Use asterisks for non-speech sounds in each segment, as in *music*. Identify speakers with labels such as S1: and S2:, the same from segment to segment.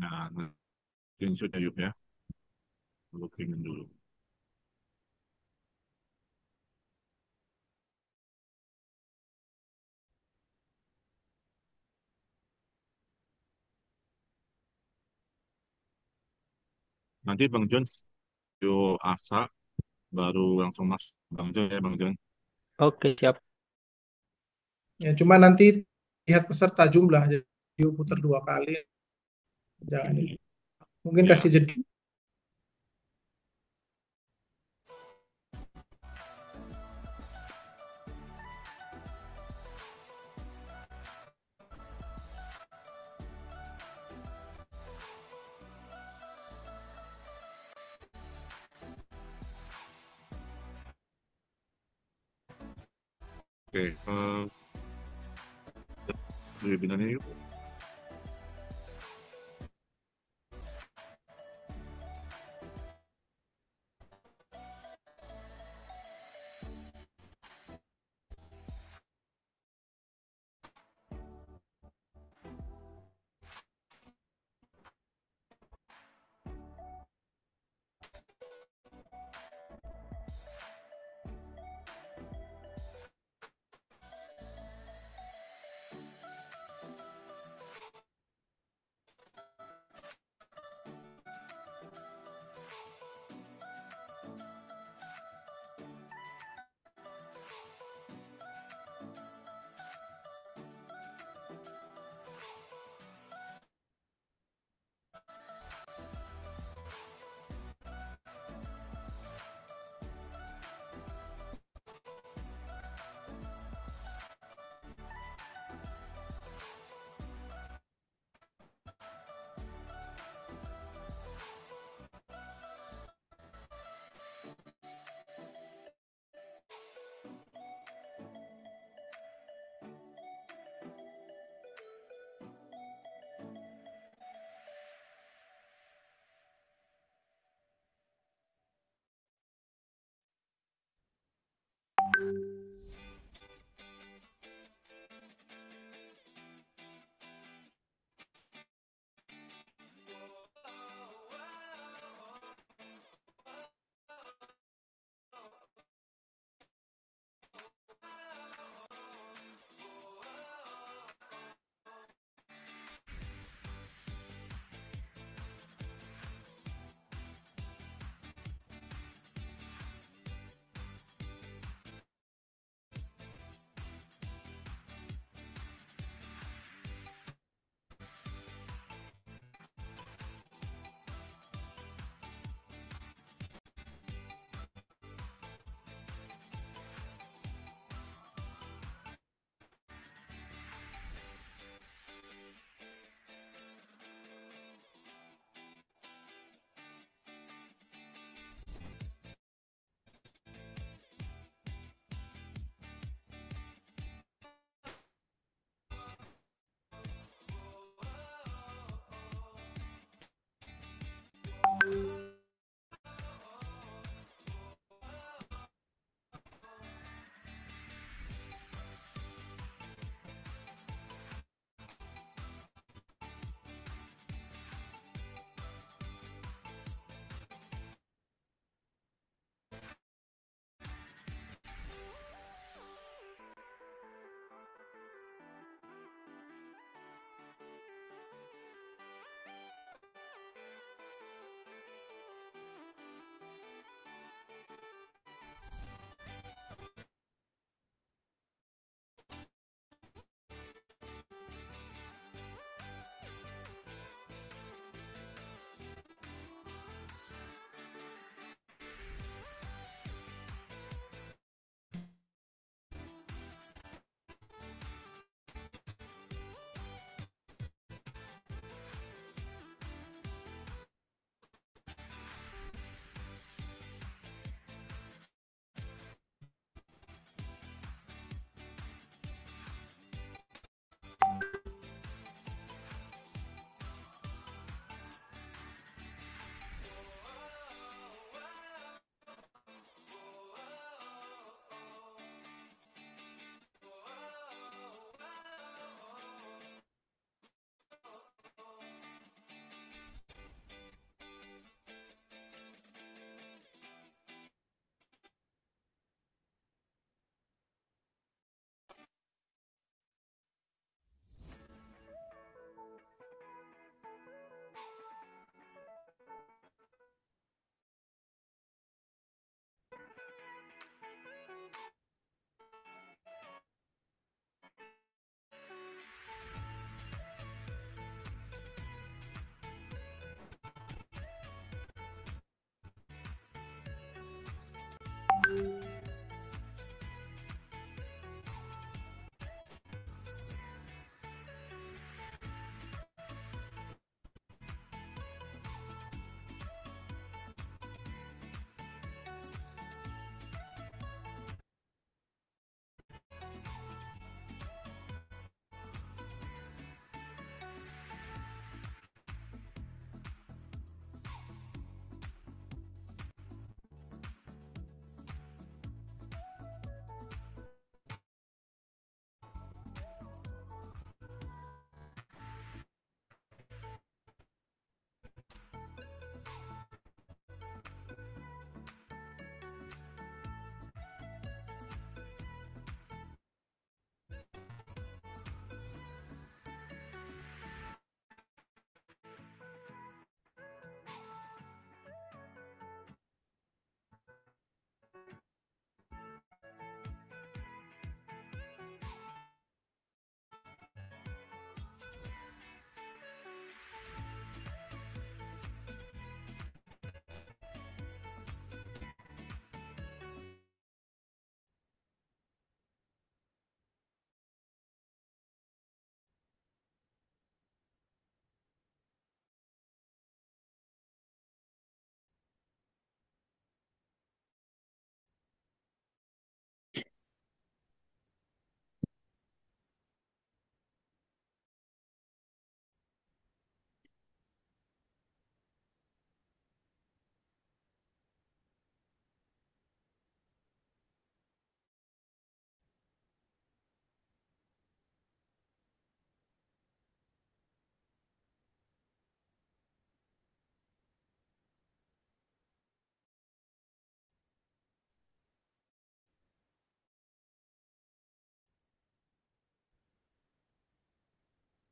S1: Nah, screenshot Ayub ya. Bookingin dulu. Nanti Bang John video Asa baru langsung masuk Bang John ya Bang John.
S2: Oke, siap.
S3: Ya, cuma nanti lihat peserta jumlah jadi putar dua kali. Jangan. Mungkin kasih jeda.
S1: Oke, eh, webinarnya yuk.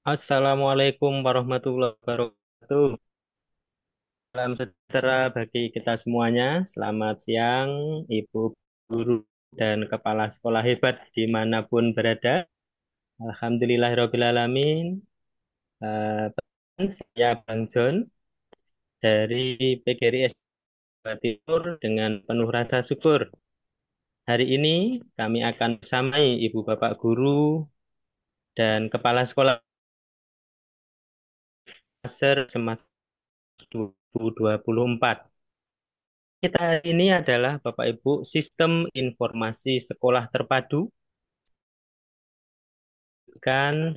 S2: Assalamualaikum warahmatullahi wabarakatuh. Salam sejahtera bagi kita semuanya. Selamat siang, Ibu Guru dan Kepala Sekolah hebat di mana pun berada. Alhamdulillahirrahmanirrahim. Uh, saya Bang John dari PGRI Jawa Timur dengan penuh rasa syukur. Hari ini kami akan bersamai Ibu Bapak Guru dan Kepala Sekolah semester 2024. Kita ini adalah Bapak Ibu Sistem Informasi Sekolah Terpadu kan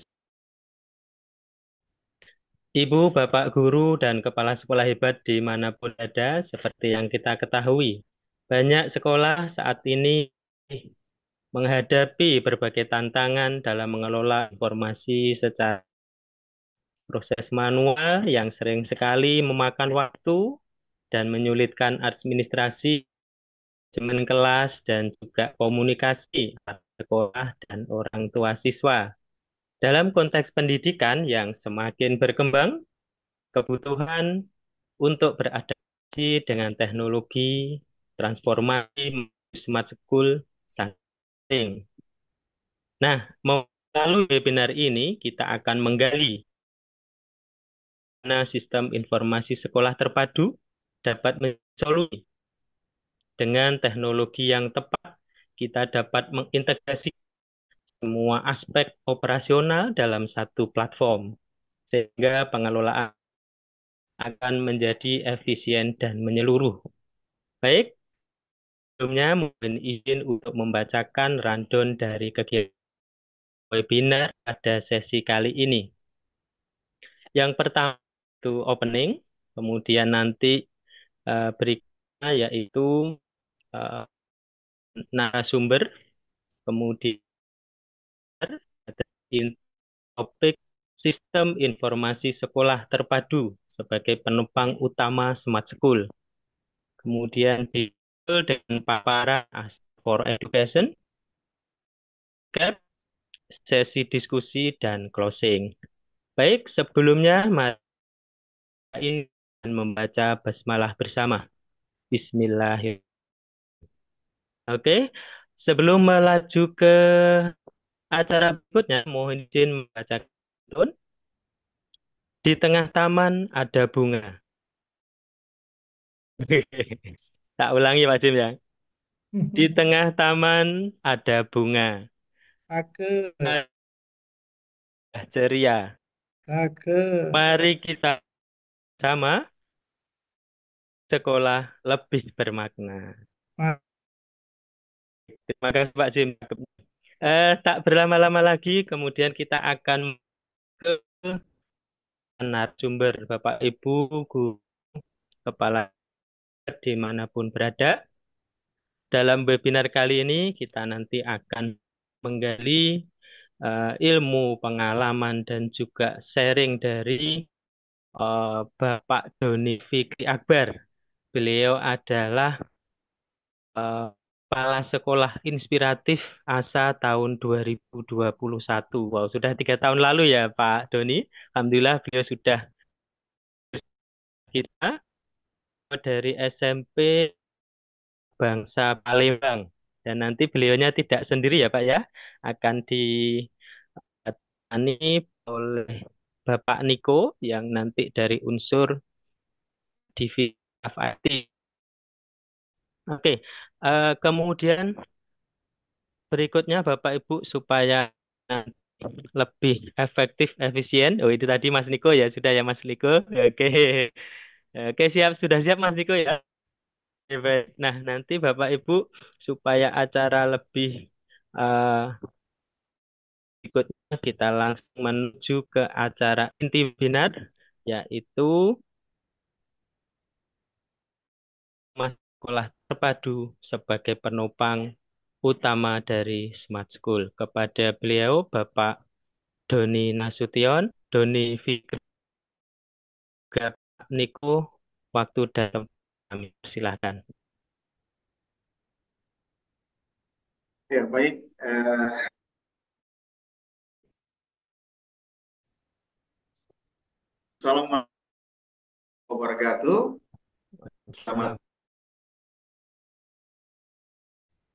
S2: Ibu, Bapak Guru, dan Kepala Sekolah Hebat di mana pun ada, seperti yang kita ketahui, banyak sekolah saat ini menghadapi berbagai tantangan dalam mengelola informasi secara proses manual yang sering sekali memakan waktu dan menyulitkan administrasi, manajemen kelas, dan juga komunikasi sekolah dan orang tua siswa. Dalam konteks pendidikan yang semakin berkembang, kebutuhan untuk beradaptasi dengan teknologi, transformasi smart school sangat penting. Nah, melalui webinar ini kita akan menggali sistem informasi sekolah terpadu dapat mensolusi. Dengan teknologi yang tepat, kita dapat mengintegrasi semua aspek operasional dalam satu platform, sehingga pengelolaan akan menjadi efisien dan menyeluruh. Baik, sebelumnya mohon izin untuk membacakan rundown dari kegiatan webinar pada sesi kali ini. Yang pertama, itu opening, kemudian nanti uh, berikutnya yaitu uh, narasumber, kemudian topik sistem informasi sekolah terpadu sebagai penopang utama Smart School. Kemudian di dengan paparan for Education, gap, sesi diskusi, dan closing. Baik, sebelumnya mari dan membaca basmalah bersama. Bismillahirrahmanirrahim. Oke, sebelum melaju ke acara berikutnya, mohon izin membaca Di tengah taman ada bunga. *laughs* tak ulangi Pak Jim ya. Di *laughs* tengah taman ada bunga.
S3: Ake.
S2: Ceria.
S3: Ake.
S2: Mari kita sama sekolah lebih bermakna. Terima kasih Pak Jim. Eh, tak berlama-lama lagi, kemudian kita akan ke narasumber Bapak Ibu Guru Kepala di mana pun berada. Dalam webinar kali ini kita nanti akan menggali uh, ilmu, pengalaman, dan juga sharing dari uh, Bapak Doni Fikri Akbar. Beliau adalah uh, Kepala Sekolah Inspiratif ASA tahun 2021. Wow, sudah tiga tahun lalu ya Pak Doni. Alhamdulillah beliau sudah kita dari SMP Bangsa Palembang. Dan nanti beliaunya tidak sendiri ya Pak ya. Akan ditemani oleh Bapak Niko yang nanti dari unsur divisi FIT. Oke, uh, kemudian berikutnya Bapak Ibu supaya lebih efektif, efisien. Oh itu tadi Mas Niko ya, sudah ya Mas Niko. Oke, oke siap, sudah siap Mas Niko ya. Nah nanti Bapak Ibu supaya acara lebih uh, Berikutnya kita langsung menuju ke acara inti webinar, yaitu sekolah terpadu sebagai penopang utama dari Smart School. Kepada beliau, Bapak Doni Nasution, Doni Fikri, Niko, waktu dan kami persilahkan.
S4: Ya, baik. Uh, Assalamualaikum warahmatullahi wabarakatuh. Selamat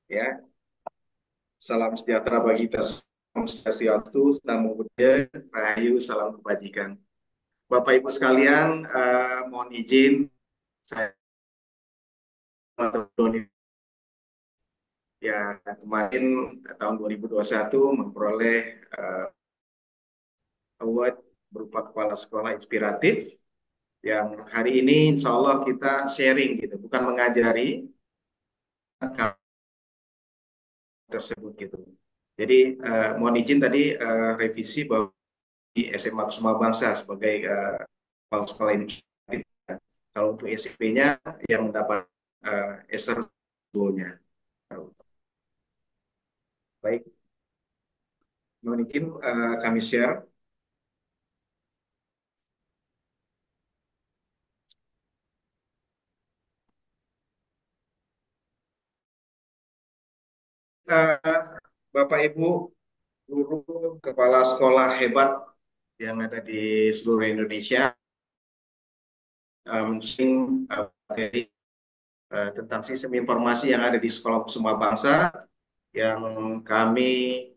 S4: ya. Salam sejahtera bagi kita semua. Swastiastu, Namo Buddhaya, Rahayu, salam kebajikan. Bapak Ibu sekalian, eh, mohon izin saya ya kemarin tahun 2021 memperoleh eh, award berupa kepala sekolah inspiratif yang hari ini insya Allah kita sharing gitu, bukan mengajari tersebut gitu. Jadi uh, mohon izin tadi uh, revisi bahwa di SMA Kusuma Bangsa sebagai uh, kepala sekolah inisiatif. Kalau untuk SMP-nya yang mendapat uh, eser nya Baik. Mohon izin uh, kami share. Bapak Ibu guru kepala sekolah hebat yang ada di seluruh Indonesia um, uh, materi uh, tentang sistem informasi yang ada di sekolah semua bangsa yang kami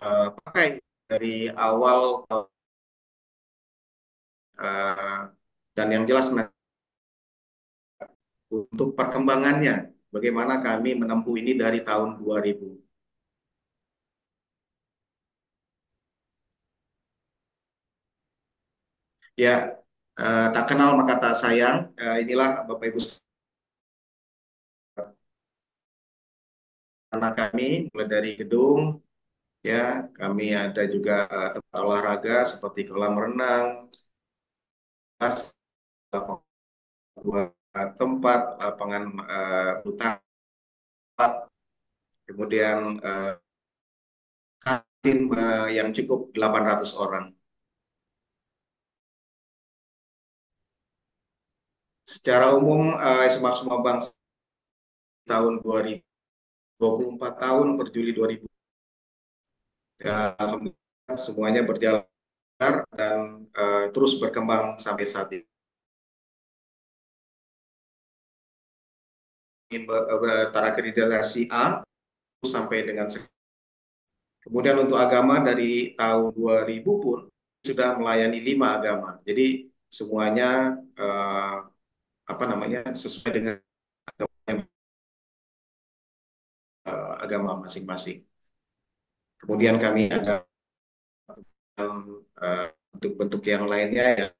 S4: uh, pakai dari awal uh, dan yang jelas untuk perkembangannya bagaimana kami menempuh ini dari tahun 2000. Ya, uh, tak kenal maka tak sayang. Uh, inilah Bapak Ibu anak kami mulai dari gedung ya kami ada juga uh, tempat olahraga seperti kolam renang dua tempat lapangan uh, utama kemudian uh, kantin uh, yang cukup 800 orang secara umum uh, SMA semua bangsa tahun 2024 tahun per Juli 2000 ya, semuanya berjalan dan uh, terus berkembang sampai saat ini. Terakreditasi A sampai dengan kemudian untuk agama dari tahun 2000 pun sudah melayani lima agama. Jadi semuanya uh, apa namanya sesuai dengan agama masing-masing. Kemudian kami ada bentuk-bentuk uh, yang lainnya yang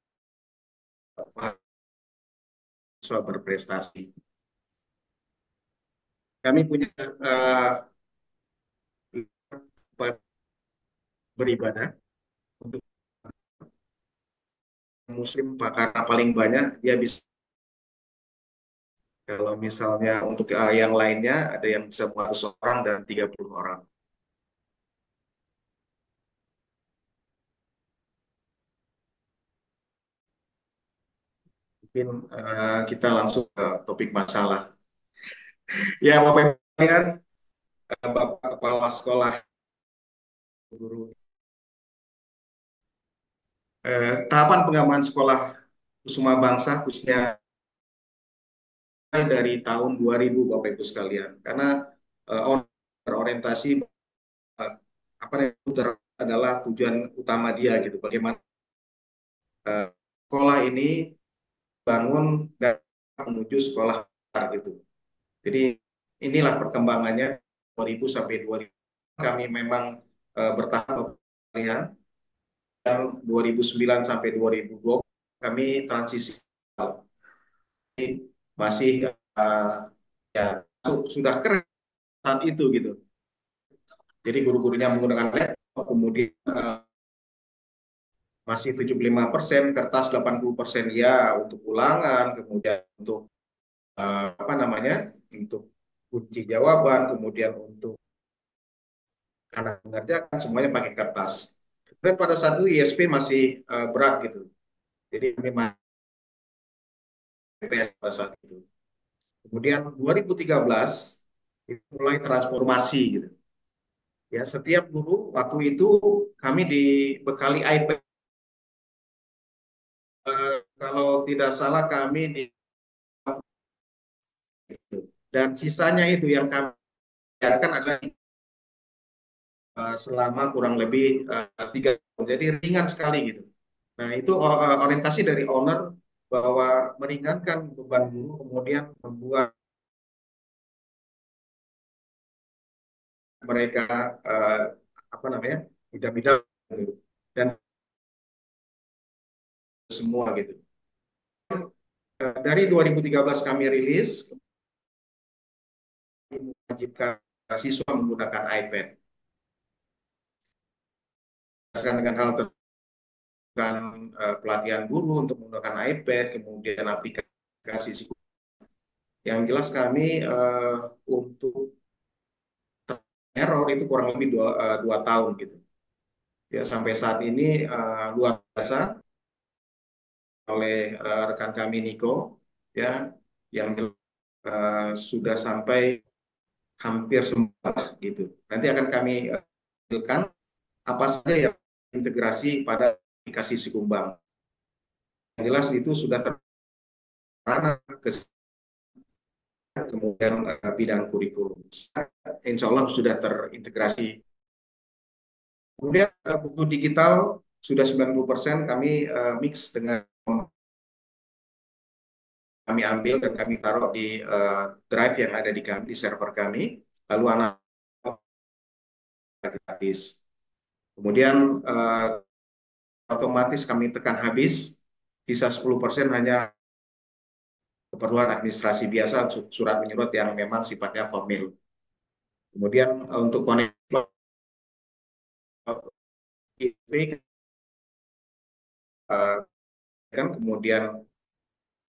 S4: soal berprestasi kami punya uh, beribadah untuk muslim karena paling banyak dia bisa kalau misalnya untuk uh, yang lainnya ada yang bisa 100 orang dan 30 orang. Mungkin uh, kita langsung ke topik masalah. *laughs* Ya, Bapak Ibu kan Bapak Kepala Sekolah Guru. Eh, tahapan pengembangan sekolah Kusuma Bangsa khususnya dari tahun 2000 Bapak Ibu sekalian. Karena eh, berorientasi eh, apa yang adalah tujuan utama dia gitu. Bagaimana eh, sekolah ini bangun dan menuju sekolah gitu. Jadi inilah perkembangannya 2000 sampai 2000 kami memang uh, bertahan ya dan 2009 sampai 2020 kami transisi. Masih uh, ya sudah keren saat itu gitu. Jadi guru-gurunya menggunakan laptop kemudian uh, masih 75 persen, kertas 80 persen ya untuk ulangan, kemudian untuk uh, apa namanya untuk kunci jawaban, kemudian untuk anak mengerjakan semuanya pakai kertas. Dan pada saat itu ISP masih uh, berat gitu. Jadi memang PPS pada saat itu. Kemudian 2013 mulai transformasi gitu. Ya, setiap guru waktu itu kami dibekali iPad tidak salah kami di dan sisanya itu yang kami biarkan adalah uh, selama kurang lebih uh, tiga tahun. Jadi ringan sekali gitu. Nah itu uh, orientasi dari owner bahwa meringankan beban guru kemudian membuat mereka uh, apa namanya bidang-bidang gitu. dan semua gitu. Dari 2013 kami rilis mewajibkan siswa menggunakan iPad. Dengan hal dengan uh, pelatihan guru untuk menggunakan iPad, kemudian aplikasi yang jelas kami uh, untuk error itu kurang lebih dua, uh, dua tahun gitu. Ya sampai saat ini uh, luar biasa oleh uh, rekan kami Niko ya yang uh, sudah sampai hampir sempat gitu. Nanti akan kami tampilkan apa saja yang integrasi pada aplikasi Sikumbang. Yang jelas itu sudah terana ke kemudian uh, bidang kurikulum. Insya Allah sudah terintegrasi. Kemudian uh, buku digital sudah 90% kami uh, mix dengan kami ambil dan kami taruh di uh, drive yang ada di kami di server kami lalu anak gratis. Kemudian uh, otomatis kami tekan habis sisa 10% hanya keperluan administrasi biasa surat menyurat yang memang sifatnya formil. Kemudian uh, untuk konektor uh, kan kemudian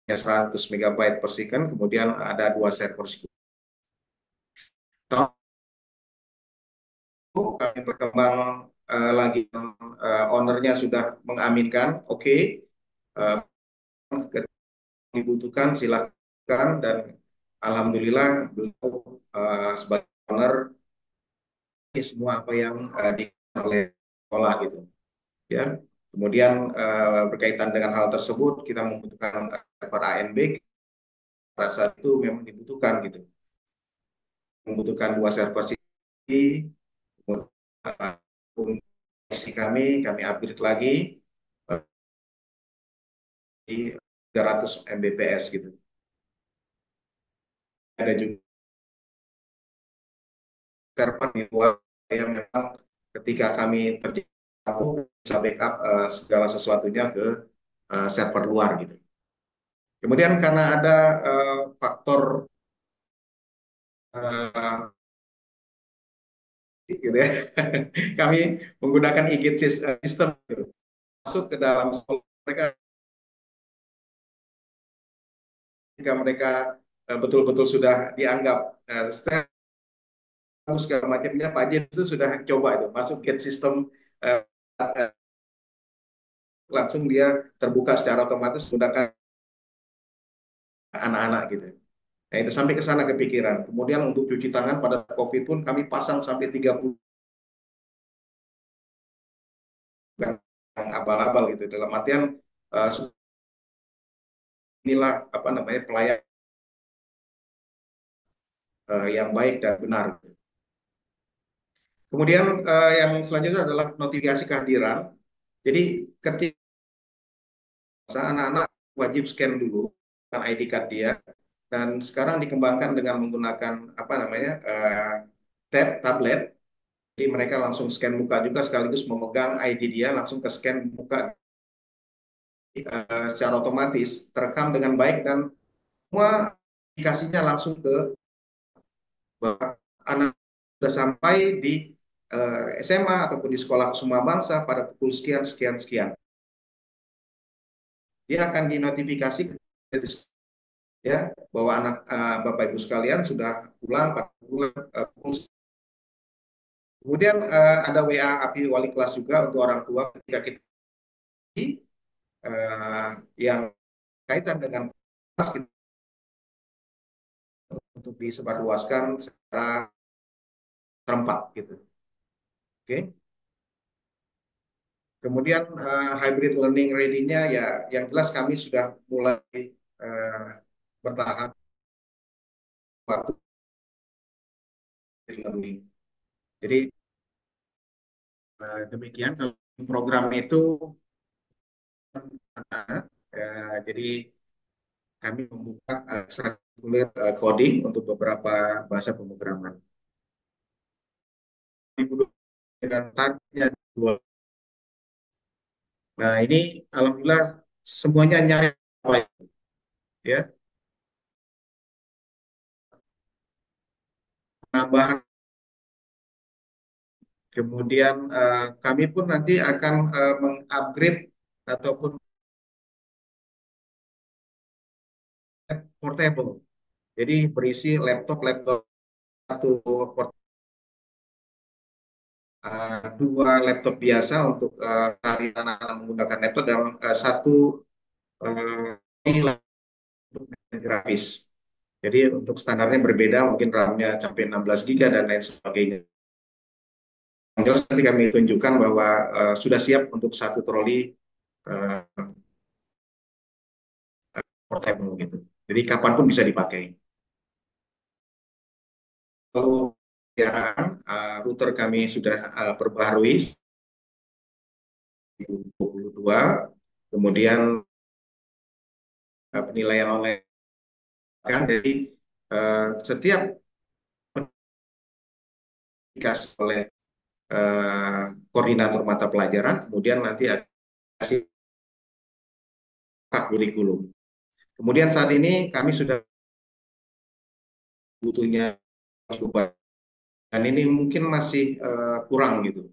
S4: 100 MB per second, kemudian ada dua server second. kami berkembang uh, lagi uh, ownernya sudah mengaminkan, oke, okay, uh, dibutuhkan silakan dan alhamdulillah beliau uh, sebagai owner semua apa yang uh, di oleh sekolah gitu, ya. Kemudian uh, berkaitan dengan hal tersebut kita membutuhkan server ANB rasa itu memang dibutuhkan gitu. Membutuhkan dua server sini, kemudian kami kami upgrade lagi uh, di 300 Mbps gitu. Ada juga server yang memang ketika kami terjadi aku bisa backup uh, segala sesuatunya ke uh, server luar gitu. Kemudian karena ada uh, faktor uh, gitu ya, *laughs* kami menggunakan IGIT system gitu. masuk ke dalam mereka jika mereka betul-betul sudah dianggap uh, segala macamnya Pak Jen itu sudah coba itu masuk gate system uh, langsung dia terbuka secara otomatis menggunakan anak-anak gitu. Nah itu sampai ke sana kepikiran. Kemudian untuk cuci tangan pada COVID pun kami pasang sampai 30 yang abal-abal gitu. Dalam artian uh, inilah apa namanya pelayan uh, yang baik dan benar. Gitu. Kemudian uh, yang selanjutnya adalah notifikasi kehadiran. Jadi ketika anak-anak wajib scan dulu kan ID card dia dan sekarang dikembangkan dengan menggunakan apa namanya uh, tab tablet. Jadi mereka langsung scan muka juga sekaligus memegang ID dia langsung ke scan muka uh, secara otomatis terekam dengan baik dan semua aplikasinya langsung ke anak sudah sampai di eh, SMA ataupun di sekolah semua bangsa pada pukul sekian sekian sekian dia akan dinotifikasi ya bahwa anak uh, bapak ibu sekalian sudah pulang pada bulan uh, pukul kemudian uh, ada WA api wali kelas juga untuk orang tua ketika kita uh, yang kaitan dengan kelas kita untuk disebarluaskan secara serempak gitu. Oke. kemudian uh, hybrid learning ready-nya ya yang jelas kami sudah mulai uh, bertahap waktu learning. Jadi uh, demikian kalau program itu uh, jadi kami membuka uh, coding untuk beberapa bahasa pemrograman. Nah ini alhamdulillah semuanya nyari ya. Penambahan. Kemudian uh, kami pun nanti akan uh, mengupgrade ataupun portable. Jadi berisi laptop-laptop satu uh, dua laptop biasa untuk uh, anak-anak menggunakan laptop dan uh, satu uh, grafis. Jadi untuk standarnya berbeda, mungkin RAM-nya sampai 16 GB dan lain sebagainya. Yang jelas nanti kami tunjukkan bahwa uh, sudah siap untuk satu troli uh, portable gitu. Jadi kapan pun bisa dipakai. Lalu siaran, uh, router kami sudah uh, perbaharui 2022, kemudian uh, penilaian online kan jadi uh, setiap dikasih oleh uh, koordinator mata pelajaran kemudian nanti kasih kurikulum. Kemudian saat ini kami sudah butuhnya dan ini mungkin masih uh, kurang gitu.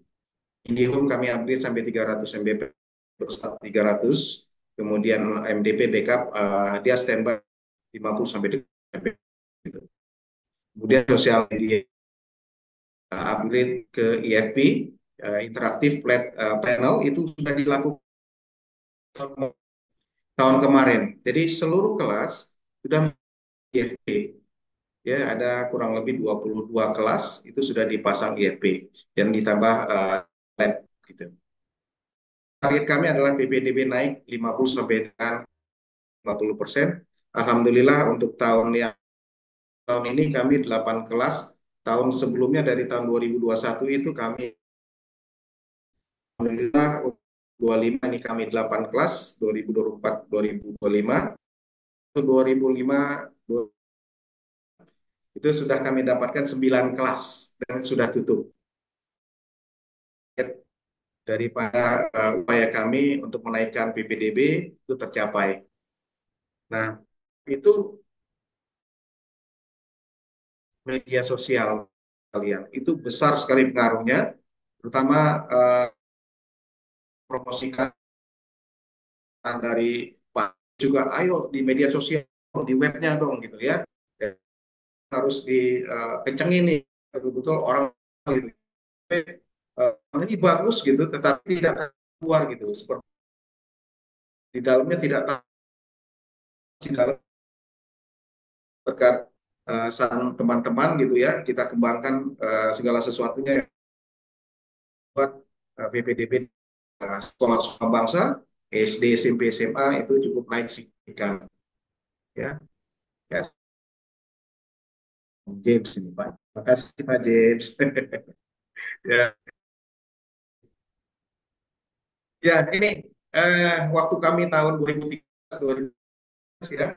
S4: IndiHome kami upgrade sampai 300 Mbps terus 300, kemudian MDP backup uh, dia standby 50 sampai gitu. Kemudian sosial media uh, upgrade ke IFP uh, interaktif flat uh, panel itu sudah dilakukan tahun kemarin. Jadi seluruh kelas sudah IFP. Ya, ada kurang lebih 22 kelas itu sudah dipasang IFP dan ditambah uh, lab gitu. Target kami adalah PPDB naik 50 sampai dengan 50 persen Alhamdulillah untuk tahun yang tahun ini kami 8 kelas. Tahun sebelumnya dari tahun 2021 itu kami Alhamdulillah 25 ini kami 8 kelas 2024 2025 2005 itu sudah kami dapatkan 9 kelas dan sudah tutup. Daripada uh, upaya kami untuk menaikkan PPDB itu tercapai. Nah, itu media sosial kalian. Itu besar sekali pengaruhnya terutama uh, promosikan dari Pak juga ayo di media sosial di webnya dong gitu ya harus dikencengin uh, nih. Betul-betul orang gitu. Uh, ini bagus gitu tetapi tidak keluar gitu. Seperti di dalamnya tidak di dalam berkat uh, sang teman-teman gitu ya kita kembangkan uh, segala sesuatunya. Buat uh, PPDB uh, sekolah sekolah bangsa SD SMP SMA itu cukup naik signifikan ya. Ya James ini Pak. Terima kasih Pak James. *laughs* Ya. Ya ini uh, waktu kami tahun 2013 2014 ya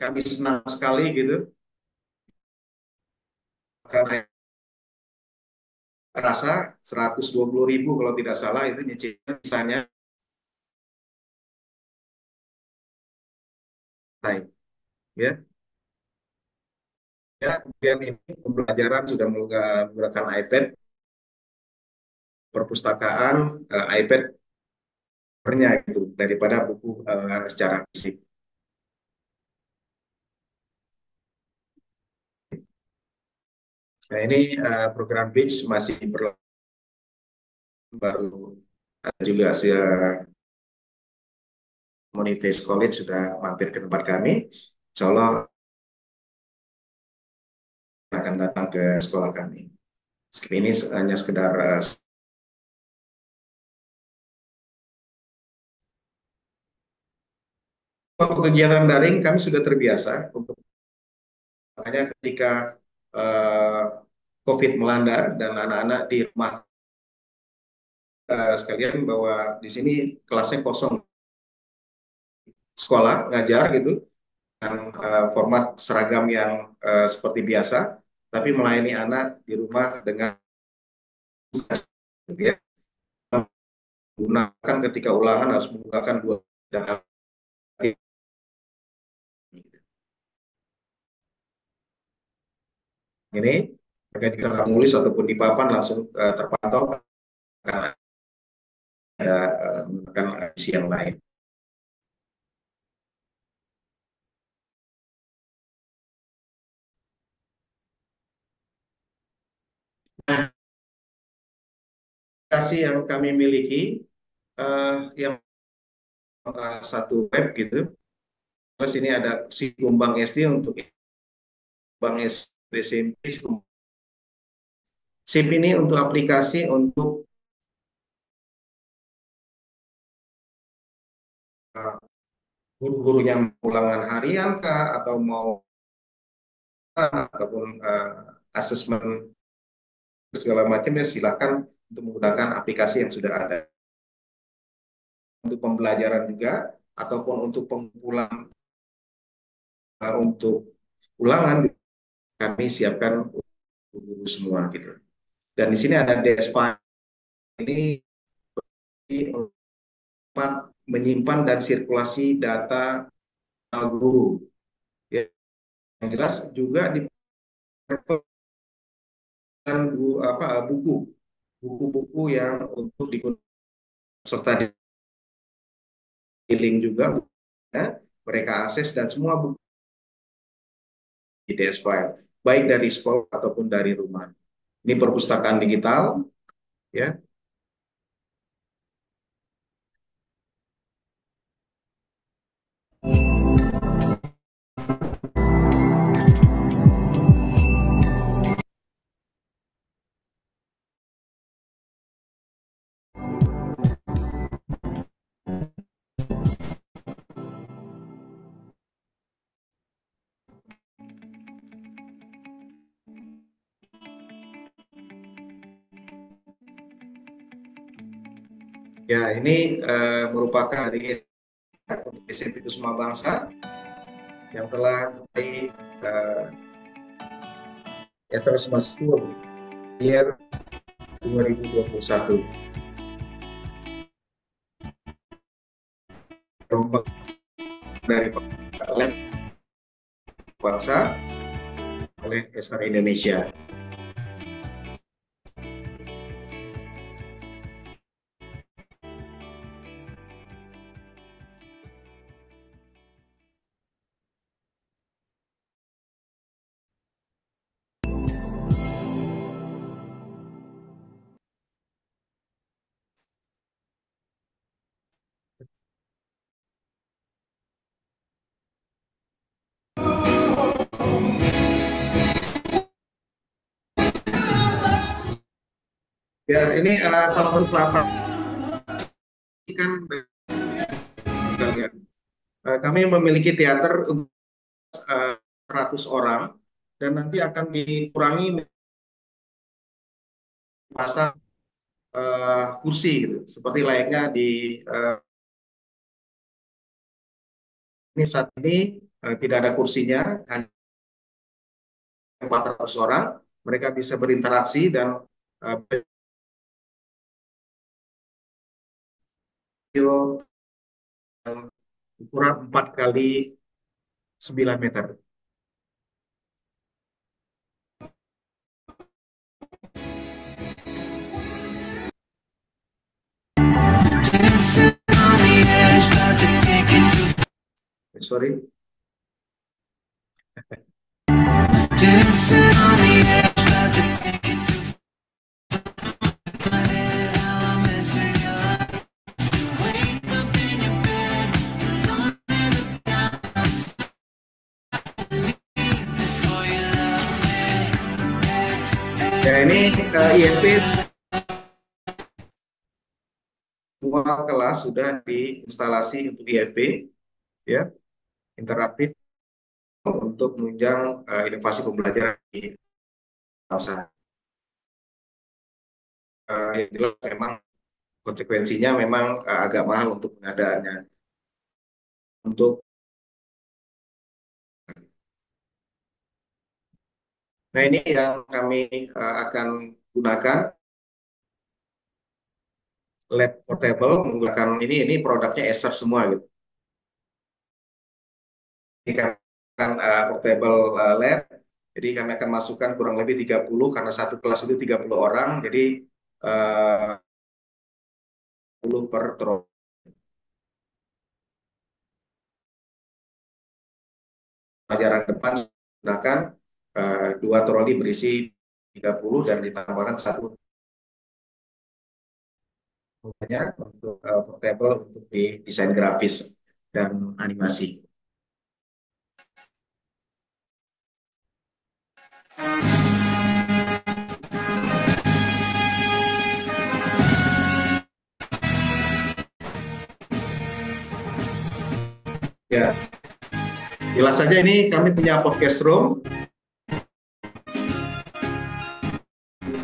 S4: kami senang sekali gitu. Karena rasa 120 ribu kalau tidak salah itu nyicilnya misalnya ya ya kemudian ini pembelajaran sudah menggunakan iPad. Perpustakaan uh, iPad itu daripada buku uh, secara fisik. Nah ini uh, program BIDS masih berlaku baru juga sih Moniface College sudah mampir ke tempat kami. Insya Allah akan datang ke sekolah kami. Ini hanya sekedar uh, waktu kegiatan daring kami sudah terbiasa untuk makanya ketika uh, COVID melanda dan anak-anak di rumah uh, sekalian bahwa di sini kelasnya kosong sekolah ngajar gitu dan uh, format seragam yang uh, seperti biasa tapi melayani anak di rumah dengan ya gunakan ketika ulangan harus menggunakan dua dan ini mereka jika nulis ataupun di papan langsung uh, terpantau karena ada uh, menggunakan isi yang lain. Nah, aplikasi yang kami miliki uh, yang uh, satu web gitu. Terus ini ada si Kumbang SD untuk Bank SD SMP. SIP ini untuk aplikasi untuk uh, guru-gurunya ulangan harian kah atau mau ataupun uh, asesmen segala macam ya silakan untuk menggunakan aplikasi yang sudah ada. Untuk pembelajaran juga ataupun untuk pengumpulan uh, untuk ulangan kami siapkan guru semua gitu. Dan di sini ada Despa ini menyimpan dan sirkulasi data guru. Ya. Yang jelas juga di apa buku. Buku-buku yang untuk digunakan serta di link juga ya, mereka akses dan semua buku di DS file baik dari sekolah ataupun dari rumah. Ini perpustakaan digital ya Ya, ini uh, merupakan dari untuk SMP Kusuma Bangsa yang telah mulai uh, Esteros School year 2021. dari lab bangsa oleh Ester Indonesia. Ya, ini uh, salah satu platform. Kan uh, kami memiliki teater uh, 100 orang dan nanti akan dikurangi pasang uh, kursi gitu, seperti layaknya di uh, ini saat ini uh, tidak ada kursinya hanya 400 orang. Mereka bisa berinteraksi dan uh, ukuran 4 kali 9 meter. Sorry. Ya uh, ISP semua kelas sudah diinstalasi untuk IFP ya interaktif untuk menunjang uh, inovasi pembelajaran di bangsa. Uh, yang jelas memang konsekuensinya memang uh, agak mahal untuk pengadaannya. Untuk Nah, ini yang kami uh, akan gunakan lab portable menggunakan ini ini produknya Acer semua gitu. Ini kan uh, portable uh, lab. Jadi kami akan masukkan kurang lebih 30 karena satu kelas itu 30 orang. Jadi uh, 10 per troli. Pelajaran depan gunakan uh, dua troli berisi 30 dan ditambahkan satu. Untuk uh, portable untuk di desain grafis dan animasi. Ya, jelas saja ini kami punya podcast room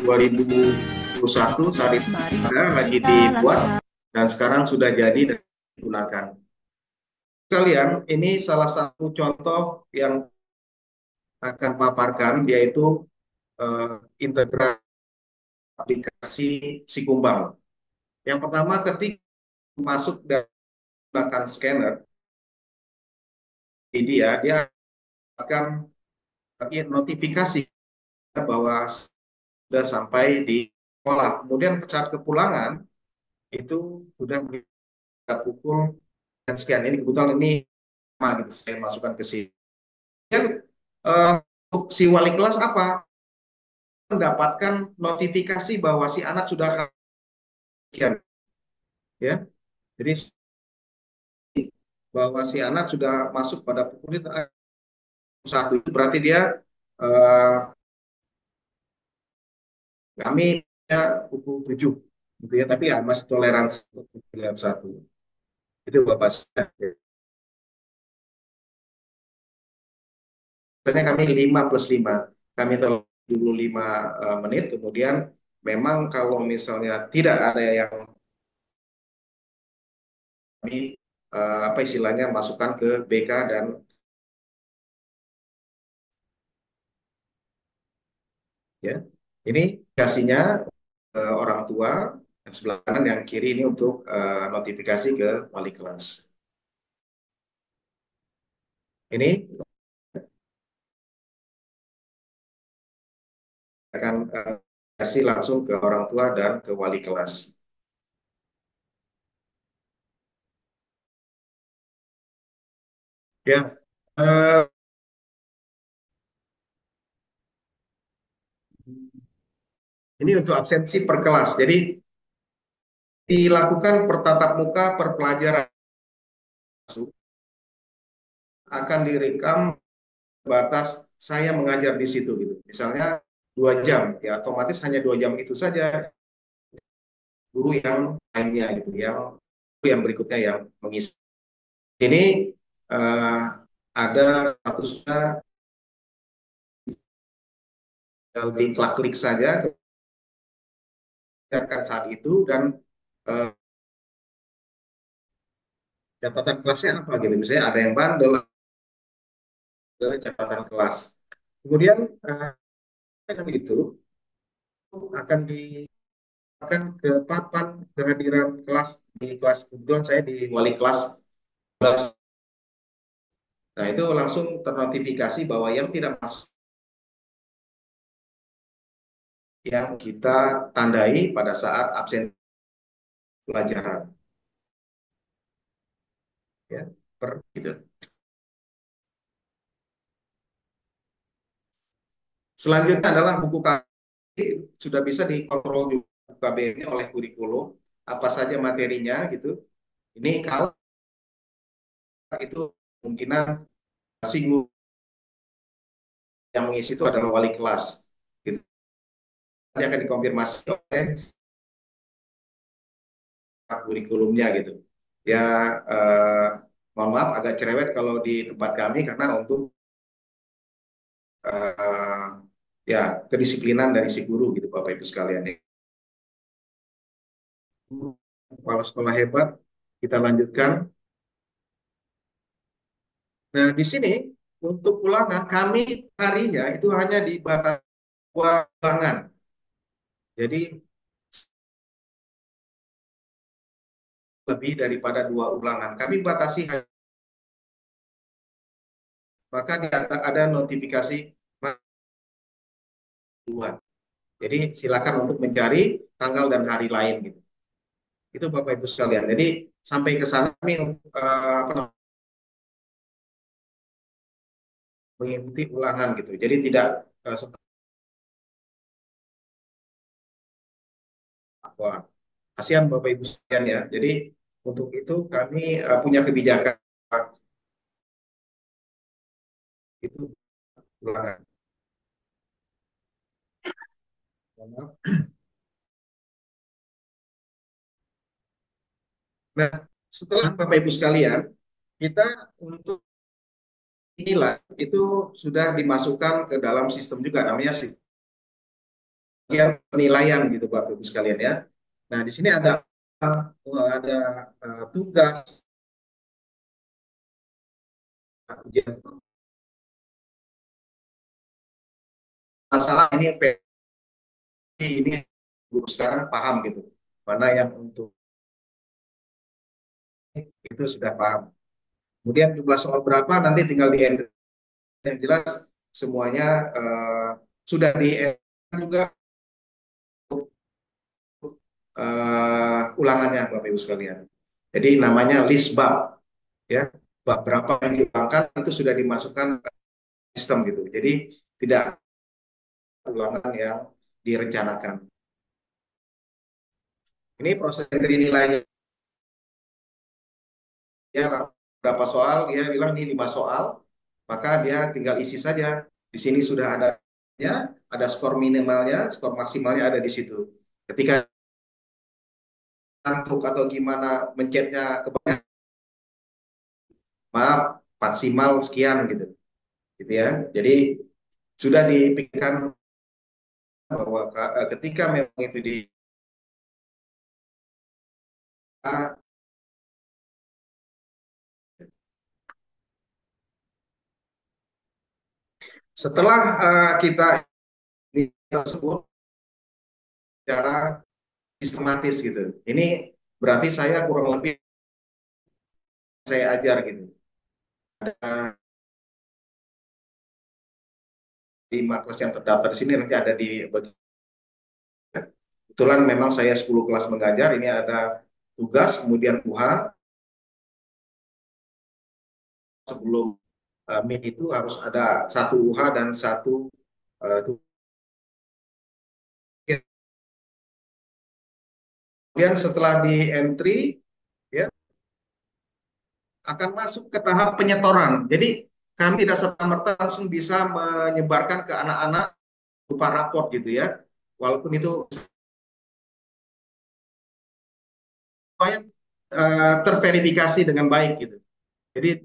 S4: 2021 saat itu ada lagi dibuat dan sekarang sudah jadi dan digunakan. Kalian, ini salah satu contoh yang akan paparkan yaitu uh, integrasi aplikasi Sikumbang. Yang pertama ketika masuk dan menggunakan scanner, ini dia dia akan notifikasi bahwa sudah sampai di sekolah. Kemudian saat kepulangan itu sudah pukul dan sekian. Ini kebetulan ini sama gitu saya masukkan ke sini. Dan uh, si wali kelas apa? Mendapatkan notifikasi bahwa si anak sudah sekian. Ya. Jadi bahwa si anak sudah masuk pada pukul satu itu berarti dia uh, kami ya pukul tujuh gitu ya. Tapi ya masih toleransi untuk pilihan satu. Itu bapak Biasanya kami 5 plus 5 kami telah dulu 5 uh, menit. Kemudian memang kalau misalnya tidak ada yang kami uh, apa istilahnya masukkan ke BK dan ya ini kasihnya uh, orang tua yang sebelah kanan yang kiri ini untuk uh, notifikasi ke wali kelas ini akan uh, kasih langsung ke orang tua dan ke wali kelas. Ya, uh, ini untuk absensi per kelas. Jadi dilakukan pertatap muka per pelajaran akan direkam batas saya mengajar di situ gitu. Misalnya dua jam, ya otomatis hanya dua jam itu saja guru yang lainnya gitu, yang yang berikutnya yang mengisi. Ini uh, ada statusnya di klik-klik saja akan saat itu dan uh, catatan kelasnya apa gitu. Misalnya ada yang bandel catatan kelas. Kemudian uh, itu akan di akan ke papan kehadiran kelas di kelas kebetulan saya di wali kelas Nah, itu langsung ternotifikasi bahwa yang tidak masuk yang kita tandai pada saat absen pelajaran. Ya, per gitu. Selanjutnya adalah buku KB sudah bisa dikontrol juga KB ini oleh kurikulum apa saja materinya gitu. Ini kalau itu kemungkinan si guru yang mengisi itu adalah wali kelas. Nanti akan dikonfirmasi oleh kurikulumnya gitu. Ya eh, mohon maaf agak cerewet kalau di tempat kami karena untuk uh, ya kedisiplinan dari si guru gitu Bapak Ibu sekalian. Kepala sekolah hebat, kita lanjutkan. Nah, di sini untuk ulangan kami harinya itu hanya di batas ulangan. Jadi lebih daripada dua ulangan. Kami batasi maka ada notifikasi dua. Jadi silakan untuk mencari tanggal dan hari lain gitu. Itu Bapak Ibu sekalian. Jadi sampai ke sana kami uh, apa mengikuti ulangan gitu. Jadi tidak uh, Wah, kasihan Bapak Ibu sekalian ya. Jadi untuk itu kami uh, punya kebijakan itu. *clears throat* Nah, setelah Bapak Ibu sekalian, kita untuk inilah itu sudah dimasukkan ke dalam sistem juga namanya sistem penilaian gitu Bapak Ibu sekalian ya. Nah, di sini ada ada uh, tugas. Ujian masalah ini ini guru sekarang paham gitu. Mana yang untuk itu sudah paham. Kemudian jumlah soal berapa nanti tinggal di yang jelas semuanya uh, sudah di juga uh, ulangannya Bapak Ibu sekalian. Jadi namanya list bab ya bab berapa yang diulangkan itu sudah dimasukkan sistem gitu. Jadi tidak ulangan yang direncanakan. Ini proses nilainya. Ya, berapa soal? Dia bilang ini lima soal, maka dia tinggal isi saja. Di sini sudah ada ya, ada skor minimalnya, skor maksimalnya ada di situ. Ketika ngantuk atau gimana mencetnya kebanyakan maaf maksimal sekian gitu. Gitu ya. Jadi sudah dipikirkan bahwa eh, ketika memang itu di setelah uh, kita tersebut secara sistematis gitu. Ini berarti saya kurang lebih saya ajar gitu. Ada lima kelas yang terdaftar di sini nanti ada di bagian kebetulan memang saya 10 kelas mengajar ini ada tugas kemudian UH sebelum uh, MIT itu harus ada satu UH dan satu uh, Kemudian setelah di entry, ya, akan masuk ke tahap penyetoran. Jadi kami tidak serta-merta langsung bisa menyebarkan ke anak-anak berupa raport gitu ya. Walaupun itu uh, terverifikasi dengan baik gitu. Jadi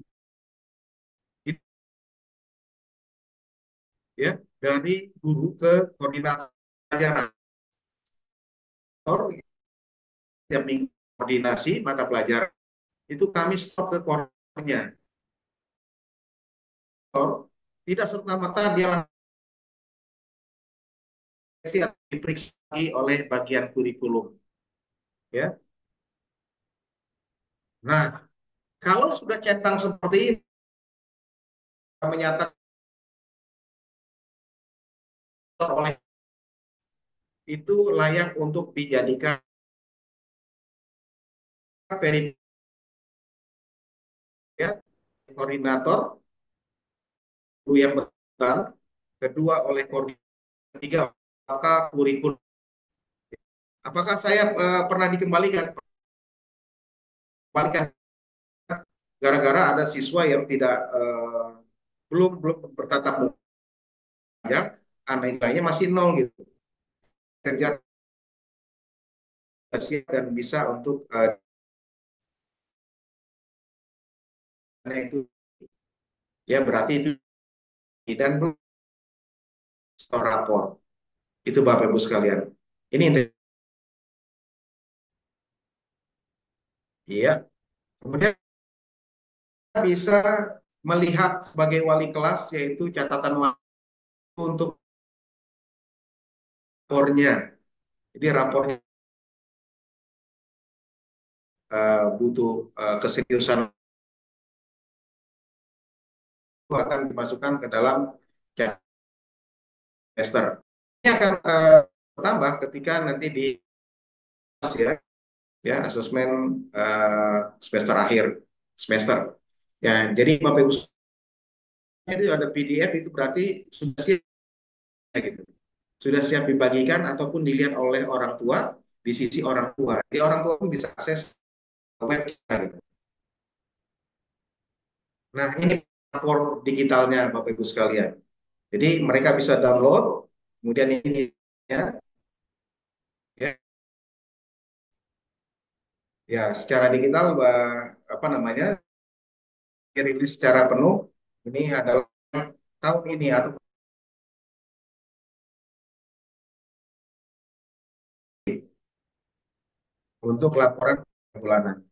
S4: ya dari guru ke koordinator setiap minggu koordinasi mata pelajaran itu kami stok ke koordinatornya. Tidak serta merta dia langsung diperiksa oleh bagian kurikulum. Ya. Nah, kalau sudah centang seperti ini menyatakan oleh itu layak untuk dijadikan ya koordinator guru yang berkenan kedua oleh koordinator ketiga maka kurikulum. Apakah saya uh, pernah dikembalikan? Kembalikan. Gara-gara ada siswa yang tidak uh, belum belum bertatap muka. Ya nilainya masih nol gitu. Kerja dan bisa untuk uh, itu ya berarti itu dan store rapor. Itu Bapak Ibu sekalian. Ini Iya. Kemudian bisa melihat sebagai wali kelas yaitu catatan waktu untuk rapornya. Jadi rapornya uh, butuh uh, keseriusan akan dimasukkan ke dalam semester. Ini akan uh, bertambah ketika nanti di ya ya asesmen uh, semester akhir semester. Ya, jadi Bapak Ibu itu ada PDF itu berarti sudah siap gitu. Sudah siap dibagikan ataupun dilihat oleh orang tua di sisi orang tua. Jadi orang tua pun bisa akses web kita gitu. Nah, ini rapor digitalnya Bapak Ibu sekalian. Jadi mereka bisa download, kemudian ini ya, ya, ya secara digital apa namanya dirilis secara penuh. Ini adalah tahun ini atau untuk laporan bulanan.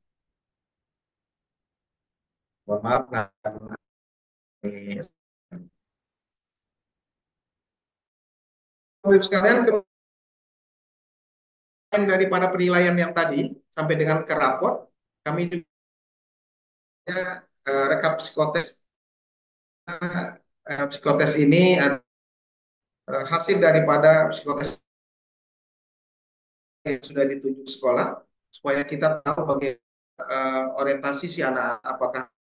S4: Mohon maaf, nah, Bapak sekalian, daripada penilaian yang tadi sampai dengan ke raport, kami juga uh, rekap psikotes. Uh, psikotes ini uh, hasil daripada psikotes yang sudah ditunjuk sekolah supaya kita tahu bagaimana uh, orientasi si anak apakah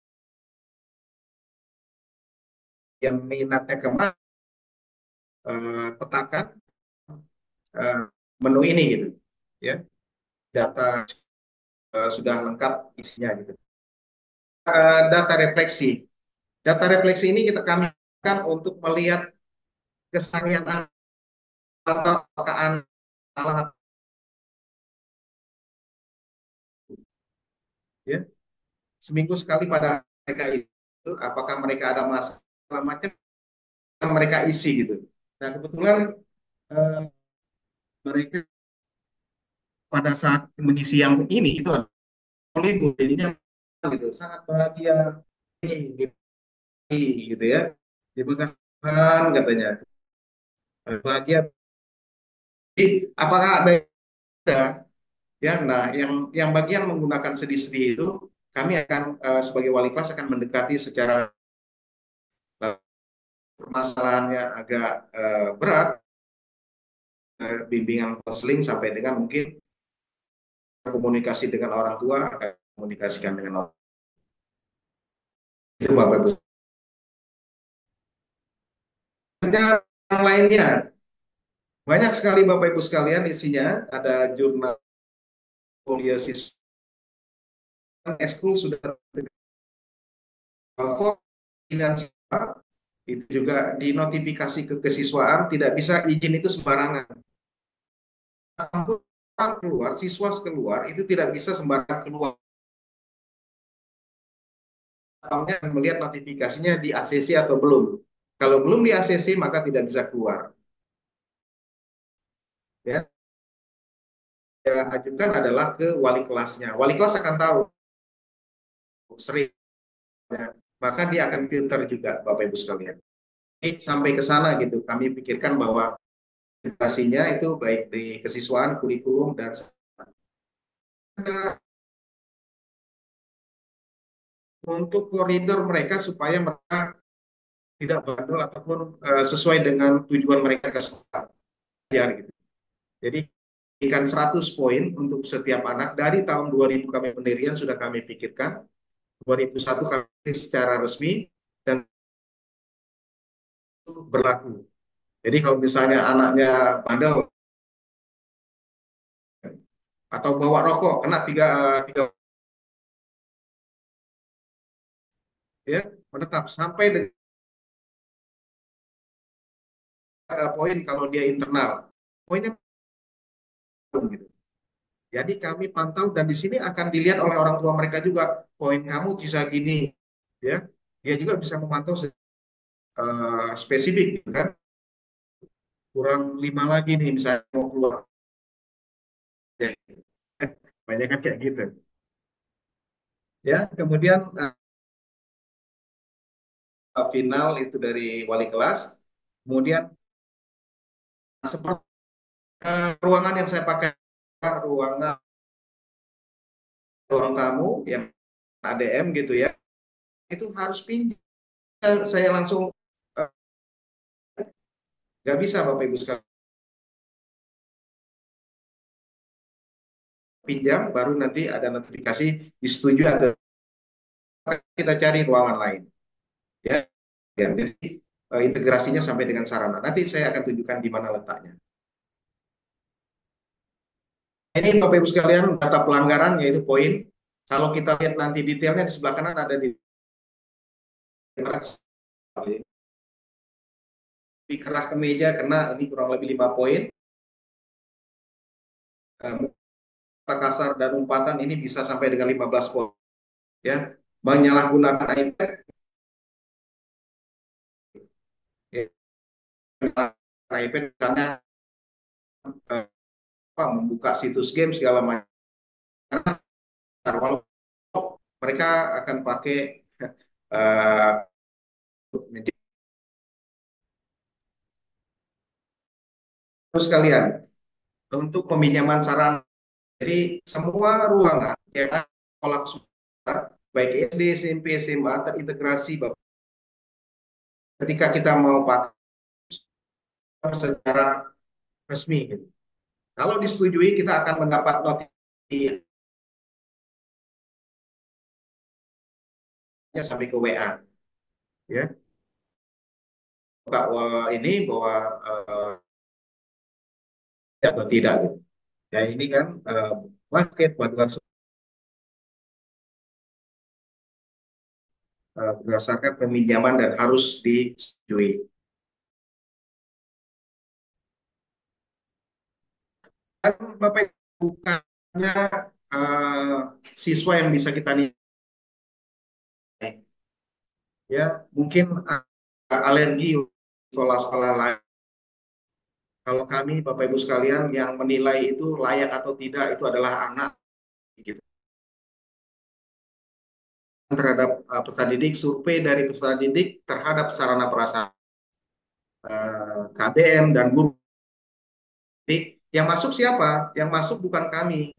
S4: yang minatnya ke mana uh, petakan uh, menu ini gitu ya. Data uh, sudah lengkap isinya gitu. Uh, data refleksi. Data refleksi ini kita kami untuk melihat keseharian atau apakah salah ya. Seminggu sekali pada mereka itu apakah mereka ada masalah macam mereka isi gitu. Nah kebetulan eh, mereka pada saat mengisi yang ini itu libur jadinya gitu sangat bahagia. Gitu ya diberikan katanya. Bahagia. Apakah ada Ya, nah yang yang bagian menggunakan sedih-sedih itu kami akan uh, sebagai wali kelas akan mendekati secara permasalahannya agak uh, berat uh, bimbingan konseling sampai dengan mungkin komunikasi dengan orang tua komunikasikan dengan orang itu Bapak Ibu. Yang lainnya? Banyak sekali Bapak Ibu sekalian isinya. Ada jurnal portfolio siswa. Ekskul sudah finansial itu juga di notifikasi ke kesiswaan tidak bisa izin itu sembarangan. Keluar, siswa keluar itu tidak bisa sembarangan keluar. Tahunya melihat notifikasinya di ACC atau belum. Kalau belum di ACC maka tidak bisa keluar. Ya, saya ajukan adalah ke wali kelasnya. Wali kelas akan tahu sering, ya, maka dia akan filter juga Bapak Ibu sekalian. Ini sampai ke sana gitu, kami pikirkan bahwa edukasinya itu baik di kesiswaan, kurikulum dan untuk koridor mereka supaya mereka tidak bandel ataupun uh, sesuai dengan tujuan mereka ke sekolah. Ya, gitu. Jadi Ikan 100 poin untuk setiap anak. Dari tahun 2000 kami pendirian sudah kami pikirkan. 2001 kami secara resmi dan berlaku. Jadi kalau misalnya anaknya bandel atau bawa rokok kena tiga, tiga ya menetap sampai dengan poin kalau dia internal poinnya gitu. Jadi kami pantau dan di sini akan dilihat oleh orang tua mereka juga poin kamu bisa gini, ya. Dia juga bisa memantau uh, spesifik kan. Kurang lima lagi nih misalnya mau keluar. *laughs* Banyak kan kayak gitu. Ya kemudian uh, final itu dari wali kelas. Kemudian seperti uh, ruangan yang saya pakai ruangan ruang tamu yang ADM gitu ya itu harus pinjam saya langsung uh, nggak bisa bapak ibu sekalian. Pinjam baru nanti ada notifikasi disetujui atau kita cari ruangan lain. Ya, ya jadi uh, integrasinya sampai dengan sarana. Nanti saya akan tunjukkan di mana letaknya. Ini Bapak Ibu sekalian data pelanggaran yaitu poin. Kalau kita lihat nanti detailnya di sebelah kanan ada di di kerah kemeja kena ini kurang lebih lima poin. Kata kasar dan umpatan ini bisa sampai dengan 15 poin. Ya, menyalahgunakan iPad iPad misalnya eh, apa, membuka situs game segala macam. Karena mereka akan pakai uh, terus kalian untuk peminjaman saran jadi semua ruangan ya sekolah baik SD, SMP, SMA terintegrasi Bapak. Ketika kita mau pakai secara resmi gitu. Kalau disetujui, kita akan mendapat notifikasi sampai ke WA. Ya. Kak ini bahwa uh, ya atau tidak gitu. Ya ini kan uh, basket bantuan uh, berdasarkan peminjaman dan harus disetujui. Bapak bukannya uh, siswa yang bisa kita nilai. Ya, mungkin uh, alergi sekolah-sekolah lain. Kalau kami, Bapak Ibu sekalian, yang menilai itu layak atau tidak itu adalah anak. Gitu. Terhadap uh, peserta didik, survei dari peserta didik terhadap sarana perasaan uh, KBM dan guru. Yang masuk siapa? Yang masuk bukan kami.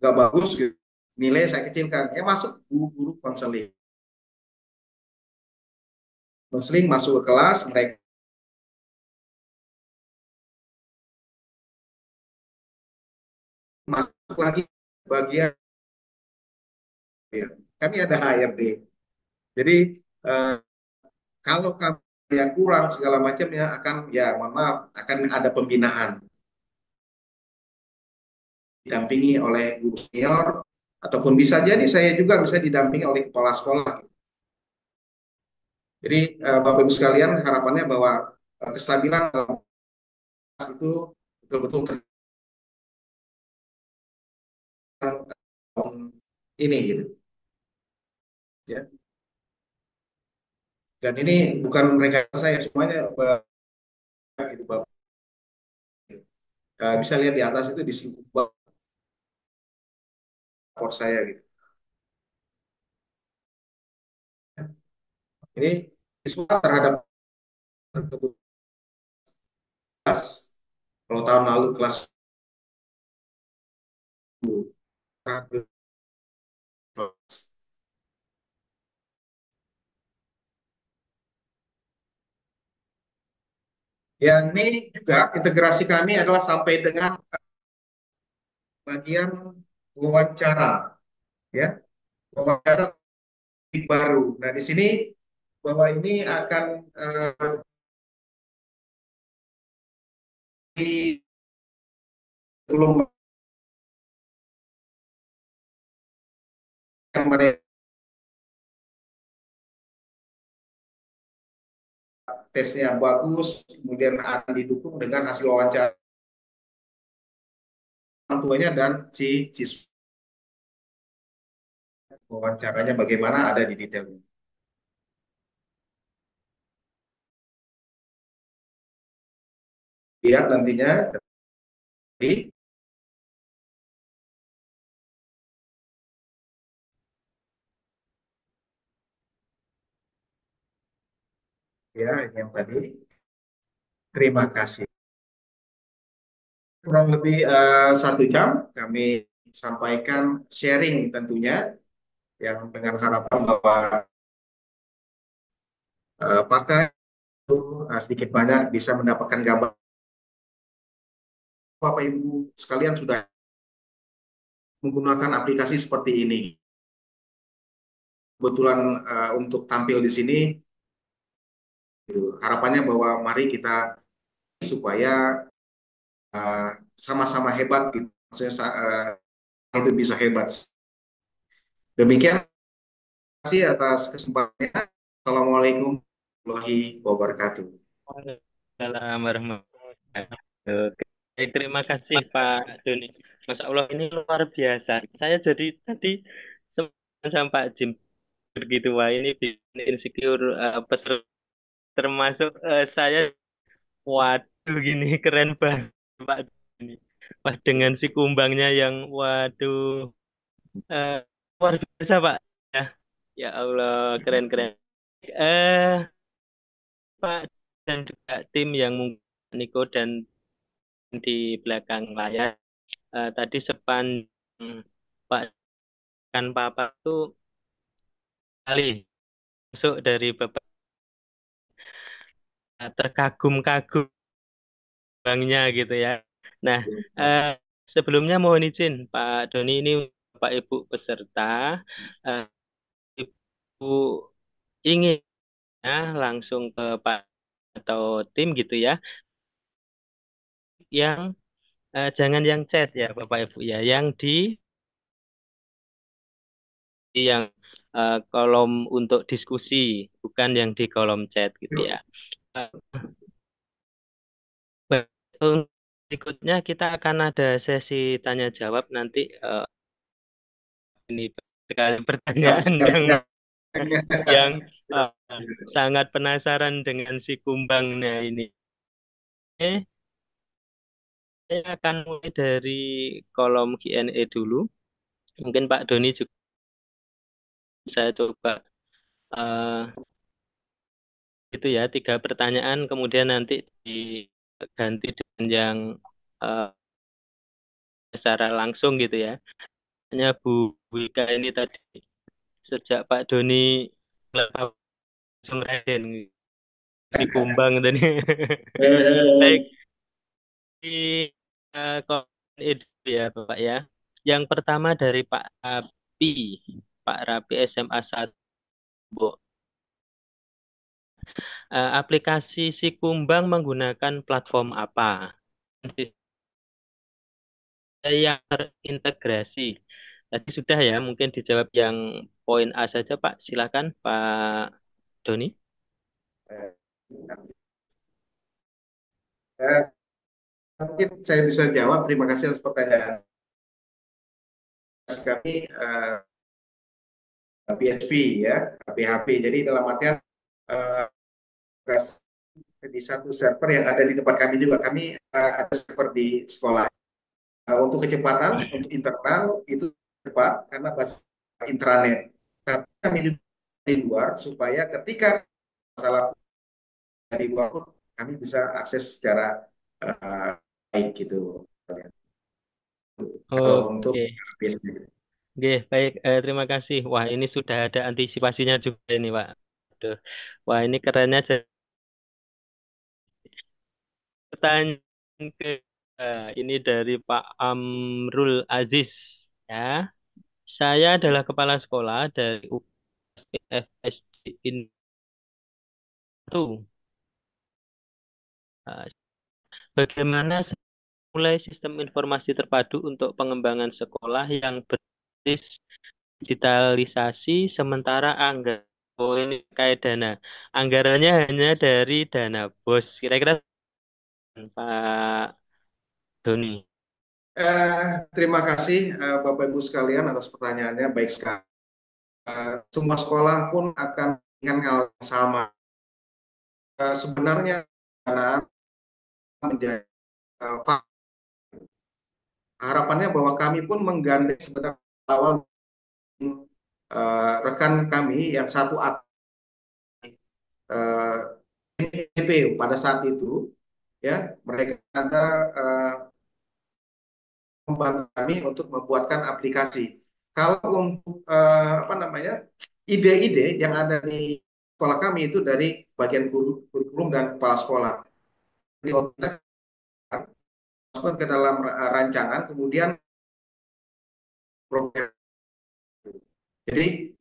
S4: Gak bagus gitu. Nilai saya kecilkan. Yang masuk guru-guru konseling. Konseling masuk ke kelas, mereka masuk lagi bagian kami ada HRD. Jadi eh, kalau kami yang kurang segala macam ya akan ya mohon maaf akan ada pembinaan didampingi oleh guru senior ataupun bisa jadi saya juga bisa didampingi oleh kepala sekolah. Jadi uh, Bapak Ibu sekalian harapannya bahwa uh, kestabilan itu betul-betul ini gitu. Ya. Dan ini bukan mereka saya semuanya gitu Bapak. Nah, bisa lihat di atas itu di rapor saya gitu. Ini siswa terhadap kelas kalau tahun lalu kelas Ya, ini juga integrasi kami adalah sampai dengan bagian wawancara, ya, wawancara baru. Nah, di sini bahwa ini akan uh, di sebelum mereka tesnya bagus, kemudian akan didukung dengan hasil wawancara orang tuanya dan si siswa. wawancaranya bagaimana ada di detailnya. Lihat nantinya di ya yang tadi. Terima kasih. Kurang lebih uh, satu jam kami sampaikan sharing tentunya yang dengan harapan bahwa uh, itu uh, sedikit banyak bisa mendapatkan gambar. Bapak Ibu sekalian sudah menggunakan aplikasi seperti ini. Kebetulan uh, untuk tampil di sini, harapannya bahwa mari kita supaya sama-sama uh, hebat, gitu. maksudnya uh, itu bisa hebat. Demikian terima kasih atas kesempatannya. Assalamualaikum warahmatullahi wabarakatuh.
S2: Waalaikumsalam Terima kasih Pak Doni. Masya Allah ini luar biasa. Saya jadi tadi sama Pak Jim begitu wah ini insecure uh, peserta termasuk uh, saya waduh gini keren banget Pak Doni. Wah dengan si kumbangnya yang waduh uh, luar biasa Pak. Ya, ya Allah keren-keren. Eh Pak dan juga tim yang mungkin Niko dan di belakang layar uh, tadi sepan Pak kan Papa itu kali masuk dari Bapak terkagum-kagum banknya gitu ya. Nah, uh, sebelumnya mohon izin Pak Doni ini Pak Ibu peserta uh, Ibu ingin ya, langsung ke Pak atau tim gitu ya yang uh, jangan yang chat ya Bapak Ibu ya, yang di yang uh, kolom untuk diskusi, bukan yang di kolom chat gitu ya. Berikutnya kita akan ada sesi tanya jawab nanti uh, ini pertanyaan yang *laughs* yang uh, sangat penasaran dengan si kumbangnya ini. Eh, saya akan mulai dari kolom Q&A dulu. Mungkin Pak Doni juga saya coba uh, itu ya tiga pertanyaan kemudian nanti diganti dengan yang uh, secara langsung gitu ya. Hanya Bu Wika ini tadi sejak Pak Doni langsung Raden si kumbang tadi. Baik, uh, itu ya Bapak ya. Yang pertama dari Pak Rapi, Pak Rapi SMA 1. Bu. Uh, aplikasi si kumbang menggunakan platform apa? Yang terintegrasi. Tadi sudah ya, mungkin dijawab yang poin A saja Pak. Silakan Pak Doni.
S4: Eh, Mungkin saya bisa jawab. Terima kasih atas pertanyaan. Kami eh, PSP ya, PHP. Jadi dalam artian uh, di satu server yang ada di tempat kami juga kami uh, ada server di sekolah. Uh, untuk kecepatan, untuk internal itu cepat karena bahasa intranet. Tapi kami juga di luar supaya ketika masalah dari luar kami bisa akses secara uh, baik gitu.
S2: Kalau untuk Oke, baik. Eh, terima kasih. Wah, ini sudah ada antisipasinya juga ini, Pak. Aduh. Wah, ini kerennya. Pertanyaan ke uh, ini dari Pak Amrul Aziz. Ya, saya adalah kepala sekolah dari UPSD in Uh, bagaimana mulai sistem informasi terpadu untuk pengembangan sekolah yang berbasis digitalisasi sementara anggaran oh ini kayak dana? Anggarannya hanya dari dana bos. Kira-kira Pak Doni.
S4: Eh, terima kasih uh, Bapak Ibu sekalian atas pertanyaannya. Baik sekali. Uh, semua sekolah pun akan dengan hal yang sama. Uh, sebenarnya anak menjadi uh, harapannya bahwa kami pun menggandeng sebenarnya awal uh, rekan kami yang satu uh, NPO pada saat itu ya mereka ada uh, membantu kami untuk membuatkan aplikasi. Kalau untuk uh, apa namanya ide-ide yang ada di sekolah kami itu dari bagian kurikulum dan kepala sekolah. Di otak masuk ke dalam rancangan, kemudian program. Jadi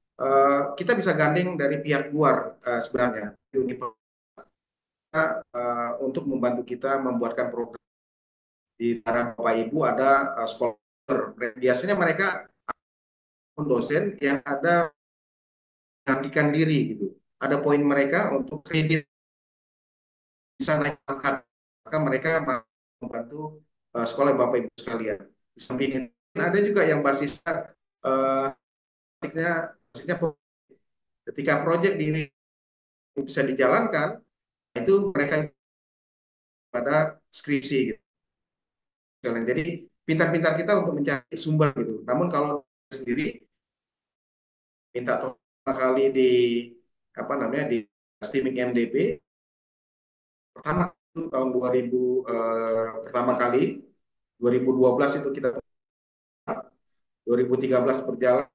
S4: kita bisa gandeng dari pihak luar sebenarnya uh, untuk membantu kita membuatkan program. Di daerah Bapak Ibu ada uh, sekolah biasanya mereka dosen yang ada mengabdikan diri gitu. Ada poin mereka untuk kredit. Bisa naik pangkat maka mereka membantu uh, sekolah Bapak Ibu sekalian. Di samping itu ada juga yang basisnya uh, basisnya ketika proyek ini bisa dijalankan itu mereka pada skripsi gitu. Jadi pintar-pintar kita untuk mencari sumber gitu. Namun kalau sendiri minta tolong kali di apa namanya di streaming MDP pertama tahun 2000 eh, pertama kali 2012 itu kita 2013 berjalan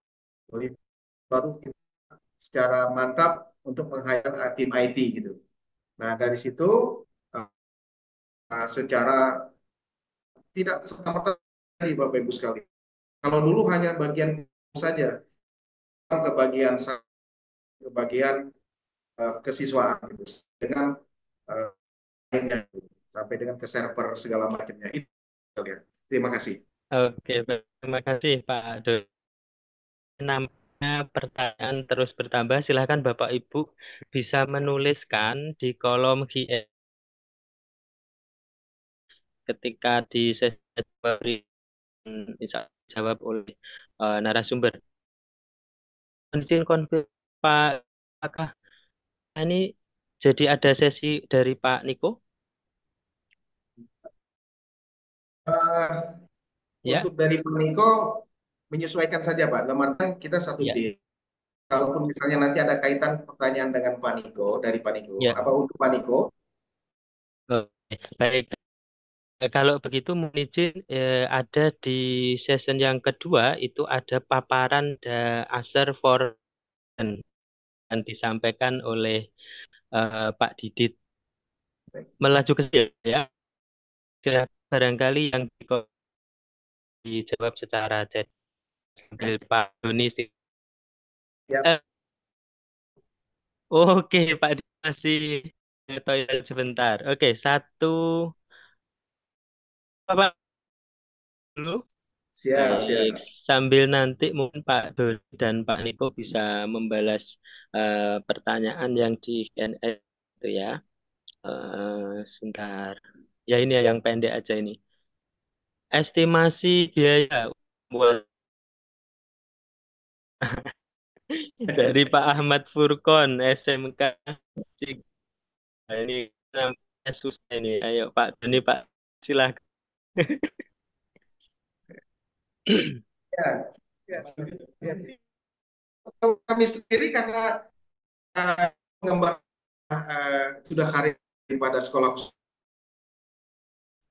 S4: baru kita secara mantap untuk meng-hire tim IT gitu. Nah, dari situ uh, secara tidak serta-merta Bapak Ibu sekali. Kalau dulu hanya bagian saja, ke bagian ke bagian uh, kesiswaan gitu. dengan uh, sampai dengan ke server segala macamnya itu. Terima kasih.
S2: Oke, terima kasih Pak Do. Pertanyaan terus bertambah, silahkan Bapak Ibu bisa menuliskan di kolom Q&A ketika di sesi bisa jawab oleh uh, narasumber. Izin konfirmasi Pak, apakah ini jadi ada sesi dari Pak Niko?
S4: Uh, ya. Untuk dari Pak Niko menyesuaikan saja Pak. Dalam kita satu ya. tim. Kalaupun misalnya nanti ada kaitan pertanyaan dengan Pak Niko dari Pak Niko, ya. apa untuk Pak Niko?
S2: Oke, baik. Kalau begitu mohon izin eh, ada di season yang kedua itu ada paparan the Acer for dan, dan disampaikan oleh uh, Pak Didit. Melaju ke sini ya. Barangkali yang dijawab secara chat sambil Pak Doni Ya. Eh, Oke, Pak masih toilet sebentar. Oke, satu apa dulu?
S4: Siap, siap.
S2: Sambil nanti mungkin Pak Doni dan Pak Niko bisa membalas uh, pertanyaan yang di Q&A itu ya. Uh, sebentar. Ya ini ya yang pendek aja ini. Estimasi biaya buat dari Pak Ahmad Furkon SMK nah, ini namanya susah ini. Ayo Pak Doni Pak silakan.
S4: Ya, ya, ya. kami sendiri karena uh, pengembang uh, sudah karir pada sekolah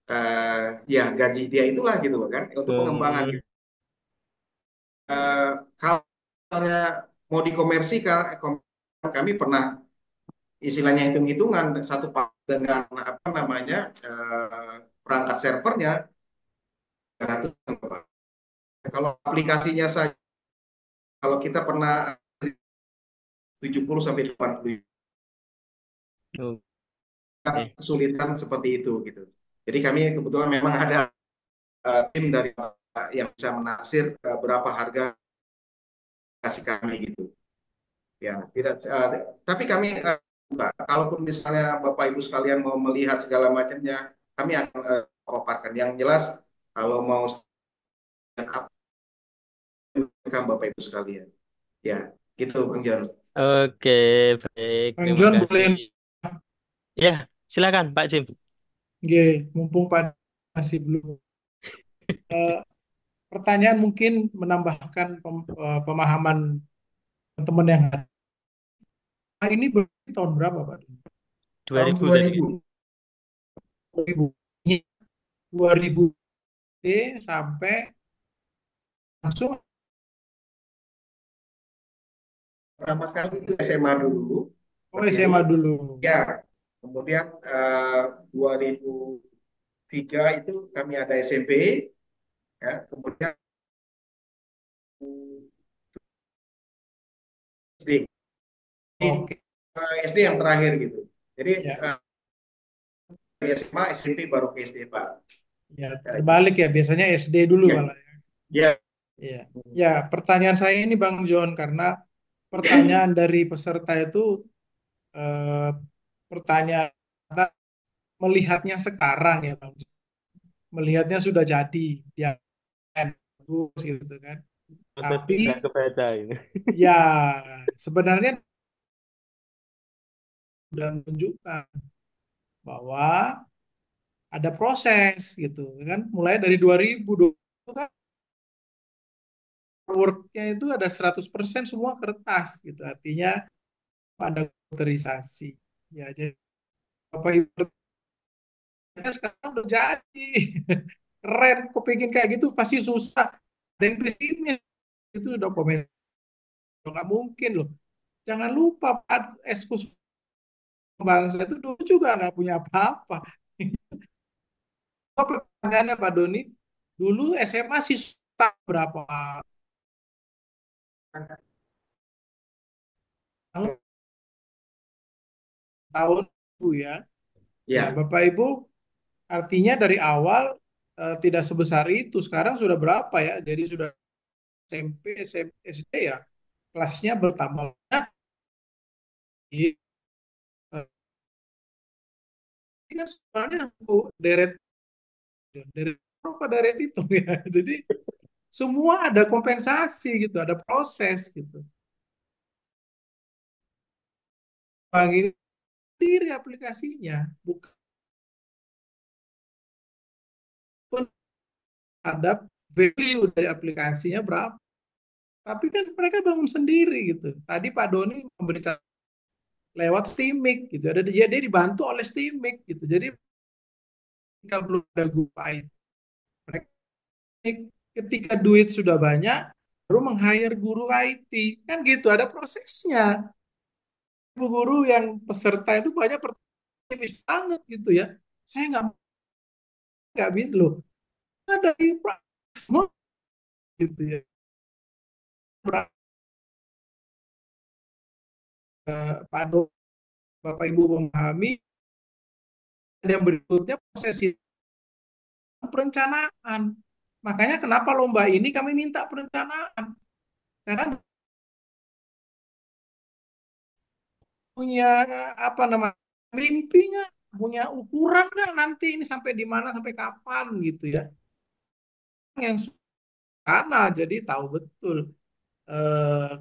S4: uh, ya gaji dia itulah gitu loh kan untuk pengembangan. Uh, kalau mau dikomersikan kami pernah istilahnya hitung-hitungan satu dengan apa namanya eh, perangkat servernya kalau aplikasinya saja kalau kita pernah 70 sampai 80 oh. kesulitan seperti itu gitu. Jadi kami kebetulan memang ada uh, tim dari uh, yang bisa menaksir uh, berapa harga kasih kami gitu. Ya, tidak. Uh, tapi kami uh, buka. Kalaupun misalnya Bapak Ibu sekalian mau melihat segala macamnya, kami akan uh, paparkan. Yang jelas, kalau mau Bapak Ibu sekalian. Ya, Gitu, Bang John.
S2: Oke, baik.
S3: Bang John boleh
S2: Ya, silakan Pak Jim.
S3: Oke, mumpung Pak masih belum. Eh, *laughs* pertanyaan mungkin menambahkan pem- eh, pemahaman teman-teman yang ada. Nah, ini berarti tahun berapa, Pak?
S4: Tahun
S2: 2000 tadi.
S4: 2000.
S3: 2000. 2000 sampai langsung
S4: Pertama kali itu SMA dulu.
S3: oh SMA dulu.
S4: Ya, kemudian eh, 2003 itu kami ada SMP, ya, kemudian SD,
S3: Oke.
S4: Eh, SD yang terakhir gitu. Jadi
S3: Ya.
S4: eh, dari SMA, SMP baru ke SD Pak.
S3: Ya, terbalik ya. Biasanya SD dulu
S4: Ya.
S3: malah.
S4: Ya,
S3: Ya. Ya, pertanyaan saya ini Bang John karena pertanyaan *clears throat* dari peserta itu eh, pertanyaan melihatnya sekarang ya Bang. Melihatnya sudah jadi, ya bagus gitu kan. Tapi
S2: kebaca ini. *laughs*
S3: ya sebenarnya sudah menunjukkan bahwa ada proses gitu kan. Mulai dari 2020 kan worknya itu ada 100% semua kertas gitu. Artinya ada komputerisasi. Ya, jadi Bapak Ibu sekarang udah jadi. *laughs* Keren, kepingin kayak gitu pasti susah. Yang pesimis itu dokumen. Nggak mungkin loh. Jangan lupa Pak Eskus bangsa itu dulu juga nggak punya apa-apa. Apa pertanyaannya Pak Doni? Dulu SMA siswa berapa? Tahun Bu ya.
S4: ya,
S3: Nah, Bapak Ibu, artinya dari awal eh, tidak sebesar itu. Sekarang sudah berapa ya? Jadi sudah SMP, SMP, SD ya, kelasnya bertambah banyak. Eh, Ini kan sebenarnya oh, deret, deret apa deret itu ya. *laughs* Jadi semua ada kompensasi gitu, ada proses gitu. Bagi diri aplikasinya, bukan ada value dari aplikasinya berapa. Tapi kan mereka bangun sendiri gitu. Tadi Pak Doni memberi lewat Steamik gitu. Ada dia dia dibantu oleh Steamik gitu. Jadi ketika belum ada IT, mereka ketika duit sudah banyak baru meng-hire guru IT. Kan gitu, ada prosesnya. Guru yang peserta itu banyak pertanyaan banget gitu ya. Saya nggak nggak bisa loh. Di semua gitu ya. Eh, Pak Do, Bapak Ibu memahami yang berikutnya proses perencanaan. Makanya kenapa lomba ini kami minta perencanaan. Karena punya apa namanya mimpinya, punya ukuran nggak nanti ini sampai di mana, sampai kapan gitu ya. Yang karena jadi tahu betul eh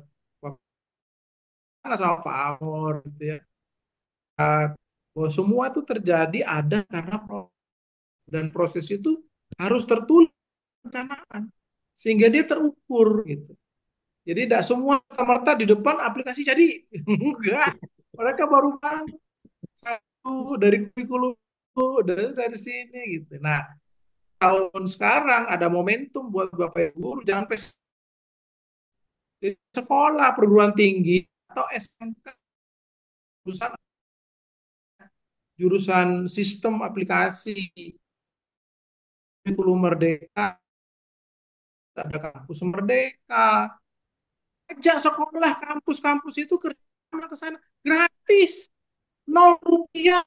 S3: sama Pak Amor gitu ya. Bahwa semua itu terjadi ada karena proses dan proses itu harus tertulis perencanaan sehingga dia terukur gitu. Jadi tidak semua merta di depan aplikasi jadi *laughs* enggak. Mereka baru bangun satu dari kurikulum dari, dari sini gitu. Nah, tahun sekarang ada momentum buat Bapak Ibu guru jangan pes sekolah perguruan tinggi atau SMK jurusan jurusan sistem aplikasi. Kurikulum merdeka. Ada kampus merdeka. Kerja sekolah kampus-kampus itu kerja ke sana. Gratis. Nol rupiah.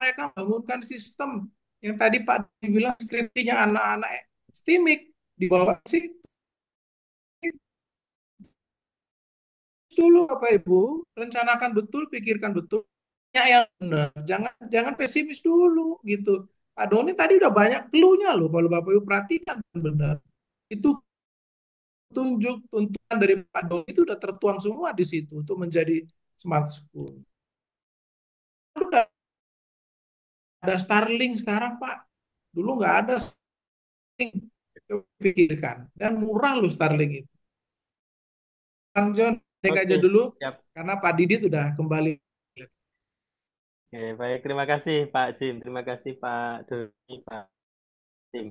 S3: Mereka bangunkan sistem yang tadi Pak bilang skripsinya anak-anak STIMIK di bawah situ dulu Bapak Ibu. Rencanakan betul pikirkan betul. Yang benar. Jangan jangan pesimis dulu gitu. Pak Doni tadi udah banyak clue-nya loh kalau Bapak Ibu perhatikan benar. Itu tunjuk tuntutan dari Pak Doni itu udah tertuang semua di situ untuk menjadi smart school. Ada Starlink sekarang Pak. Dulu nggak ada Starlink. Pikirkan. Dan murah loh Starlink itu. Bang John,
S2: Oke,
S3: aja dulu.
S2: siap.
S3: Karena Pak Didit udah kembali.
S2: Oke, baik. Terima kasih Pak Jim. Terima kasih Pak Doni, Pak Jim.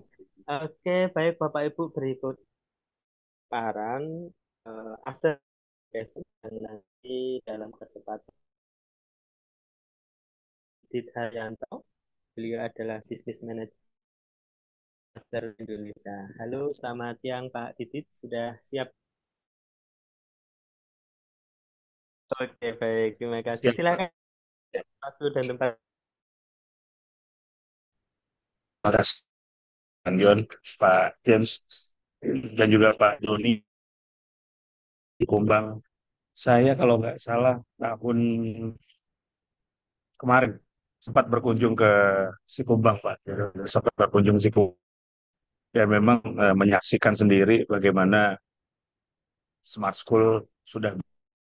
S2: Oke, baik Bapak Ibu berikut saran uh, aset besok dan nanti dalam kesempatan Didit Haryanto. Beliau adalah bisnis manager Master Indonesia. Halo, selamat siang Pak Didit. Sudah siap? Oke, baik. Terima kasih.
S1: Siap, Pak.
S2: Silakan waktu dan tempat.
S5: Terima kasih, John, Pak James, dan juga Pak Doni di Kumbang. Saya kalau nggak salah tahun kemarin sempat berkunjung ke Sikumbang, Pak. Sempat berkunjung ke Sikumbang. Dan memang eh, menyaksikan sendiri bagaimana Smart School sudah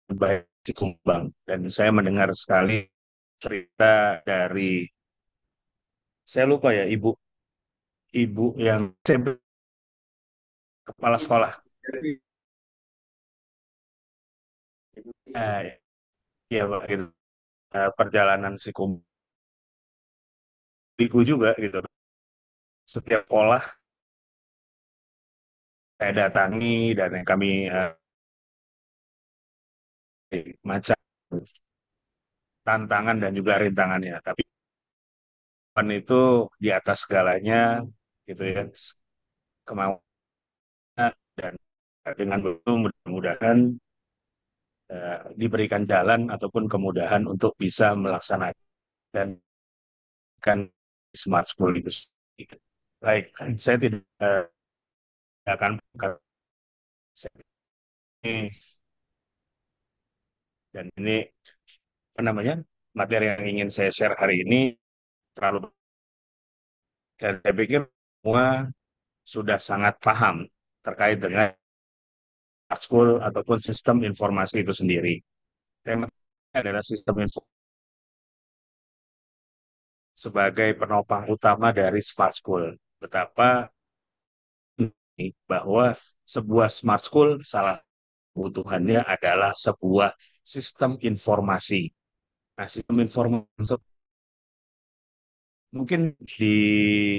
S5: baik di Kumbang. Dan saya mendengar sekali cerita dari saya lupa ya ibu ibu yang kepala sekolah eh, ya. Eh, perjalanan si Ibu juga gitu. Setiap sekolah saya datangi dan yang kami eh, macam tantangan dan juga rintangannya. Tapi Tuhan itu di atas segalanya gitu ya kemauan dan dengan begitu mudah-mudahan eh, diberikan jalan ataupun kemudahan untuk bisa melaksanakan dan kan smart school itu. Baik, saya tidak akan dan ini apa namanya materi yang ingin saya share hari ini terlalu dan saya pikir semua sudah sangat paham terkait dengan smart school ataupun sistem informasi itu sendiri. Tema adalah sistem info sebagai penopang utama dari smart school. Betapa bahwa sebuah smart school salah kebutuhannya adalah sebuah sistem informasi. Nah, sistem informasi mungkin di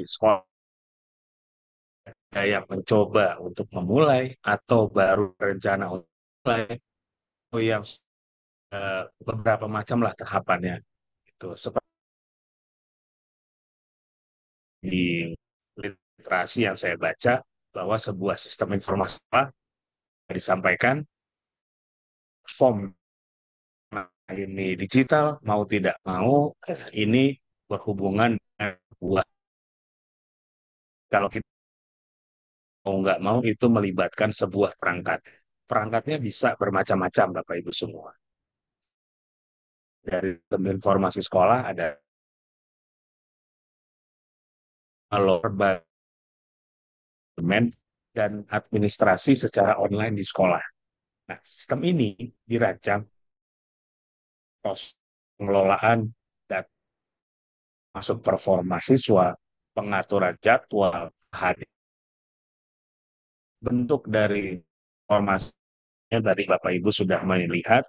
S5: sekolah ada yang mencoba untuk memulai atau baru rencana untuk mulai, yang eh, beberapa macam lah tahapannya. Itu seperti di literasi yang saya baca bahwa sebuah sistem informasi disampaikan form ini digital mau tidak mau ini berhubungan dengan sebuah kalau kita mau nggak mau itu melibatkan sebuah perangkat. Perangkatnya bisa bermacam-macam Bapak Ibu semua. Dari informasi sekolah ada berbagai dan administrasi secara online di sekolah. Nah, sistem ini dirancang proses pengelolaan dan masuk performa siswa, pengaturan jadwal, hadir. Bentuk dari informasinya tadi Bapak Ibu sudah melihat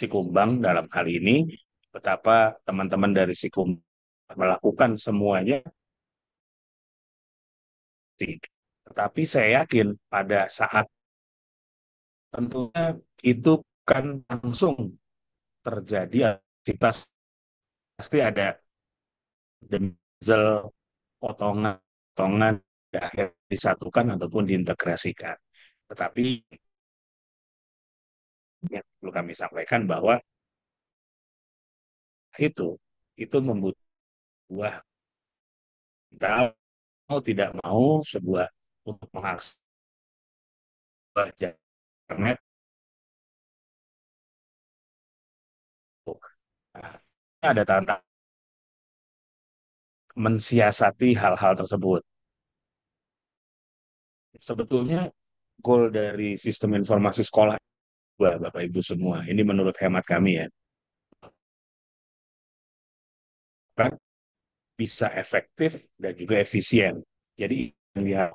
S5: Sikumbang dalam hal ini betapa teman-teman dari Sikumbang melakukan semuanya. Tetapi saya yakin pada saat tentunya itu kan langsung terjadi aktivitas. Pasti ada demzel potongan potongan akhir disatukan ataupun diintegrasikan. Tetapi yang perlu kami sampaikan bahwa itu itu membutuhkan kita mau tidak mau sebuah untuk mengakses internet nah, ada tantangan mensiasati hal-hal tersebut sebetulnya goal dari sistem informasi sekolah Bapak Ibu semua. Ini menurut hemat kami ya. Kan bisa efektif dan juga efisien. Jadi lihat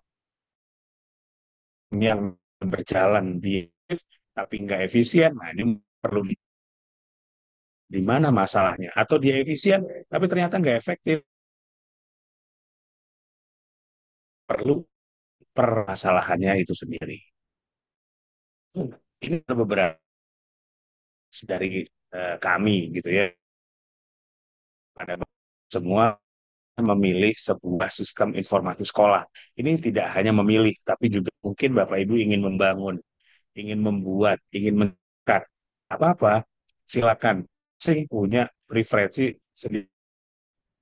S5: yang berjalan di tapi nggak efisien, nah ini perlu di, di mana masalahnya? Atau dia efisien tapi ternyata nggak efektif, perlu permasalahannya itu sendiri. Ini beberapa dari uh, kami gitu ya. Pada semua memilih sebuah sistem informasi sekolah. Ini tidak hanya memilih, tapi juga mungkin Bapak Ibu ingin membangun, ingin membuat, ingin mendekat. Apa-apa, silakan. Sing punya preferensi sendiri.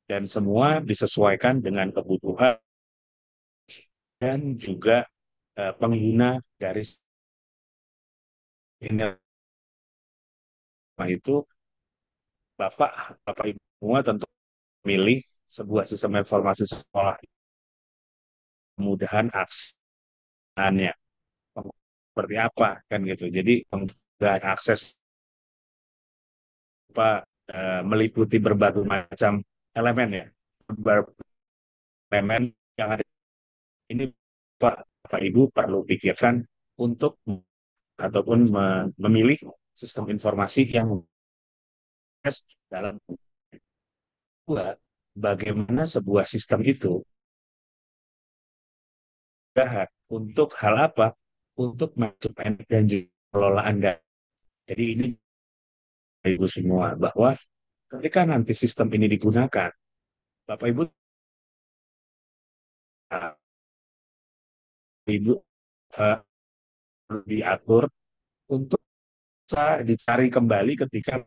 S5: Dan semua disesuaikan dengan kebutuhan dan juga uh, pengguna dari ini itu Bapak, Bapak Ibu semua tentu memilih sebuah sistem informasi sekolah. Kemudahan aksesnya seperti apa kan gitu. Jadi kemudahan akses apa e, meliputi berbagai macam elemen ya, elemen yang ada. Ini Pak, Pak Ibu perlu pikirkan untuk ataupun memilih sistem informasi yang dalam bagaimana sebuah sistem itu untuk hal apa? Untuk masuk dan pengelolaan data. Jadi ini Ibu semua bahwa ketika nanti sistem ini digunakan, Bapak Ibu Ibu uh, diatur untuk bisa dicari kembali ketika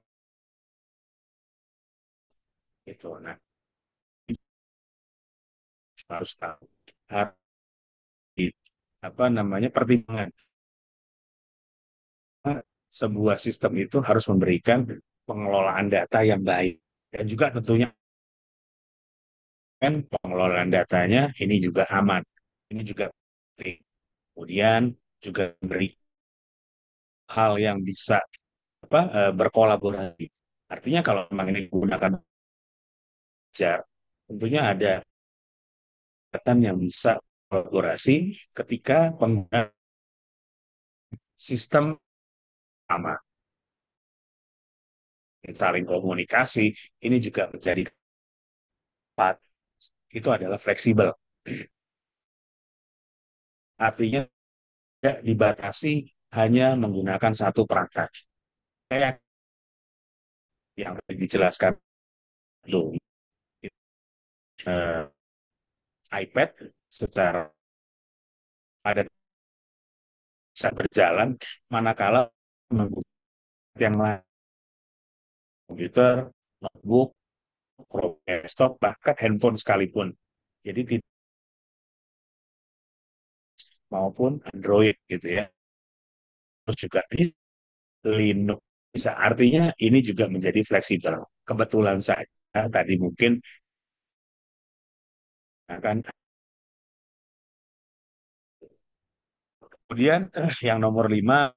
S5: itu. Nah, harus tahu. Harus apa namanya pertimbangan. Sebuah sistem itu harus memberikan pengelolaan data yang baik. Dan juga tentunya kan pengelolaan datanya ini juga aman. Ini juga penting. Kemudian juga beri hal yang bisa apa eh, berkolaborasi. Artinya kalau memang ini digunakan tentunya ada yang bisa kolaborasi ketika pengguna sistem sama. Saling komunikasi ini juga menjadi empat itu adalah fleksibel. Artinya tidak dibatasi hanya menggunakan satu perangkat. Yang dijelaskan dulu uh, iPad secara ada bisa berjalan manakala menggunakan yang lain komputer, notebook, Chrome desktop, bahkan handphone sekalipun. Jadi tidak maupun Android gitu ya. Terus juga ini Linux bisa artinya ini juga menjadi fleksibel. Kebetulan saja tadi mungkin akan kemudian eh, yang nomor lima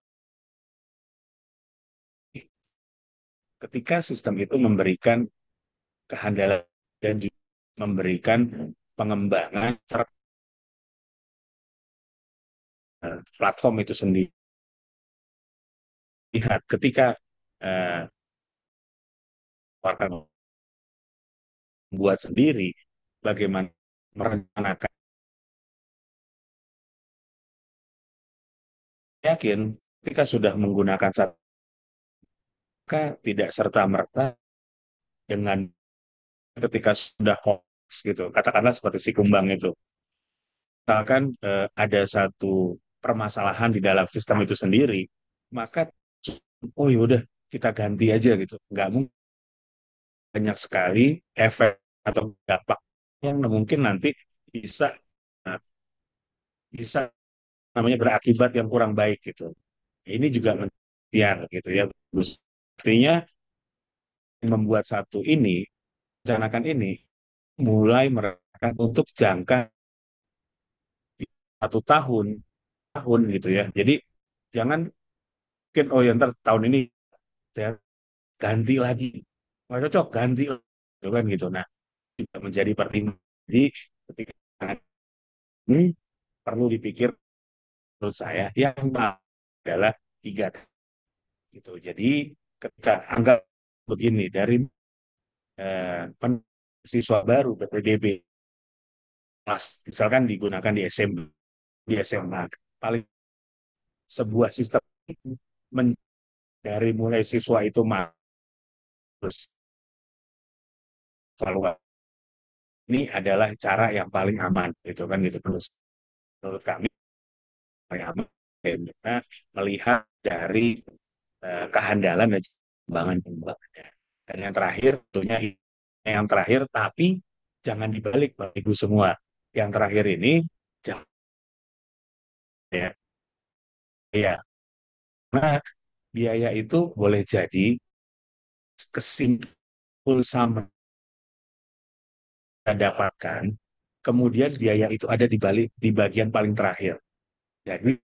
S5: ketika sistem itu memberikan kehandalan dan juga memberikan pengembangan platform itu sendiri. Lihat ketika eh, buat sendiri, bagaimana merencanakan. Yakin ketika sudah menggunakan satu maka tidak serta merta dengan ketika sudah hoax gitu. Katakanlah seperti si kumbang itu. Misalkan eh, ada satu permasalahan di dalam sistem itu sendiri maka oh yaudah kita ganti aja gitu. Nggak mungkin. Banyak sekali efek atau dampak yang mungkin nanti bisa bisa namanya berakibat yang kurang baik gitu. Ini juga penelitian gitu ya. Artinya membuat satu ini, rencanakan ini mulai mereka untuk jangka satu tahun tahun gitu ya. Jadi jangan mungkin oh ya ntar tahun ini saya ganti lagi nggak cocok ganti gitu kan gitu. Nah juga menjadi pertimbangan. Jadi ketika ini perlu dipikir menurut saya yang adalah tiga gitu. Jadi ketika anggap begini dari eh, siswa baru PPDB kelas misalkan digunakan di SMP di SMA paling sebuah sistem men, dari mulai siswa itu terus selalu ini adalah cara yang paling aman itu kan gitu. Terus menurut kami paling aman kita melihat dari uh, kehandalan dan pengembangan pengembangannya dan yang terakhir tentunya yang terakhir tapi jangan dibalik Bapak Ibu semua. Yang terakhir ini jangan ya. Ya nah biaya itu boleh jadi kesimpul sama kita dapatkan kemudian biaya itu ada di balik di bagian paling terakhir jadi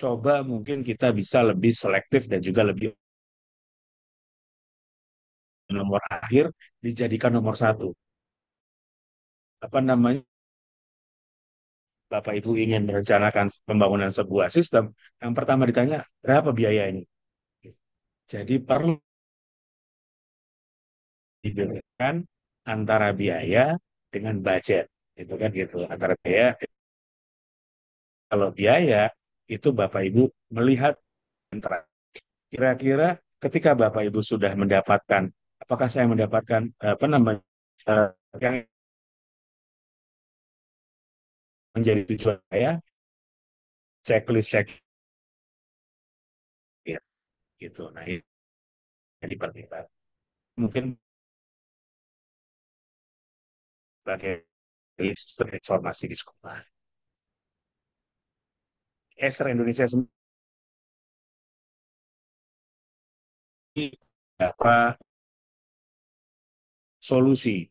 S5: coba mungkin kita bisa lebih selektif dan juga lebih nomor akhir dijadikan nomor satu. Apa namanya? Bapak Ibu ingin merencanakan pembangunan sebuah sistem, yang pertama ditanya, berapa biayanya? Jadi perlu dibedakan antara biaya dengan budget. Itu kan gitu, antara biaya kalau biaya itu Bapak Ibu melihat kira-kira ketika Bapak Ibu sudah mendapatkan apakah saya mendapatkan apa namanya uh, yang menjadi tujuan saya? Checklist check ya gitu. Nah ini jadi pertimbangan mungkin sebagai informasi di sekolah. Eser Indonesia sendiri solusi?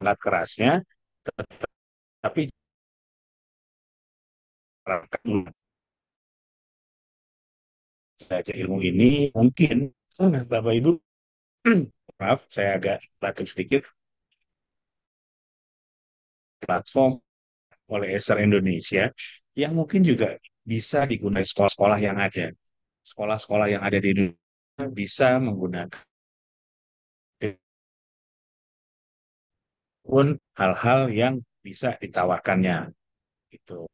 S5: Sangat kerasnya, tapi belajar ilmu ini mungkin Bapak Ibu *clears throat* maaf saya agak batuk sedikit platform oleh ESER Indonesia yang mungkin juga bisa digunakan sekolah-sekolah yang ada. Sekolah-sekolah yang ada di Indonesia bisa menggunakan pun hal-hal yang bisa ditawarkannya itu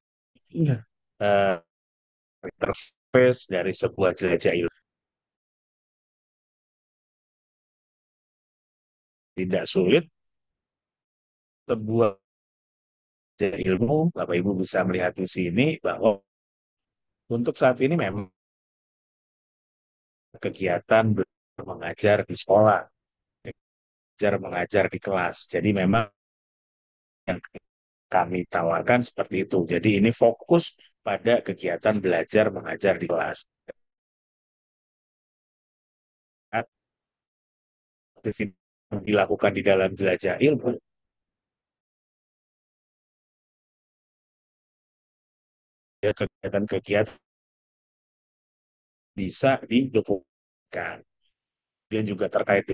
S5: iya. Uh, interface dari sebuah jelajah ilmu. Tidak sulit. Sebuah ilmu Bapak Ibu bisa melihat di sini bahwa untuk saat ini memang kegiatan mengajar di sekolah belajar mengajar di kelas. Jadi memang yang kami tawarkan seperti itu. Jadi ini fokus pada kegiatan belajar mengajar di kelas. dilakukan di dalam belajar ilmu kegiatan-kegiatan bisa didokumentasikan. Dan juga terkait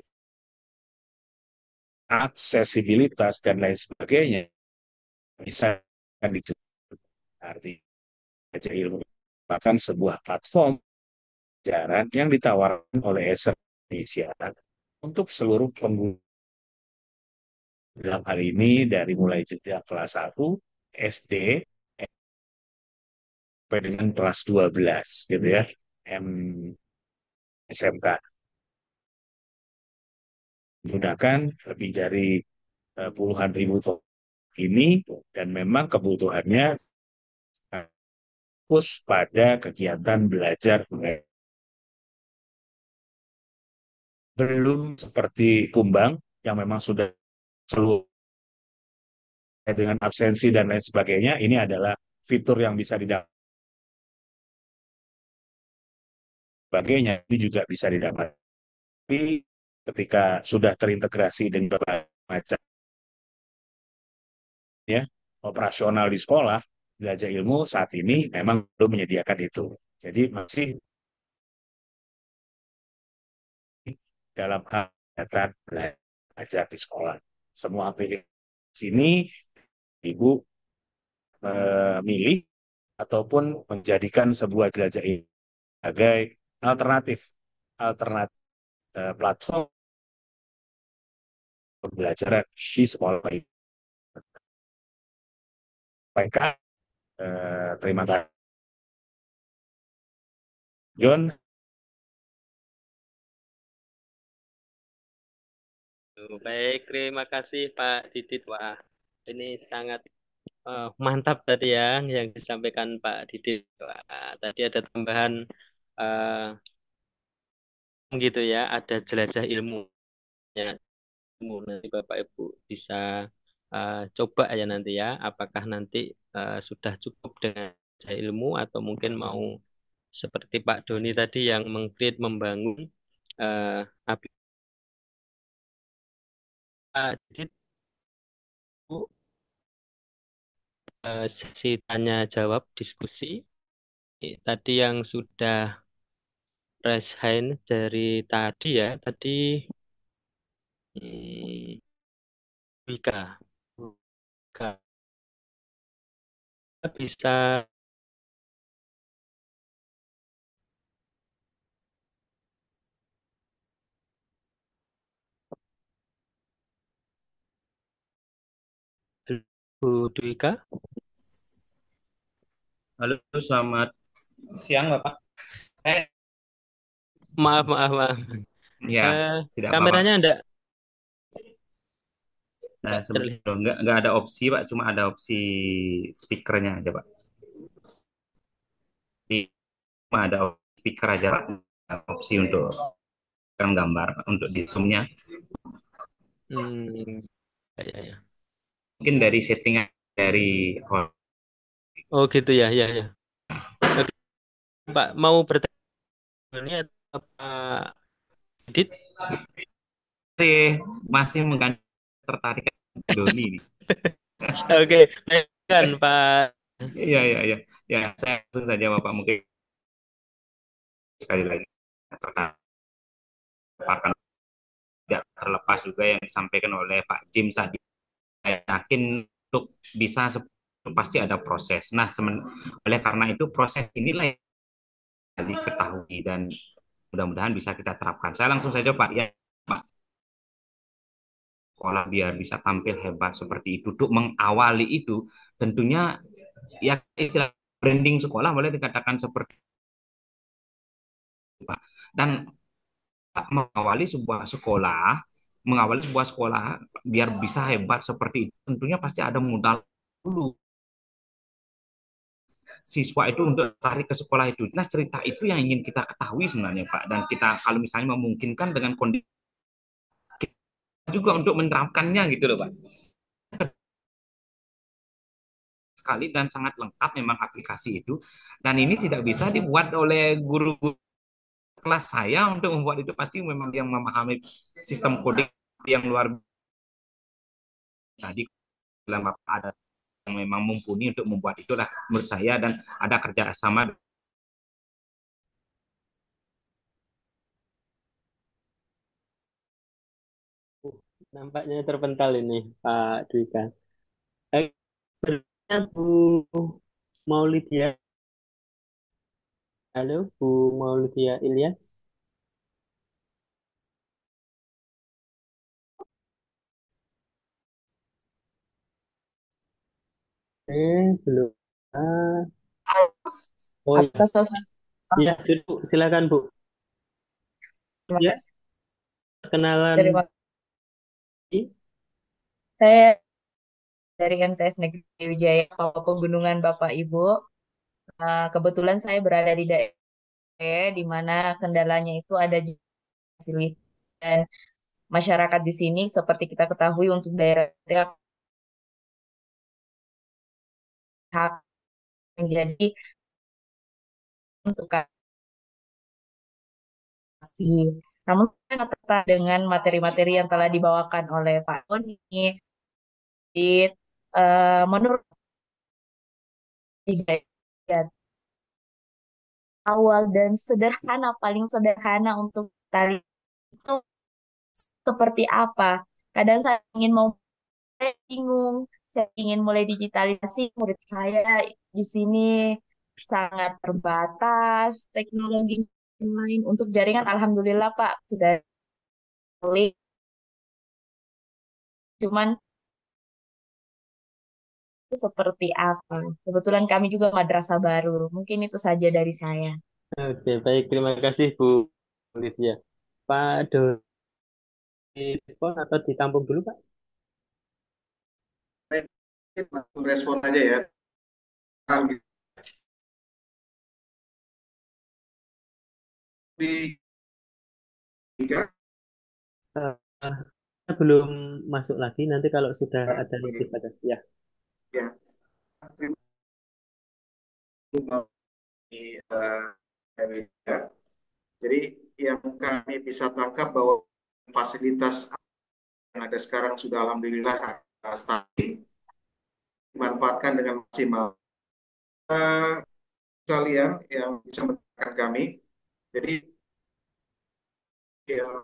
S5: aksesibilitas dan lain sebagainya bisa diceritakan arti baca ilmu bahkan sebuah platform jaran yang ditawarkan oleh ESER Indonesia untuk seluruh pengguna dalam hal ini dari mulai jenjang kelas 1 SD sampai dengan kelas 12 gitu ya M SMK menggunakan lebih dari uh, puluhan ribu ini dan memang kebutuhannya fokus pada kegiatan belajar belum seperti kumbang yang memang sudah seluruh dengan absensi dan lain sebagainya ini adalah fitur yang bisa didapat sebagainya ini juga bisa didapat tapi ketika sudah terintegrasi dengan berbagai macam ya operasional di sekolah belajar ilmu saat ini memang belum menyediakan itu. Jadi masih dalam hal kegiatan belajar di sekolah. Semua pilih sini ibu memilih ataupun menjadikan sebuah jelajah ini sebagai alternatif alternatif uh, platform pembelajaran di sekolah ini. Baiklah, uh, terima kasih. John.
S2: Baik, terima kasih Pak Didit. Wah, ini sangat uh, mantap tadi ya yang disampaikan Pak Didit. Wah, tadi ada tambahan uh, gitu ya, ada jelajah ilmu. Ya, ilmu nanti Bapak Ibu bisa uh, coba ya nanti ya, apakah nanti uh, sudah cukup dengan ilmu atau mungkin mau seperti Pak Doni tadi yang mengkreat membangun uh, aplikasi. Jadi uh, sesi tanya jawab diskusi tadi yang sudah raise hand dari tadi ya tadi hmm, Wika Wika bisa Bu Dwika.
S6: Halo, selamat siang Bapak. Saya
S2: maaf maaf maaf.
S6: ya
S2: Eh,
S6: tidak
S2: kameranya
S6: apa-apa.
S2: enggak
S6: Nah,
S2: terlihat.
S6: nggak nggak ada opsi Pak, cuma ada opsi speakernya aja Pak. Cuma ada opsi speaker aja Pak, opsi untuk kan gambar untuk di zoom-nya.
S2: Hmm, ya, ya, ya.
S6: Mungkin dari settingan dari oh,
S2: Oh gitu ya, ya, ya. Oke, Pak mau bertanya ini apa Didit?
S6: masih masih mengganti tertarik Doni ini. *laughs*
S2: Oke, kan Pak.
S6: Iya iya iya. Ya, saya langsung saja Bapak mungkin sekali lagi tertarik tidak terlepas juga yang disampaikan oleh Pak Jim tadi. Saya yakin untuk bisa pasti ada proses. Nah, semen, oleh karena itu proses inilah yang diketahui dan mudah-mudahan bisa kita terapkan. Saya langsung saja Pak ya Pak sekolah biar bisa tampil hebat seperti itu. Untuk mengawali itu tentunya ya istilah branding sekolah boleh dikatakan seperti Pak. Dan mengawali sebuah sekolah, mengawali sebuah sekolah biar bisa hebat seperti itu, tentunya pasti ada modal dulu siswa itu untuk tarik ke sekolah itu. Nah, cerita itu yang ingin kita ketahui sebenarnya, Pak. Dan kita kalau misalnya memungkinkan dengan kondisi juga untuk menerapkannya gitu loh, Pak. Sekali dan sangat lengkap memang aplikasi itu. Dan ini tidak bisa dibuat oleh guru kelas saya untuk membuat itu pasti memang yang memahami sistem coding yang luar biasa. Tadi bilang Bapak ada yang memang mumpuni untuk membuat itulah menurut saya dan ada kerjasama
S2: Nampaknya terpental ini Pak Dwika. Eh, Bu Maulidia. Halo Bu Maulidia Ilyas. Belum. Ah, oh iya.
S7: Atas selesai.
S2: Ya, silakan, Bu.
S7: Terima
S2: Ya,
S7: kasih.
S2: perkenalan.
S7: Terima kasih. Saya dari MTS Negeri Wijaya, Papua Pegunungan Bapak Ibu. Nah, kebetulan saya berada di daerah di mana kendalanya itu ada fasilitas dan masyarakat di sini seperti kita ketahui untuk daerah hak menjadi untuk. Namun saya dengan materi-materi yang telah dibawakan oleh Pak Tony, eh, menurut ya, awal dan sederhana paling sederhana untuk tari itu seperti apa? Kadang saya ingin mau bingung, saya ingin mulai digitalisasi murid saya di sini sangat terbatas teknologi lain untuk jaringan alhamdulillah Pak sudah klik cuman seperti apa kebetulan kami juga madrasah baru mungkin itu saja dari saya
S2: Oke, baik. Terima kasih Bu Lydia. Pak Do, respon atau ditampung dulu, Pak?
S4: Langsung respon aja ya. Di tiga,
S2: Eh, belum masuk lagi. Nanti kalau sudah ada notif aja. Ya.
S4: ya. Terima di eh, media. Jadi yang kami bisa tangkap bahwa fasilitas yang ada sekarang sudah alhamdulillah uh, stabil dimanfaatkan dengan maksimal. Uh, kalian yang bisa mendengarkan kami, jadi ya,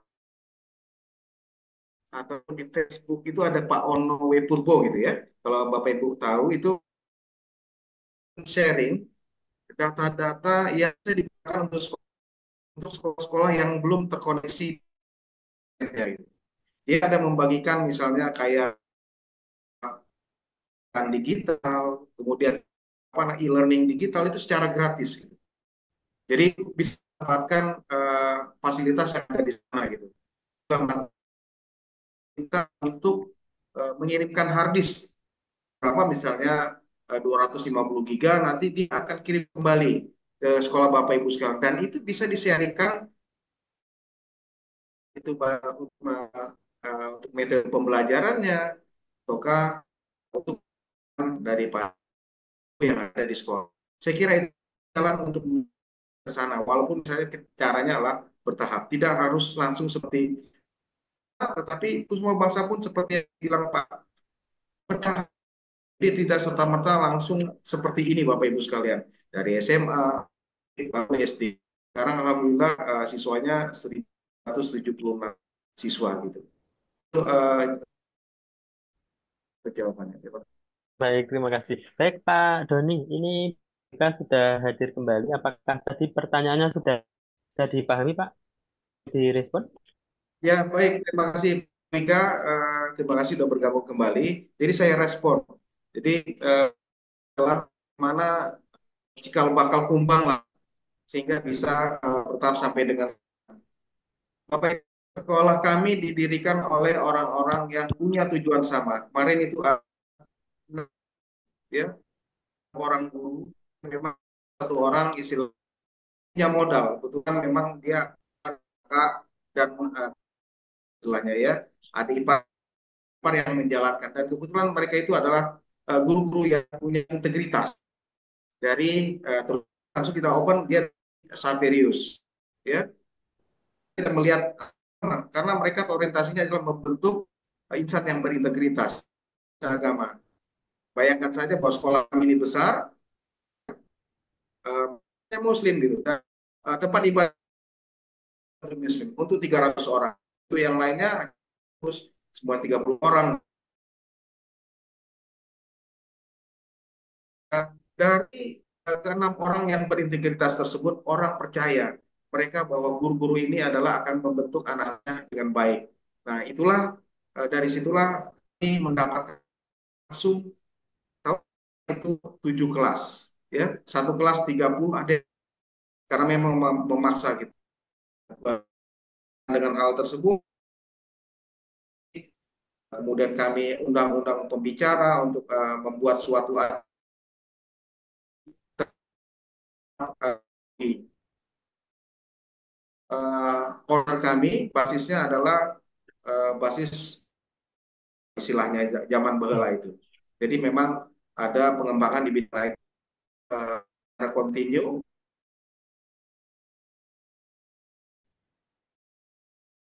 S4: ataupun di Facebook itu ada Pak Ono W Purbo gitu ya. Kalau Bapak Ibu tahu itu sharing data-data yang bisa digunakan untuk sekolah, sekolah-sekolah yang belum terkoneksi. Ya. Dia ada membagikan misalnya kayak digital, kemudian apa e-learning digital itu secara gratis. Gitu. Jadi bisa mendapatkan uh, fasilitas yang ada di sana gitu. Kita untuk uh, mengirimkan hard disk berapa misalnya uh, 250 giga nanti dia akan kirim kembali ke sekolah Bapak Ibu sekalian dan itu bisa disiarkan itu untuk, uh, untuk metode pembelajarannya ataukah untuk dari Pak yang ada di sekolah. Saya kira itu jalan untuk ke sana. Walaupun saya caranya lah bertahap, tidak harus langsung seperti tetapi semua bangsa pun seperti yang bilang Pak bertahap. Dia tidak serta merta langsung seperti ini Bapak Ibu sekalian dari SMA, lalu SD. Sekarang alhamdulillah uh, siswanya 176 siswa gitu. Itu uh, jawabannya.
S2: Baik, terima kasih. Baik, Pak Doni, ini kita sudah hadir kembali. Apakah tadi pertanyaannya sudah bisa dipahami, Pak? Direspon?
S4: Ya, baik. Terima kasih, Mika. Uh, terima kasih sudah bergabung kembali. Jadi saya respon. Jadi uh, mana jika bakal kumbang lah, sehingga bisa uh, bertahap sampai dengan Bapak sekolah kami didirikan oleh orang-orang yang punya tujuan sama. Kemarin itu ya. Orang guru memang satu orang istilahnya modal. Kebetulan memang dia kakak dan uh, istilahnya ya adik ipar yang menjalankan. Dan kebetulan mereka itu adalah eh, guru-guru uh, yang punya integritas. Dari uh, langsung kita open dia Saverius ya. Kita melihat karena mereka orientasinya adalah membentuk insan yang berintegritas agama Bayangkan saja bahwa sekolah ini besar, uh, muslim gitu, dan uh, tempat ibadah muslim untuk 300 orang. Itu yang lainnya harus semua 30 orang. Nah, dari uh, keenam orang yang berintegritas tersebut, orang percaya mereka bahwa guru-guru ini adalah akan membentuk anaknya dengan baik. Nah, itulah dari situlah kami mendapatkan langsung itu tujuh kelas ya. Satu kelas 30 ada karena memang memaksa gitu dengan hal tersebut kemudian kami undang-undang pembicara untuk uh, membuat suatu uh, order kami basisnya adalah uh, basis istilahnya zaman bahula itu. Jadi memang ada pengembangan di bidang uh, kontinu.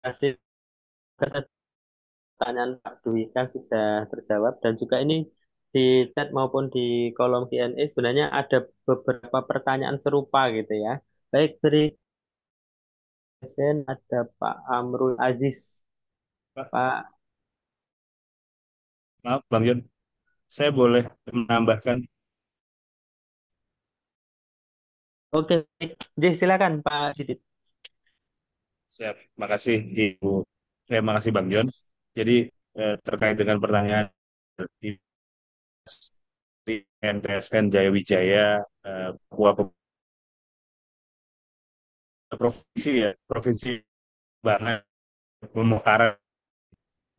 S2: Hasil pertanyaan Pak Dwika sudah terjawab dan juga ini di chat maupun di kolom Q&A sebenarnya ada beberapa pertanyaan serupa gitu ya. Baik dari ada Pak Amrul Aziz.
S5: Pak.
S2: Pak.
S5: Maaf Bang Yon, saya boleh menambahkan
S2: Oke, jadi silakan Pak Didit.
S5: Siap, makasih Ibu. Terima kasih Bang Yon. Jadi eh, terkait dengan pertanyaan di NTSN Jaya Wijaya eh, Papua provinsi ya provinsi banget Pemekaran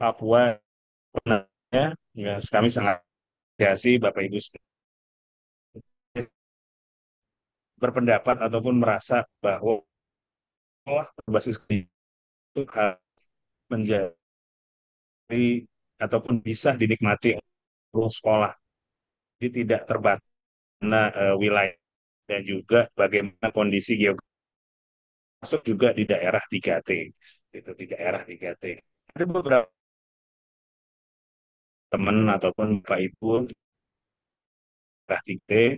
S5: Papua ya kami sangat apresiasi Bapak Ibu berpendapat ataupun merasa bahwa sekolah berbasis itu menjadi ataupun bisa dinikmati oleh sekolah. Jadi tidak terbatas uh, wilayah dan juga bagaimana kondisi geografis masuk juga di daerah 3T itu di daerah 3T ada beberapa teman ataupun Pak Ibu 3T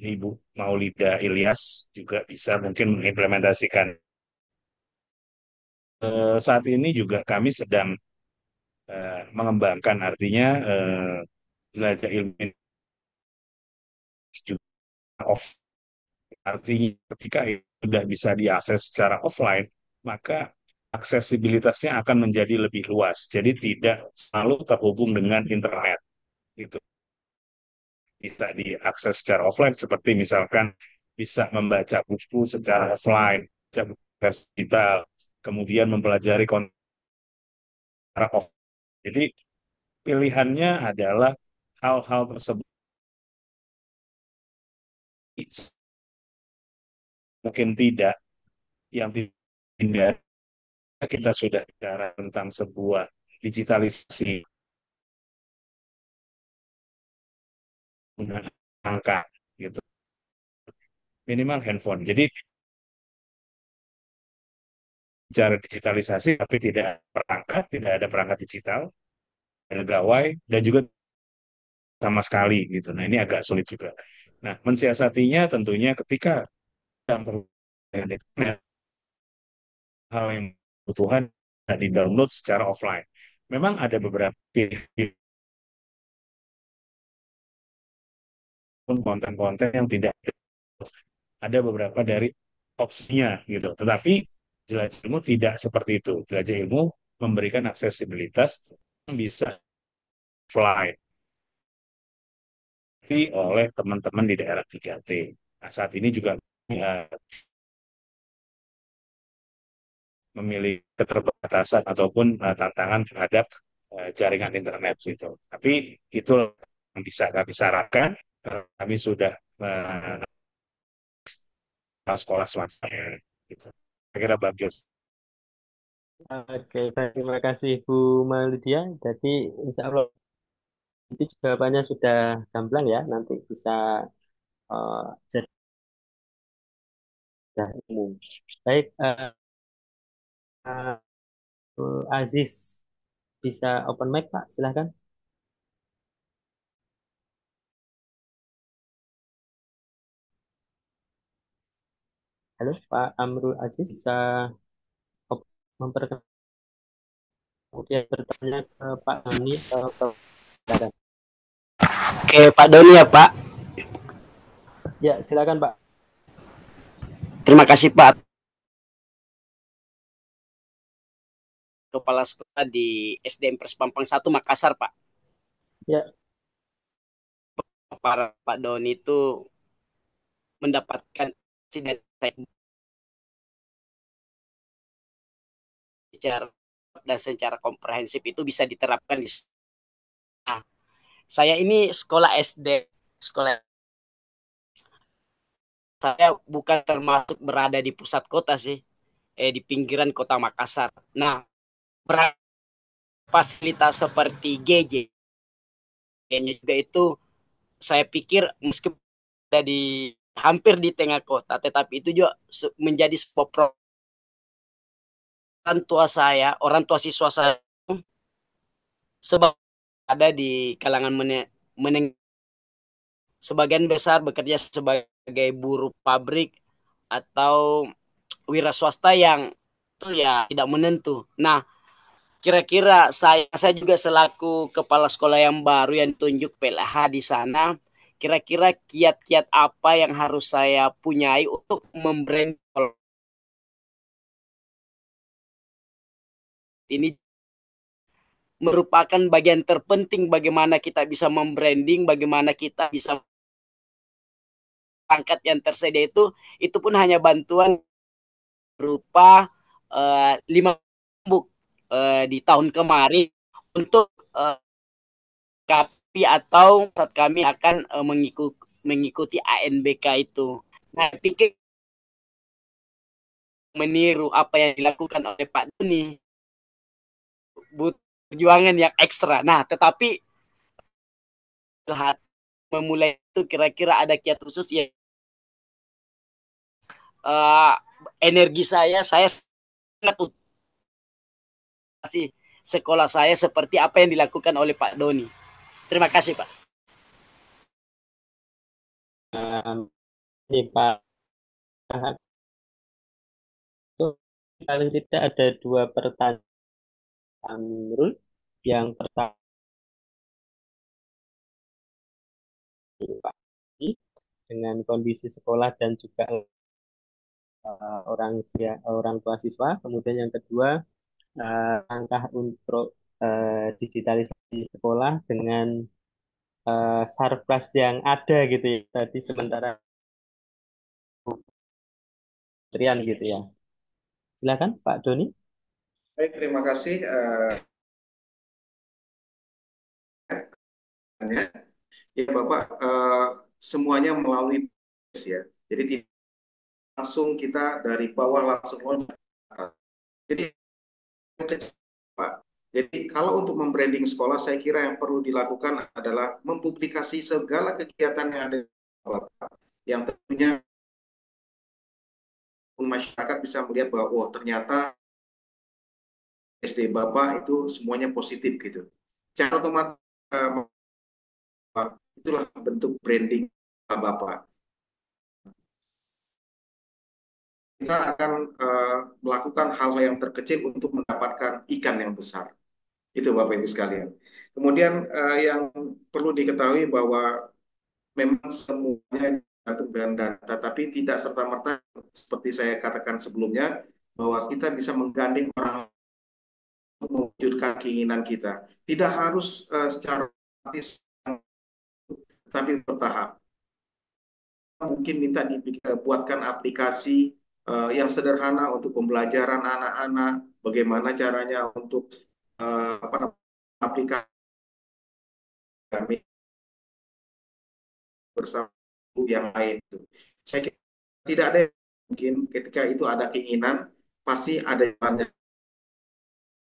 S5: Ibu Maulida Ilyas juga bisa mungkin mengimplementasikan. Uh, saat ini juga kami sedang uh, mengembangkan artinya uh, jelajah ilmu juga off. Artinya ketika sudah bisa diakses secara offline, maka aksesibilitasnya akan menjadi lebih luas. Jadi tidak selalu terhubung dengan internet. Itu bisa diakses secara offline seperti misalkan bisa membaca buku secara offline, baca digital, kemudian mempelajari konten off. Jadi pilihannya adalah hal-hal tersebut mungkin tidak yang tidak kita sudah bicara tentang sebuah digitalisasi. Angka gitu. Minimal handphone. Jadi cara digitalisasi tapi tidak perangkat tidak ada perangkat digital ada gawai dan juga sama sekali gitu. Nah ini agak sulit juga. Nah mensiasatinya tentunya ketika dalam hal yang kebutuhan di download secara offline memang ada beberapa konten-konten yang tidak ada beberapa dari opsinya gitu. Tetapi jelajah ilmu tidak seperti itu. Jelajah ilmu memberikan aksesibilitas yang bisa fly oleh teman-teman di daerah 3T. Nah, saat ini juga ya, memiliki keterbatasan ataupun uh, tantangan terhadap uh, jaringan internet gitu. Tapi itu yang bisa kami sarankan kami sudah uh, sekolah swasta gitu. Kira bagus.
S2: Oke, terima kasih Bu Malidia. Jadi insya Allah itu jawabannya sudah gamblang ya. Nanti bisa uh, jadi umum. Baik, uh, uh, Aziz bisa open mic Pak, silahkan. Halo Pak Amrul Aziz bisa memperkenalkan kemudian bertanya ke Pak Doni atau ke
S8: Oke Pak Doni ya Pak.
S2: Ya silakan Pak.
S8: Terima kasih Pak. Kepala Sekolah di SDM Perspampang 1 Makassar Pak.
S2: Ya.
S8: Para Pak Doni itu mendapatkan secara dan secara komprehensif itu bisa diterapkan di nah, saya ini sekolah SD sekolah saya bukan termasuk berada di pusat kota sih eh di pinggiran kota Makassar nah fasilitas seperti GJ juga itu saya pikir meskipun ada di hampir di tengah kota, tetapi itu juga menjadi sebuah pro orang tua saya, orang tua siswa saya sebab ada di kalangan menengah sebagian besar bekerja sebagai buruh pabrik atau wira swasta yang itu ya tidak menentu. Nah, kira-kira saya saya juga selaku kepala sekolah yang baru yang tunjuk PLH di sana, kira-kira kiat-kiat apa yang harus saya punyai untuk membrand ini? Merupakan bagian terpenting bagaimana kita bisa membranding, bagaimana kita bisa pangkat yang tersedia itu itu pun hanya bantuan berupa uh, lima uh, di tahun kemarin untuk uh, kapi atau saat kami akan uh, mengikuti mengikuti ANBK itu. Nah, pikir meniru apa yang dilakukan oleh Pak Doni butuh perjuangan yang ekstra. Nah, tetapi memulai itu kira-kira ada kiat khusus yang uh, energi saya saya sangat kasih sekolah saya seperti apa yang dilakukan oleh Pak Doni. Terima kasih Pak.
S2: Ini Pak paling tidak ada dua pertanyaan Amrul. Yang pertama dengan kondisi sekolah dan juga uh, orang orang tua siswa. Kemudian yang kedua uh, langkah untuk uh, digitalisasi sekolah dengan uh, surplus yang ada gitu ya. Tadi sementara Trian gitu ya. Silakan Pak Doni.
S4: Baik, terima kasih. Uh, ya Bapak, uh, semuanya melalui ya. Jadi tidak langsung kita dari bawah langsung loncat. Jadi Pak. Jadi kalau untuk membranding sekolah, saya kira yang perlu dilakukan adalah mempublikasi segala kegiatan yang ada Bapak. Yang tentunya masyarakat bisa melihat bahwa oh ternyata SD Bapak itu semuanya positif gitu. Cara otomatis uh, itulah bentuk branding Bapak. Kita akan uh, melakukan hal yang terkecil untuk mendapatkan ikan yang besar. Itu Bapak Ibu sekalian. Kemudian uh, yang perlu diketahui bahwa memang semuanya dengan data, tapi tidak serta-merta seperti saya katakan sebelumnya, bahwa kita bisa menggandeng orang mewujudkan keinginan kita. Tidak harus uh, secara otomatis, tapi bertahap. Mungkin minta dibuatkan aplikasi uh, yang sederhana untuk pembelajaran anak-anak, bagaimana caranya untuk uh, apa aplikasi kami bersama yang lain. Saya kira tidak ada mungkin ketika itu ada keinginan pasti ada jalannya.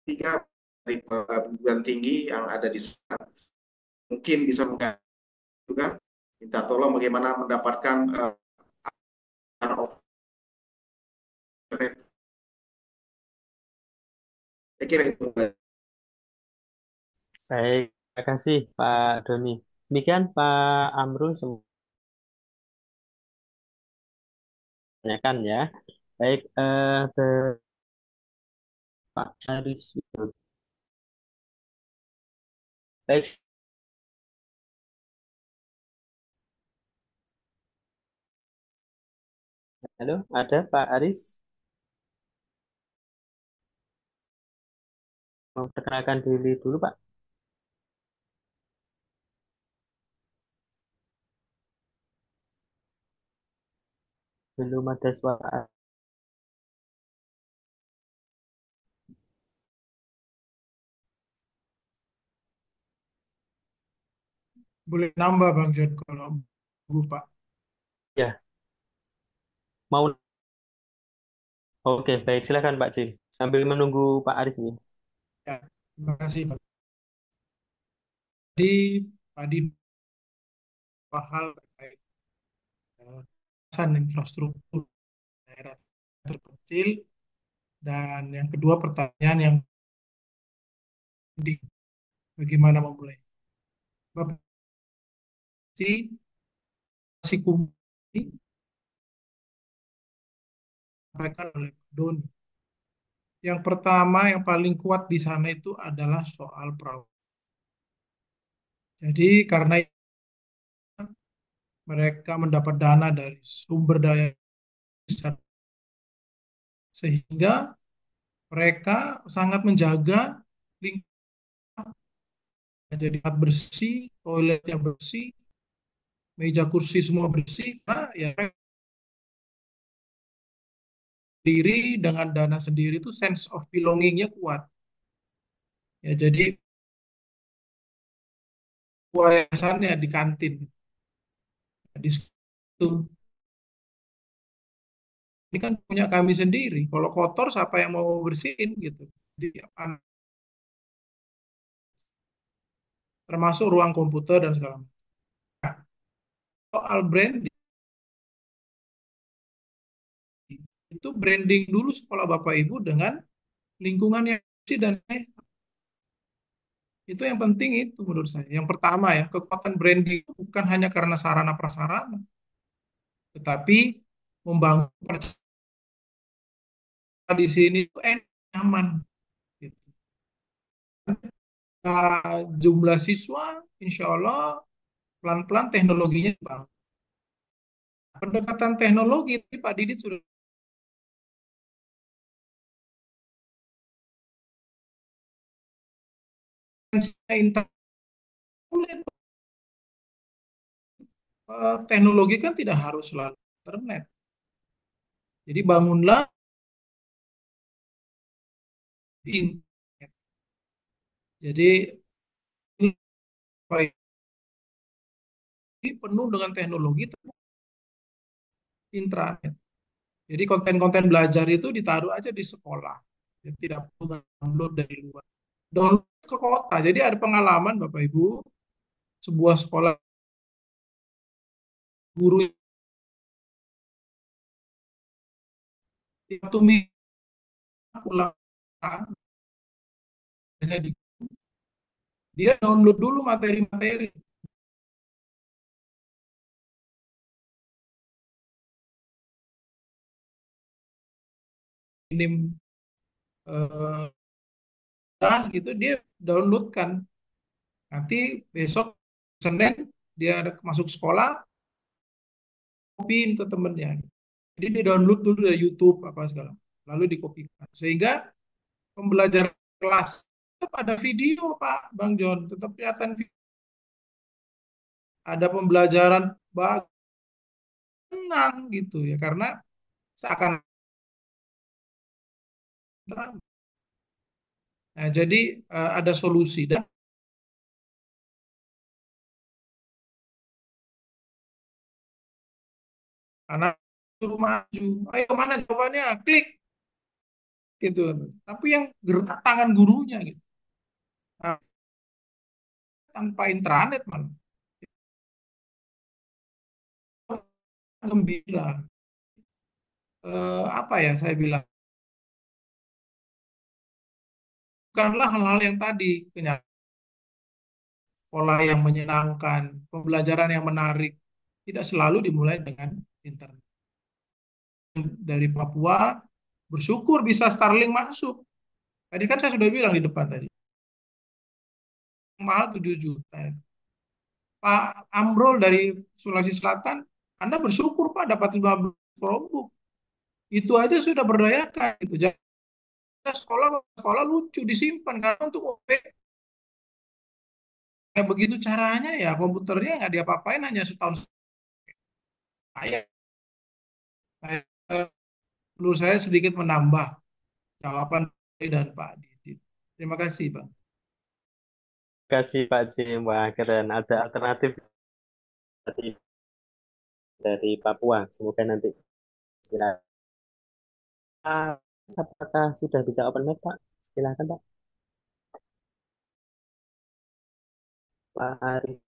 S4: Tiga dari perguruan tinggi yang ada di sana mungkin bisa juga minta tolong bagaimana mendapatkan uh, kira itu.
S2: Baik, terima kasih Pak Doni. Demikian Pak Amrul kan ya. Baik, eh, ke Pak Aris Baik, Halo, ada Pak Aris? Mau perkenalkan diri dulu, Pak. Belum ada suara.
S3: Boleh nambah, Bang John, kalau lupa.
S2: Ya. Mau Oke, baik. Silakan Pak Jim. Sambil menunggu Pak Aris ini.
S3: Ya, terima kasih. Jadi tadi hal terkait uh, infrastruktur daerah terkecil dan yang kedua pertanyaan yang bagaimana memulai. Bapak si si disampaikan oleh Doni. Yang pertama, yang paling kuat di sana itu adalah soal perahu. Jadi karena mereka mendapat dana dari sumber daya besar sehingga mereka sangat menjaga lingkungan jadi bersih, toiletnya bersih, meja kursi semua bersih karena ya diri dengan dana sendiri itu sense of belongingnya kuat. Ya jadi yayasannya di kantin di situ ini kan punya kami sendiri. Kalau kotor siapa yang mau bersihin gitu. Jadi termasuk ruang komputer dan segala macam. Nah, soal branding itu branding dulu sekolah Bapak Ibu dengan lingkungan yang bersih dan sehat. Itu yang penting itu menurut saya. Yang pertama ya, kekuatan branding bukan hanya karena sarana prasarana, tetapi membangun di sini itu nyaman. Gitu. Jumlah siswa, insya Allah pelan-pelan teknologinya bang. Pendekatan teknologi, Pak Didit sudah internet eh, teknologi kan tidak harus selalu internet. Jadi bangunlah internet. Jadi ini penuh dengan teknologi intranet. Jadi konten-konten belajar itu ditaruh aja di sekolah. Tidak perlu download dari luar. Download ke kota. Jadi ada pengalaman Bapak Ibu, sebuah sekolah guru itu pulang dia download dulu materi-materi ini uh, nah gitu dia downloadkan nanti besok Senin dia ada masuk sekolah kopiin ke temennya. Jadi dia download dulu dari YouTube apa segala. Lalu dikopikan sehingga pembelajaran kelas tetap ada video Pak Bang John. Tetap kelihatan video. ada pembelajaran bagus senang gitu ya karena seakan jadi uh, ada solusi dan anak suruh maju, ayo mana jawabannya, klik, gitu. Tapi yang gerak tangan gurunya gitu. Nah, tanpa intranet malah. Gembira. Uh, apa ya saya bilang? Bukanlah hal-hal yang tadi kenyataan sekolah yang menyenangkan, pembelajaran yang menarik, tidak selalu dimulai dengan internet. Dari Papua bersyukur bisa Starlink masuk. Tadi kan saya sudah bilang di depan tadi. Mahal 7 juta. Pak Amrol dari Sulawesi Selatan, Anda bersyukur Pak dapat 15 Chromebook. Itu aja sudah berdayakan. Itu sekolah sekolah lucu disimpan karena untuk OP ya begitu caranya ya komputernya nggak diapa-apain hanya setahun saya menurut saya sedikit menambah jawaban dan Pak Didit. Terima kasih, Bang.
S2: Terima kasih Pak Jim. Wah, keren. Ada alternatif dari, dari Papua. Semoga nanti apakah sudah bisa open mic, Pak? Silakan, Pak. Pak Haris.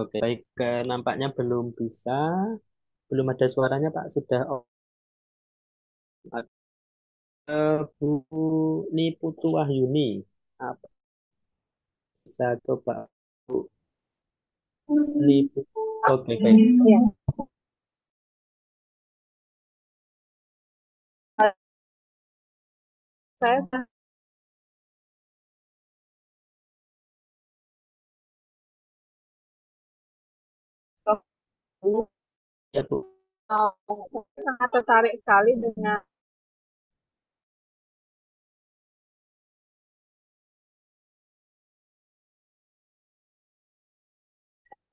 S2: Oke, baik. Nampaknya belum bisa. Belum ada suaranya, Pak. Sudah Bu Niputu Wahyuni, apa bisa coba Niputu? Oke, okay, baik.
S9: Ya. Saya
S2: Ya, Bu.
S9: Oh, sangat tertarik sekali dengan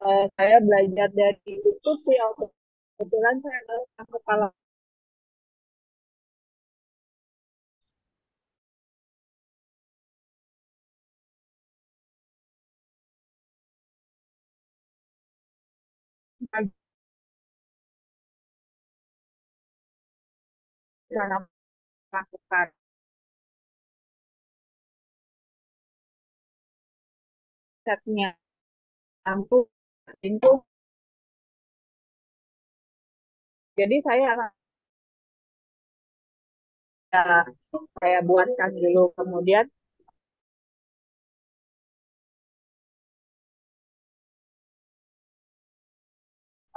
S9: uh, saya belajar dari YouTube sih untuk kebetulan saya adalah kepala melakukan. Setnya lampu pintu jadi saya ya, saya buatkan dulu kemudian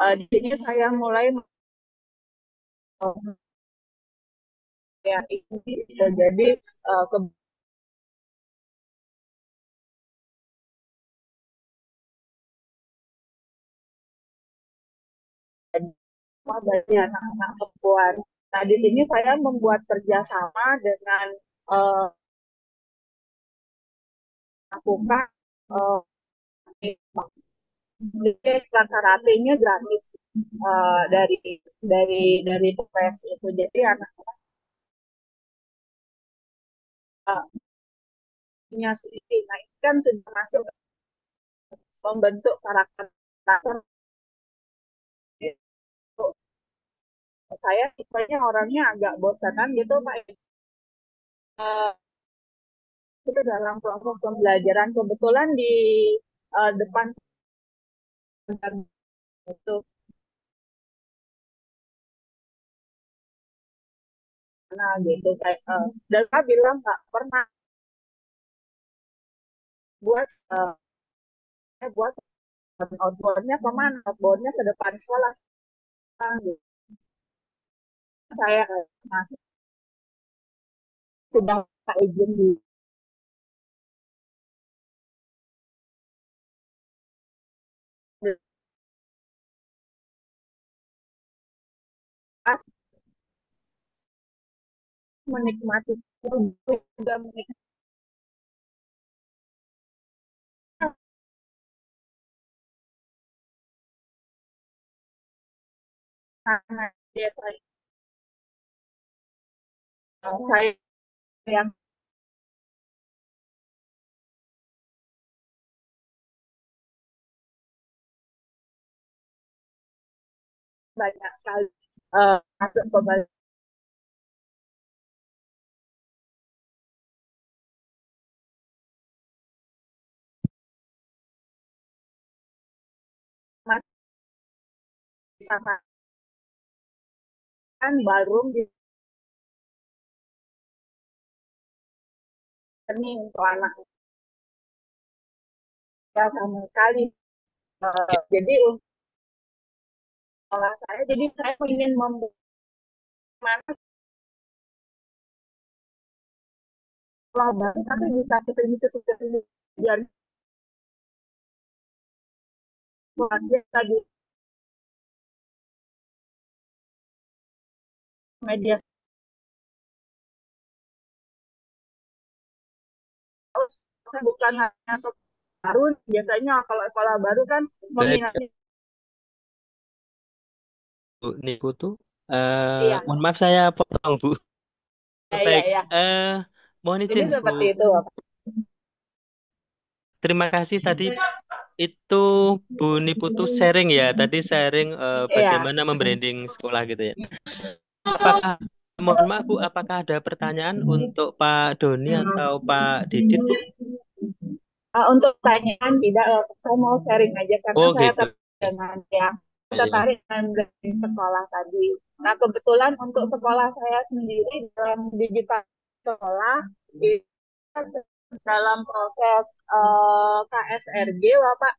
S9: uh, saya mulai ya ini jadi uh, ke dari anak-anak perempuan. Nah, di sini saya membuat kerjasama dengan uh, lakukan uh, karate-nya gratis uh, dari dari dari PES itu. Jadi uh, punya sedikit. Nah, ini kan sudah masuk membentuk karakter saya tipenya orangnya agak bosanan gitu Pak. Uh, itu dalam proses pembelajaran. Kebetulan di uh, depan itu. Nah gitu kayak uh, dan saya bilang nggak pernah. Buat uh, buat outboundnya ke mana? Outboundnya ke depan sekolah. Gitu saya masih sudah tak izin di menikmati juga menikmati. Karena dia saya banyak sekali uh, masuk ke kan baru di seni untuk anak. Ya sama sekali. Uh, jadi untuk saya jadi saya ingin membuat mana banget tapi bisa ke sini ke sini biar buat dia tadi media bukan hanya baru biasanya kalau sekolah baru kan meminati
S2: Bu Niku tuh uh,
S9: iya.
S2: mohon maaf saya potong Bu.
S9: Ya,
S2: baik
S9: iya, iya.
S2: Uh, mohon izin
S9: Jadi seperti
S2: Bu
S9: itu.
S2: Terima kasih tadi itu Bu Niputu sharing ya. Tadi sharing uh, bagaimana iya. membranding sekolah gitu ya. Apakah mohon maaf Bu apakah ada pertanyaan untuk Pak Doni atau Pak Didit Bu?
S9: Uh, untuk pertanyaan tidak, uh, saya mau sharing aja karena
S2: oh,
S9: saya
S2: gitu.
S9: dengan yang tertarik dengan branding sekolah tadi. Nah, kebetulan untuk sekolah saya sendiri dalam digital sekolah dalam proses uh, KSRG, Bapak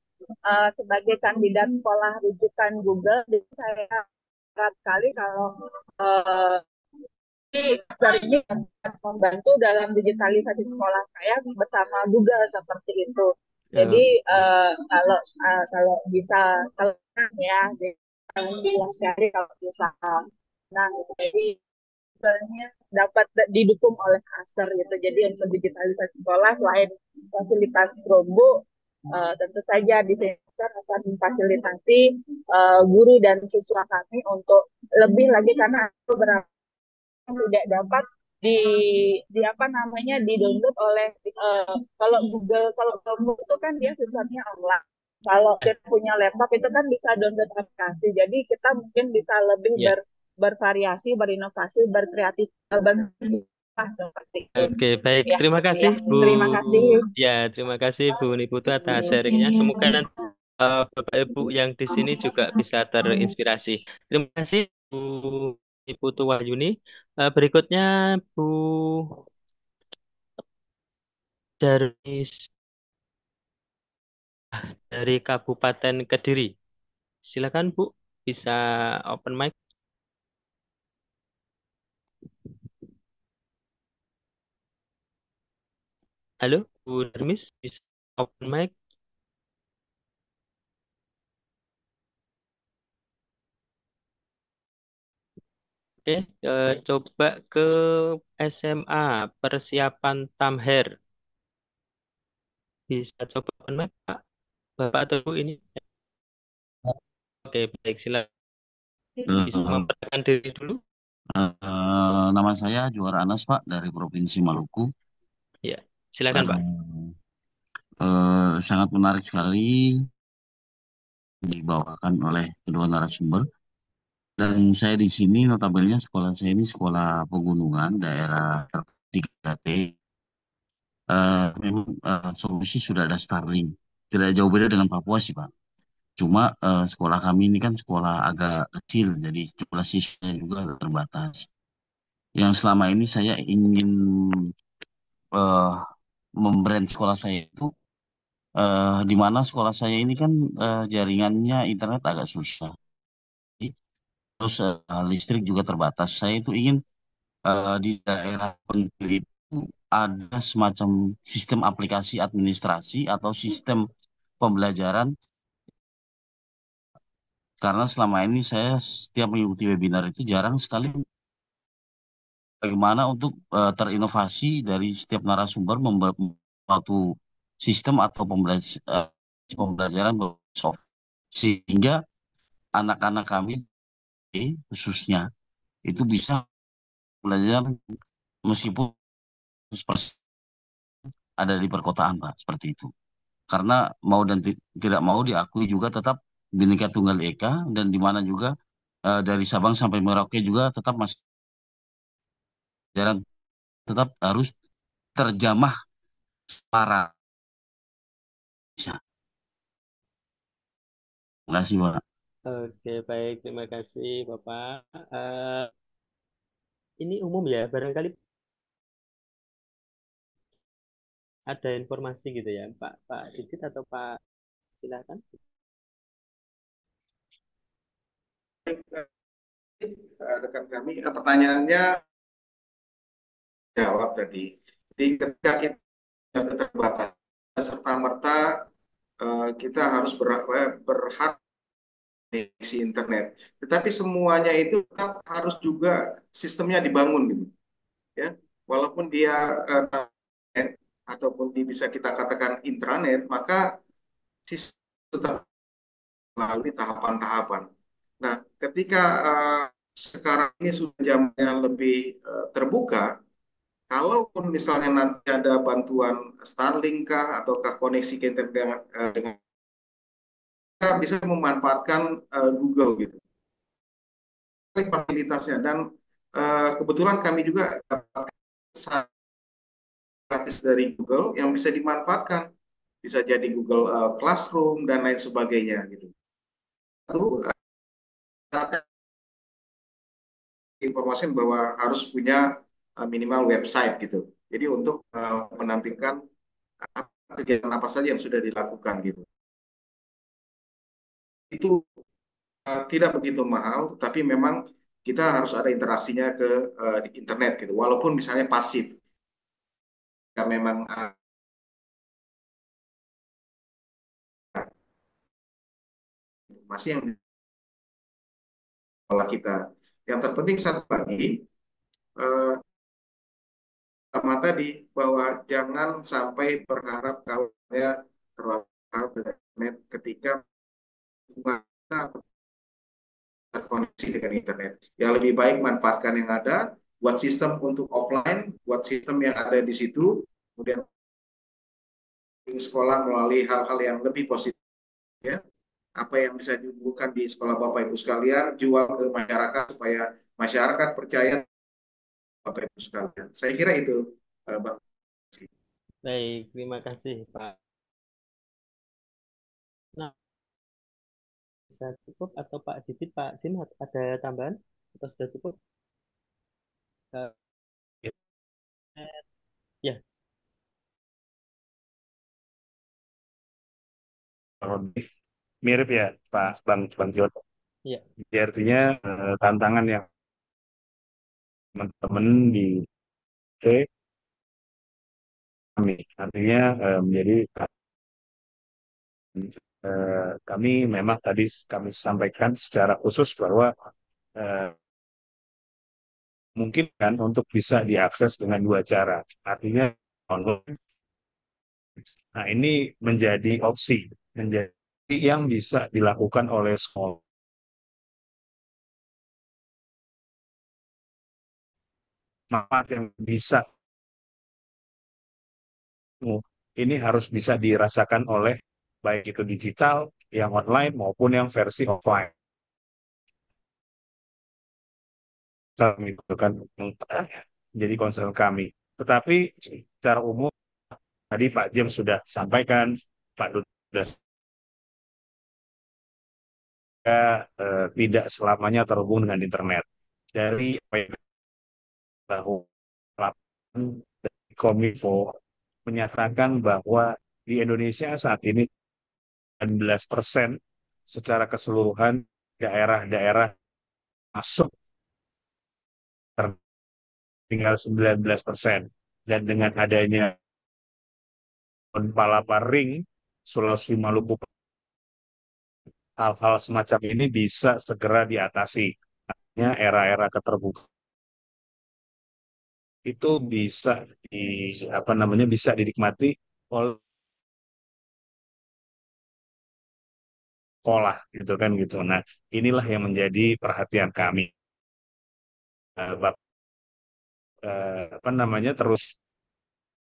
S9: uh, sebagai kandidat sekolah rujukan Google, jadi saya sangat sekali kalau uh, ini membantu dalam digitalisasi sekolah saya bersama Google seperti itu. Ya. Jadi uh, kalau uh, kalau bisa kalau ya bilang sehari kalau bisa nah jadi sebenarnya dapat didukung oleh Aster gitu. Jadi untuk digitalisasi sekolah selain fasilitas Chromebook uh, tentu saja di sini akan memfasilitasi uh, guru dan siswa kami untuk lebih lagi karena beberapa tidak dapat di di apa namanya di download oleh uh, kalau Google kalau Chromebook itu kan dia sifatnya online kalau kita punya laptop itu kan bisa download aplikasi jadi kita mungkin bisa lebih yeah. ber, bervariasi berinovasi berkreatif ber
S2: seperti itu. Oke, baik. Ya, terima kasih, ya. Bu.
S9: Terima kasih.
S2: Ya, terima kasih, Bu Niputu atas sharingnya. Semoga nanti uh, Bapak Ibu yang di sini juga bisa terinspirasi. Terima kasih, Bu Ibu Tuwayuni. Uh, berikutnya Bu Darmis dari Kabupaten Kediri. Silakan Bu, bisa open mic. Halo, Bu Darmis, bisa open mic? Oke, uh, coba ke SMA persiapan Tamher. Bisa coba mana Pak? Bapak atau Bu ini? Oke, baik silakan. Bisa uh, memperkenalkan diri dulu.
S10: Uh, nama saya Juara Anas Pak dari Provinsi Maluku.
S2: Ya, silakan Pak.
S10: Uh, sangat menarik sekali dibawakan oleh kedua narasumber. Dan saya di sini notabene sekolah saya ini sekolah pegunungan daerah 3T. Uh, eh, memang uh, solusi sudah ada Starlink. Tidak jauh beda dengan Papua sih Pak. Cuma uh, sekolah kami ini kan sekolah agak kecil, jadi jumlah siswanya juga terbatas. Yang selama ini saya ingin uh, membrand sekolah saya itu uh, di mana sekolah saya ini kan uh, jaringannya internet agak susah terus uh, listrik juga terbatas. Saya itu ingin uh, di daerah pentil itu ada semacam sistem aplikasi administrasi atau sistem pembelajaran. Karena selama ini saya setiap mengikuti webinar itu jarang sekali bagaimana untuk uh, terinovasi dari setiap narasumber membuat suatu sistem atau pembelajaran, uh, pembelajaran soft sehingga anak-anak kami khususnya itu bisa belajar meskipun ada di perkotaan Pak seperti itu karena mau dan tidak mau diakui juga tetap Bhinneka Tunggal Ika dan di mana juga uh, dari Sabang sampai Merauke juga tetap masih jalan tetap harus terjamah para bisa. Terima kasih Pak.
S2: Oke, baik. Terima kasih, Bapak. Uh, ini umum ya, barangkali ada informasi gitu ya, Pak Pak Didit atau Pak silakan.
S4: Rekan kami, pertanyaannya jawab tadi. Jadi ketika kita keterbatasan serta merta eh, kita harus berhak koneksi internet. Tetapi semuanya itu tetap harus juga sistemnya dibangun gitu. Ya, walaupun dia uh, ataupun di, bisa kita katakan intranet, maka sistem tetap melalui tahapan-tahapan. Nah, ketika uh, sekarang ini sudah jamnya lebih uh, terbuka, kalaupun misalnya nanti ada bantuan Starlink kah ataukah koneksi ke internet dengan, uh, dengan bisa memanfaatkan uh, Google gitu fasilitasnya dan uh, kebetulan kami juga gratis dari Google yang bisa dimanfaatkan bisa jadi Google uh, Classroom dan lain sebagainya gitu. Lalu informasi bahwa harus punya uh, minimal website gitu. Jadi untuk uh, menampilkan kegiatan apa saja yang sudah dilakukan gitu. Itu uh, tidak begitu mahal, tapi memang kita harus ada interaksinya ke uh, di internet gitu. Walaupun misalnya pasif, ya memang uh, masih yang pola kita. Yang terpenting satu lagi, sama tadi bahwa jangan sampai berharap kalau ya terlalu ketika kita terkoneksi dengan internet. Ya lebih baik manfaatkan yang ada, buat sistem untuk offline, buat sistem yang ada di situ, kemudian sekolah melalui hal-hal yang lebih positif. Ya. Apa yang bisa dibutuhkan di sekolah Bapak Ibu sekalian, jual ke masyarakat supaya masyarakat percaya Bapak Ibu sekalian. Saya kira itu, uh, Bang.
S2: Baik, terima kasih Pak. Nah, bisa cukup atau Pak Didit, Pak Jim ada tambahan atau sudah cukup? Uh, ya.
S5: Mirip ya Pak Bang Bang Jod.
S2: Ya.
S5: Jadi artinya eh, tantangan yang teman-teman di kami artinya eh, menjadi eh, kami memang tadi kami sampaikan secara khusus bahwa eh, mungkin kan untuk bisa diakses dengan dua cara. Artinya online. Nah ini menjadi opsi menjadi yang bisa dilakukan oleh sekolah. Manfaat yang bisa ini harus bisa dirasakan oleh baik itu digital, yang online maupun yang versi offline. Itu kan jadi concern kami. Tetapi secara umum tadi Pak James sudah sampaikan, Pak Dut sudah eh, tidak selamanya terhubung dengan internet. Dari tahu Kominfo menyatakan bahwa di Indonesia saat ini 19 persen secara keseluruhan daerah-daerah masuk. Tinggal 19 persen. Dan dengan adanya Palapa Ring Sulawesi Maluku hal-hal semacam ini bisa segera diatasi. Era-era keterbukaan itu bisa di apa namanya bisa dinikmati oleh sekolah gitu kan gitu. Nah inilah yang menjadi perhatian kami. Uh, uh, apa namanya terus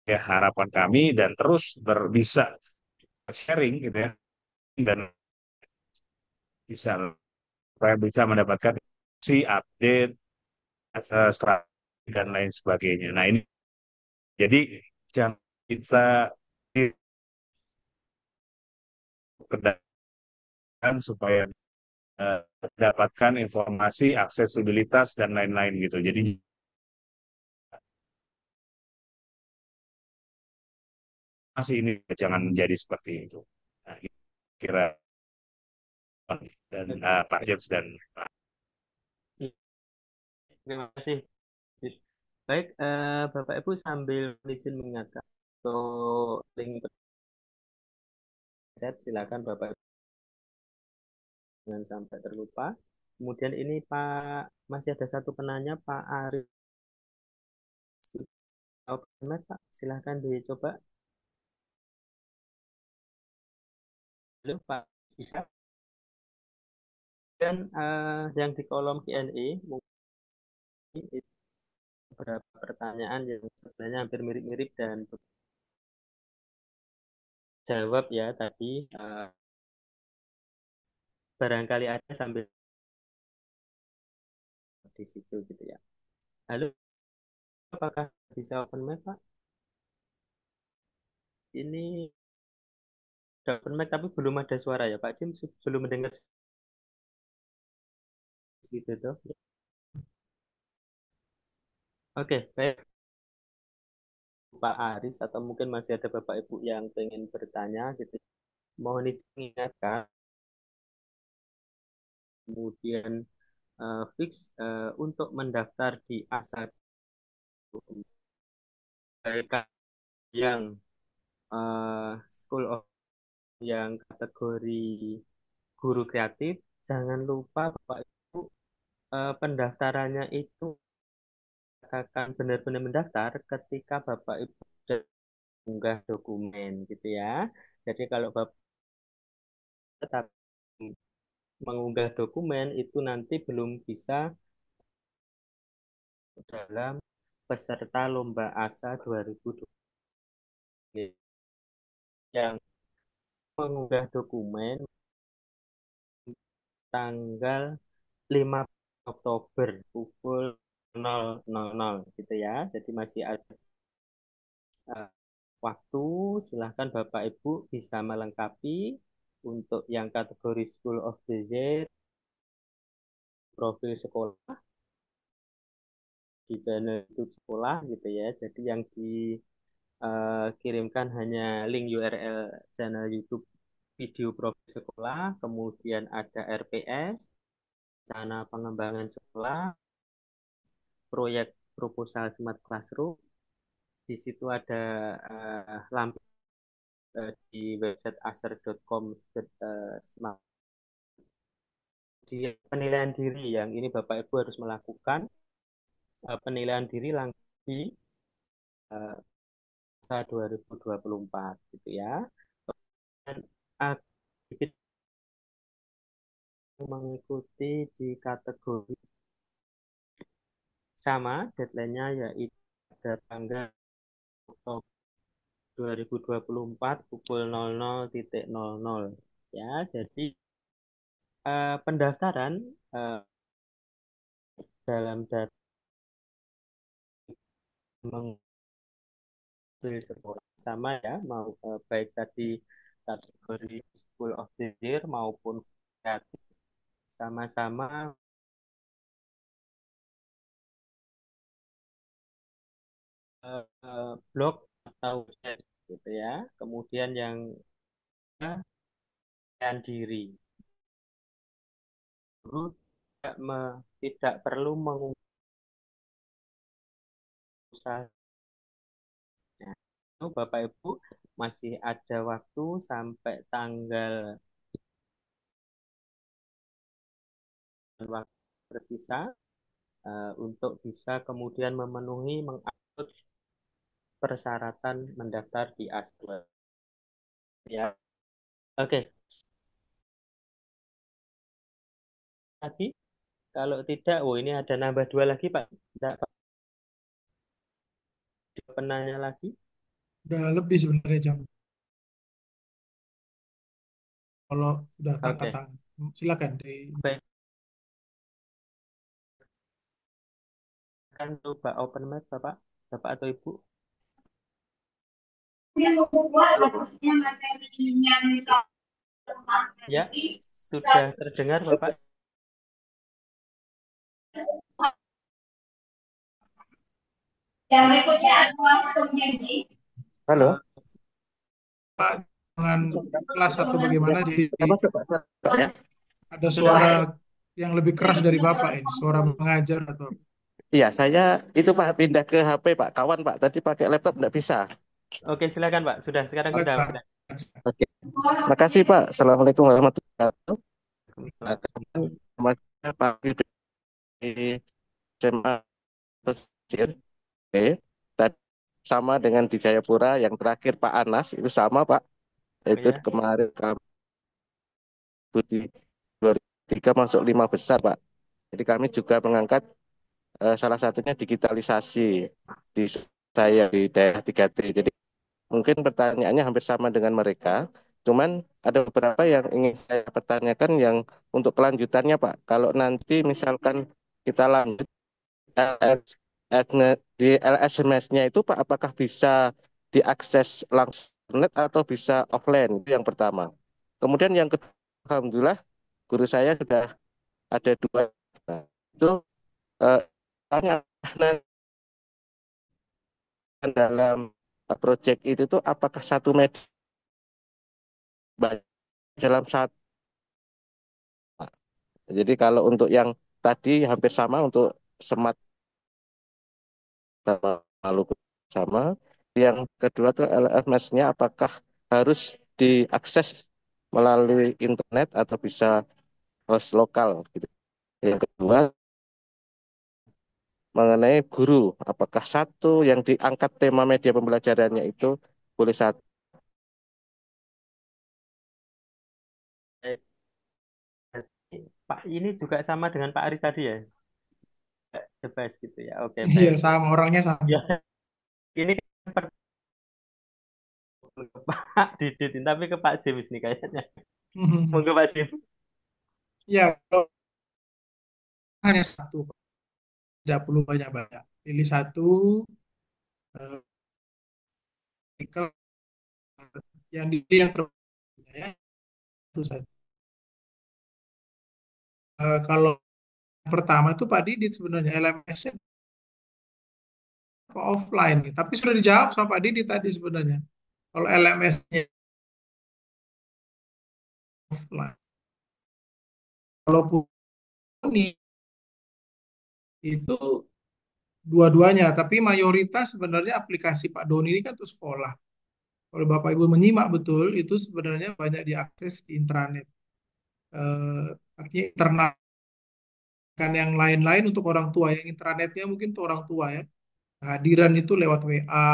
S5: ya harapan kami dan terus berbisa sharing gitu ya dan bisa supaya bisa mendapatkan si update uh, strategi dan lain sebagainya. Nah ini jadi jangan kita kedatangan supaya uh, informasi, aksesibilitas dan lain-lain gitu. Jadi masih ini jangan menjadi seperti itu. Nah, kira dan uh, Pak James dan Pak.
S2: Terima kasih Baik, eh, Bapak Ibu sambil izin mengingatkan untuk link chat silakan Bapak Ibu jangan sampai terlupa. Kemudian ini Pak masih ada satu penanya Pak Ari. Pak, silakan dicoba. Halo Pak, bisa? Dan uh, yang di kolom Q&A mungkin beberapa pertanyaan yang sebenarnya hampir mirip-mirip dan jawab ya tadi uh, barangkali ada sambil di situ gitu ya. Halo, apakah bisa open mic Pak? Ini open mic tapi belum ada suara ya Pak Jim belum mendengar gitu tuh. Oke, baik. Pak Aris atau mungkin masih ada Bapak Ibu yang pengen bertanya gitu. Mohon diingatkan kemudian uh, fix uh, untuk mendaftar di ASA yang uh, School of yang kategori guru kreatif jangan lupa Bapak Ibu uh, pendaftarannya itu akan benar-benar mendaftar ketika Bapak Ibu mengunggah dokumen gitu ya. Jadi kalau Bapak tetap mengunggah dokumen itu nanti belum bisa dalam peserta Lomba ASA 2020 yang mengunggah dokumen tanggal 5 Oktober pukul 000 gitu ya. Jadi masih ada uh, waktu, silahkan Bapak Ibu bisa melengkapi untuk yang kategori School of Design, profil sekolah, di channel YouTube sekolah gitu ya. Jadi yang dikirimkan uh, hanya link URL channel YouTube video profil sekolah, kemudian ada RPS, rencana pengembangan sekolah, proyek proposal Smart Classroom. Di situ ada uh, lampu uh, di website aser.com uh, smart. Di penilaian diri yang ini Bapak Ibu harus melakukan uh, penilaian diri langsung di uh, 2024 gitu ya. Dan aktivitas mengikuti di kategori sama deadline-nya yaitu pada tanggal Oktober 2024 pukul 00.00 ya jadi uh, pendaftaran uh, dalam data sekolah sama ya mau uh, baik tadi kategori School of the Year maupun kreatif sama-sama blog atau chat gitu ya. Kemudian yang dan diri. Guru tidak, me, tidak perlu mengubah Nah, Bapak Ibu masih ada waktu sampai tanggal waktu tersisa uh, untuk bisa kemudian memenuhi mengupload persyaratan mendaftar di ASDUA. Ya. Oke. Lagi? Kalau tidak, oh ini ada nambah dua lagi, Pak. Tidak, Pak. Penanya lagi?
S3: Udah lebih sebenarnya jam. Kalau sudah angkat okay. silakan di.
S2: Baik. Kan coba open mic, Bapak, Bapak atau Ibu. Ya, sudah terdengar Bapak?
S3: Yang berikutnya Halo. Pak, dengan kelas satu bagaimana? Jadi ada suara yang lebih keras dari Bapak ini, suara mengajar atau?
S11: Iya, saya itu Pak pindah ke HP Pak, kawan Pak. Tadi pakai laptop tidak bisa.
S2: Oke, silakan Pak. Sudah, sekarang sudah. sudah.
S11: Oke. Makasih Pak. Assalamualaikum warahmatullahi wabarakatuh. Pak di SMA Pesir. Oke. sama dengan di Jayapura yang terakhir Pak Anas itu sama Pak. Itu oh, ya? kemarin kami di 2003 masuk lima besar Pak. Jadi kami juga mengangkat uh, salah satunya digitalisasi di saya di daerah 3T. Jadi mungkin pertanyaannya hampir sama dengan mereka, cuman ada beberapa yang ingin saya pertanyakan yang untuk kelanjutannya Pak. Kalau nanti misalkan kita lanjut di LSMS-nya itu Pak, apakah bisa diakses langsung net atau bisa offline? Itu yang pertama. Kemudian yang kedua, Alhamdulillah guru saya sudah ada dua Nah, itu eh, tanya dalam project itu tuh apakah satu media dalam satu jadi kalau untuk yang tadi hampir sama untuk semat sama Maluku sama. Yang kedua tuh LMS-nya apakah harus diakses melalui internet atau bisa host lokal gitu. Yang kedua mengenai guru apakah satu yang diangkat tema media pembelajarannya itu boleh satu
S2: Pak ini juga sama dengan Pak Aris tadi ya? The best gitu ya. Oke,
S3: Iya,
S2: baik.
S3: sama orangnya sama.
S2: Ya, ini per- ke Pak Didit, tapi ke Pak James nih kayaknya.
S3: Mhm.
S2: Monggo Pak James.
S3: Ya, hanya satu, Pak. Tidak perlu banyak-banyak. Pilih satu eh, artikel yang dipilih yang terbaik ya. Itu saja. Eh, kalau pertama itu Pak Didit sebenarnya apa offline, tapi sudah dijawab sama Pak Didit tadi sebenarnya. Kalau LMS-nya offline, walaupun ini itu dua-duanya, tapi mayoritas sebenarnya aplikasi Pak Doni ini kan untuk sekolah. Kalau Bapak Ibu menyimak betul, itu sebenarnya banyak diakses di intranet. Eh, artinya internal kan yang lain-lain untuk orang tua, yang intranetnya mungkin untuk orang tua ya. Kehadiran itu lewat WA,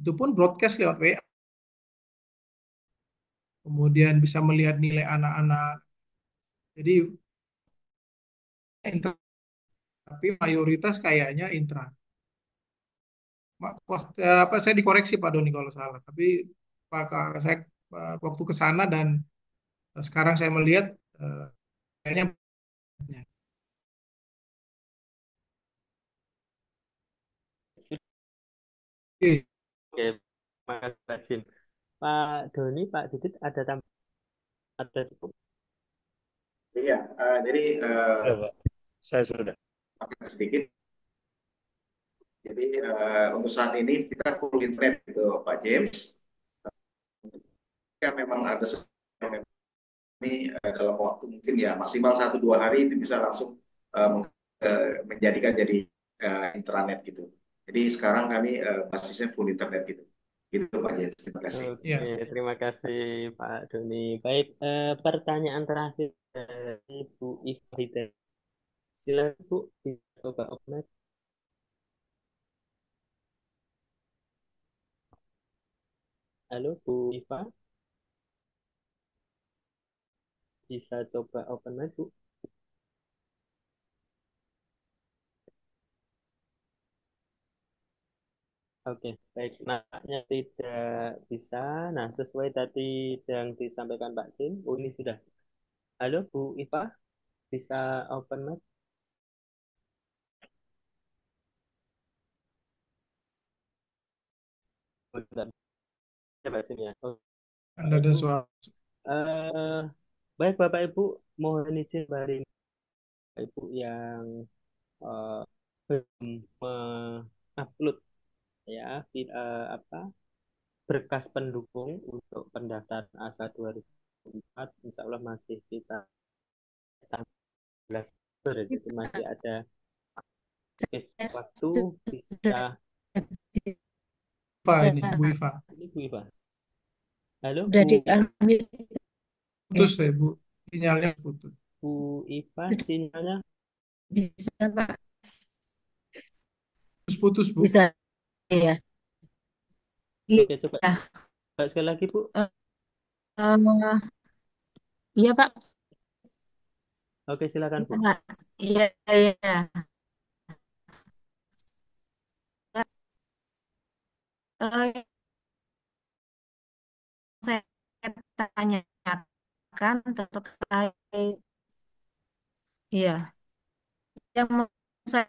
S3: itu pun broadcast lewat WA. Kemudian bisa melihat nilai anak-anak. Jadi intra- tapi mayoritas kayaknya intra. Eh, apa saya dikoreksi Pak Doni kalau salah. Tapi Pak saya eh, waktu ke sana dan eh, sekarang saya melihat eh, kayaknya Oke.
S2: Oke, makasih Pak Jim. Pak Doni, Pak Didit ada tambahan? Ada cukup?
S4: Iya, eh, jadi eh,
S5: Ya, Pak. Saya sudah.
S4: Sedikit. Jadi eh, untuk saat ini kita full internet gitu, Pak James. Ya memang ada ini eh, dalam waktu mungkin ya maksimal satu dua hari itu bisa langsung eh, eh, menjadikan jadi eh, intranet gitu. Jadi sekarang kami eh, basisnya full internet gitu. Gitu Pak James. Terima kasih.
S2: Oke,
S3: Ya.
S2: terima kasih Pak Doni. Baik, eh, pertanyaan terakhir dari Bu Iva Hidayat. Silakan Bu, coba mic. Halo Bu Iva, bisa coba open mic Bu? Oke, baik. Nampaknya tidak bisa. Nah, sesuai tadi yang disampaikan Pak Jin, oh ini sudah. Halo Bu Iva, bisa open mic? Ya. Oh,
S3: Anda ada suara.
S2: Eh, baik Bapak Ibu, mohon izin Bapak Ibu yang belum mengupload ya eh, apa berkas pendukung untuk pendaftaran ASA 2004 Insya Allah masih kita tanggal 11 Oktober, jadi masih ada waktu bisa
S3: Iva ini, Bu Iva.
S2: ini Bu Iva halo
S12: Udah
S2: Bu
S12: diambil.
S3: Putus ya, Bu. Sinyalnya putus.
S2: Bu Iva sinyalnya
S12: Bisa, Pak.
S3: Putus-putus, Bu.
S12: Bisa. Iya.
S2: oke coba
S12: Iya.
S2: coba sekali lagi Bu
S12: Eh, eh, iya, Pak.
S2: oke silakan Bu.
S12: Iya, iya. Eh, saya tanyakan terkait iya yang mau saya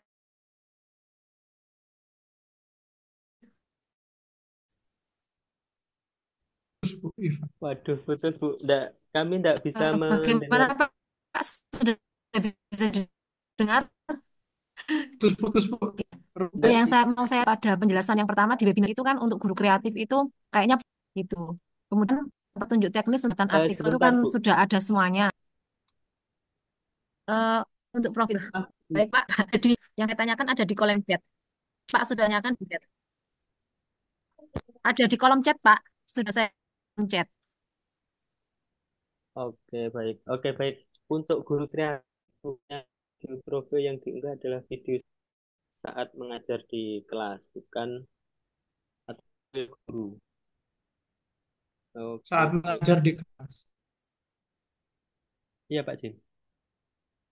S3: Putus.
S2: Waduh, putus Bu. Nggak, kami tidak bisa
S12: eh, bagaimana
S2: mendengar.
S12: Pak? Sudah bisa Bisa dengar?
S3: Putus-putus, Bu.
S12: Yang saya mau saya pada penjelasan yang pertama di webinar itu kan untuk guru kreatif itu kayaknya itu. Kemudian petunjuk teknis tentang
S2: Eh,
S12: artikel itu kan
S2: Bu.
S12: sudah ada semuanya. Eh, untuk profil.
S2: Ah,
S12: Baik, Pak. *laughs* Di, yang saya tanyakan ada di kolom chat. Pak sudah tanyakan di chat. Ada di kolom chat, Pak. Sudah saya chat.
S2: Oke, baik. Oke, baik. Untuk guru kreatifnya di profil yang diunggah adalah video saat mengajar di kelas, bukan atau guru. Oke,
S3: Saat mengajar di kelas.
S2: Iya, Pak Jim.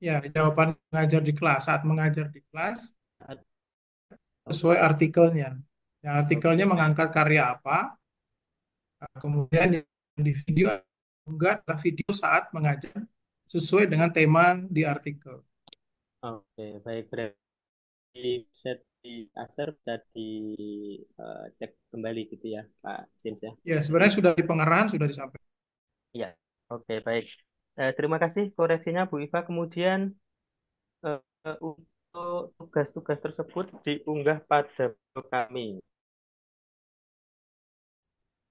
S3: Ya, jawaban mengajar di kelas. Saat mengajar di kelas,
S2: Saat,
S3: sesuai artikelnya. Yang artikelnya mengangkat karya apa, Nah, kemudian di video enggak adalah video saat mengajar sesuai dengan tema di artikel.
S2: oke, baik. Berarti bisa di Acer bisa dicek kembali gitu ya, Pak James ya.
S3: Ya, sebenarnya sudah di pengerahan sudah disampaikan.
S2: Iya, oke baik. Eh, terima kasih koreksinya Bu Iva. Kemudian eh, eh, untuk tugas-tugas tersebut diunggah pada kami.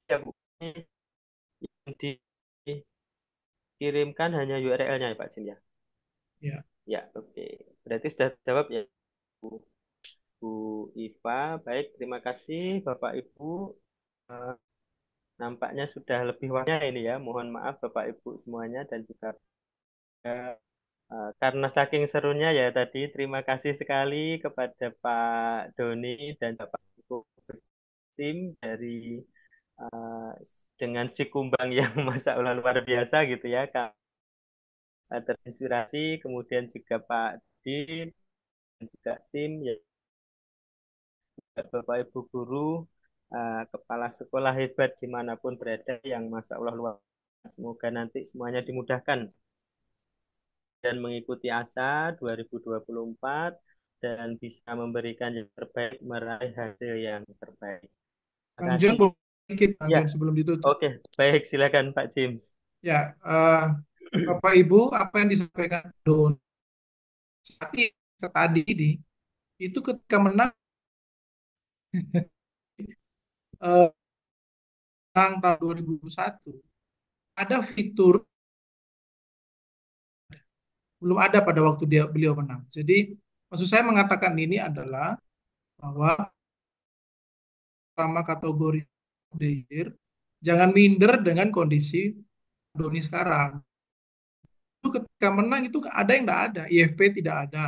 S2: Ya Bu, yang dikirimkan hanya URL-nya ya Pak Jim ya.
S3: Ya.
S2: Ya, oke. Berarti sudah jawab ya Bu, Bu Iva. Baik, terima kasih Bapak Ibu. Eh, Nampaknya sudah lebih waktunya ini ya. Mohon maaf Bapak Ibu semuanya dan juga eh, karena saking serunya ya tadi terima kasih sekali kepada Pak Doni dan Bapak Ibu tim dari eh, dengan si kumbang yang *laughs* masa Allah luar biasa gitu ya Kak. Terinspirasi kemudian juga Pak Din juga tim ya Bapak Ibu guru eh, kepala sekolah hebat di mana pun berada yang Masya Allah luar. Semoga nanti semuanya dimudahkan dan mengikuti ASA 2024 dan bisa memberikan yang terbaik, meraih hasil yang terbaik.
S3: Kang boleh sedikit
S2: Ya,
S3: sebelum ditutup.
S2: oke, baik, silakan Pak James.
S3: Ya, eh, Bapak Ibu, apa yang disampaikan Don saat ini, tadi ini, itu ketika menang *laughs* eh, menang tahun 2021, ada fitur belum ada pada waktu dia beliau menang. Jadi maksud saya mengatakan ini adalah bahwa pertama kategori the jangan minder dengan kondisi Doni sekarang. Itu ketika menang itu ada yang tidak ada, IFP tidak ada,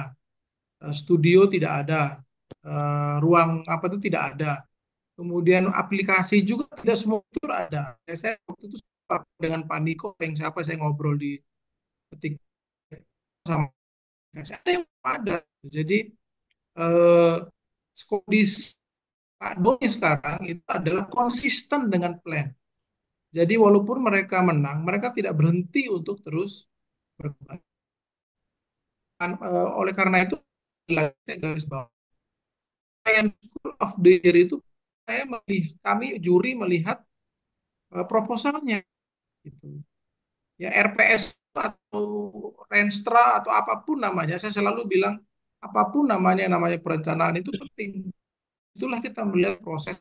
S3: studio tidak ada, eh, ruang apa itu tidak ada. Kemudian aplikasi juga tidak semua fitur ada. Saya waktu itu dengan Pak Niko, yang siapa saya ngobrol di ketika sama ada yang ada. Jadi eh, kondisi Pak Doni sekarang itu adalah konsisten dengan plan. Jadi walaupun mereka menang, mereka tidak berhenti untuk terus berkembang. Kan, eh, oleh karena itu, saya garis bawah. Science School of the Year itu saya melihat, kami juri melihat eh, proposalnya, gitu. Ya RPS atau Renstra atau apa pun namanya, saya selalu bilang apa pun namanya namanya perencanaan itu penting. Itulah kita melihat proses.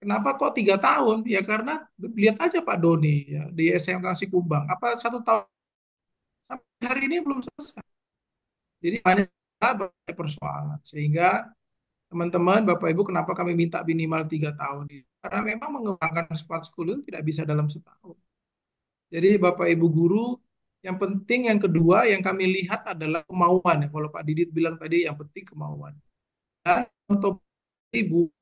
S3: Kenapa kok tiga tahun? Ya karena lihat aja Pak Doni ya, di SMK Sikumbang. Apa satu tahun sampai hari ini belum selesai. Jadi banyak banyak persoalan. Sehingga teman-teman, Bapak Ibu, kenapa kami minta minimal tiga tahun? Karena memang mengembangkan smart school itu tidak bisa dalam setahun. Jadi Bapak Ibu guru, yang penting yang kedua yang kami lihat adalah kemauan. Kalau Pak Didit bilang tadi yang penting kemauan. Dan untuk Ibu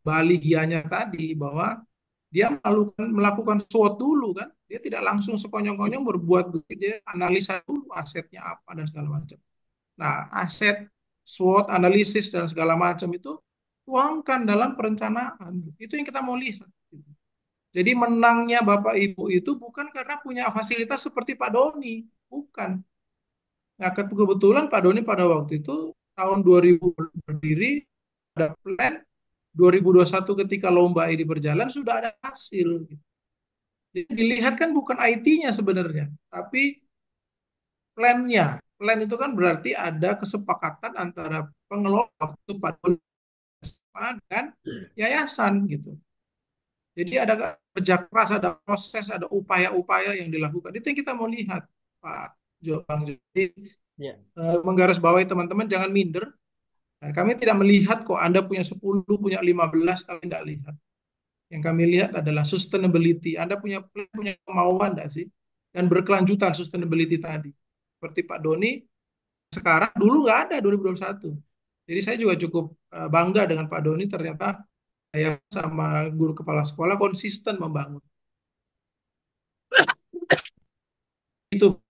S3: Baligianya tadi bahwa dia melakukan melakukan SWOT dulu kan, dia tidak langsung sekonyong-konyong berbuat begitu, dia analisa dulu asetnya apa dan segala macam. Nah, aset SWOT analisis dan segala macam itu tuangkan dalam perencanaan. Itu yang kita mau lihat. Jadi menangnya Bapak Ibu itu bukan karena punya fasilitas seperti Pak Doni, bukan. Nah, kebetulan Pak Doni pada waktu itu tahun 2000 berdiri ada plan 2021 ketika lomba ini berjalan sudah ada hasil. Jadi dilihat kan bukan IT-nya sebenarnya, tapi plannya. Plan itu kan berarti ada kesepakatan antara pengelola waktu Doni dengan yayasan gitu. Jadi ada kerja keras, ada proses, ada upaya-upaya yang dilakukan. Itu yang kita mau lihat, Pak Jo Bang. Jadi
S2: Ya.
S3: eh, menggarisbawahi teman-teman jangan minder. Dan kami tidak melihat kok Anda punya 10, punya 15, kami tidak lihat. Yang kami lihat adalah sustainability. Anda punya punya kemauan enggak sih? Dan berkelanjutan sustainability tadi. Seperti Pak Doni, sekarang dulu nggak ada 2021. Jadi saya juga cukup eh, bangga dengan Pak Doni ternyata saya sama guru kepala sekolah konsisten membangun. Itu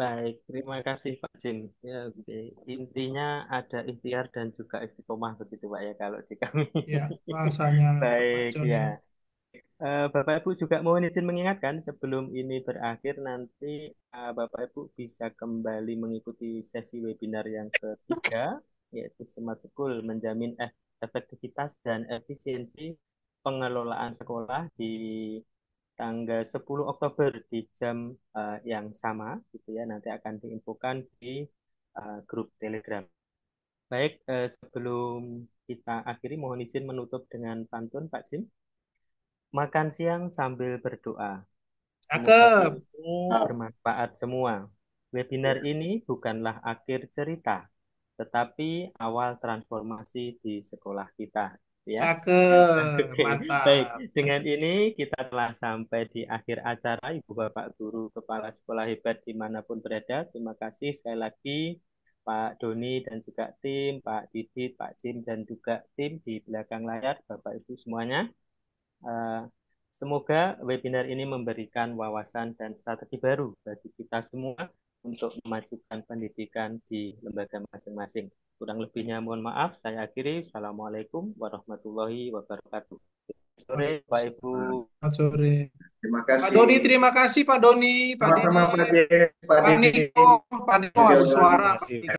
S2: Baik, terima kasih Pak Jim. Ya, oke. Intinya ada ikhtiar dan juga istiqomah begitu Pak ya kalau di kami.
S3: ya bahasanya *laughs* Pak
S2: Baik
S3: Joni.
S2: ya. Eh, Bapak Ibu juga mohon izin mengingatkan sebelum ini berakhir nanti eh, Bapak Ibu bisa kembali mengikuti sesi webinar yang ketiga yaitu Smart School menjamin ef- efektivitas dan efisiensi pengelolaan sekolah di tanggal 10 Oktober di jam eh, yang sama gitu ya nanti akan diinfokan di eh, grup Telegram. Baik, eh, sebelum kita akhiri mohon izin menutup dengan pantun Pak Jim. Makan siang sambil berdoa.
S3: Cakep.
S2: bermanfaat semua. Webinar ini bukanlah akhir cerita, tetapi awal transformasi di sekolah kita. Ya.
S3: Cakep, mantap.
S2: baik. Dengan ini kita telah sampai di akhir acara. Ibu Bapak Guru Kepala Sekolah Hebat di mana pun berada. Terima kasih sekali lagi Pak Doni dan juga tim, Pak Didit, Pak Jim dan juga tim di belakang layar, Bapak Ibu semuanya. Eh, semoga webinar ini memberikan wawasan dan strategi baru bagi kita semua untuk memajukan pendidikan di lembaga masing-masing. Kurang lebihnya mohon maaf, saya akhiri. Assalamualaikum warahmatullahi wabarakatuh. Sore, Pak Ibu.
S3: Selamat sore.
S4: Terima
S3: Pak
S4: kasih.
S3: Doni, terima kasih Pak Doni, Pak
S4: Sama-sama Pak Pak
S3: Pak. Niko, Pak Niko suara, Pak. Niko.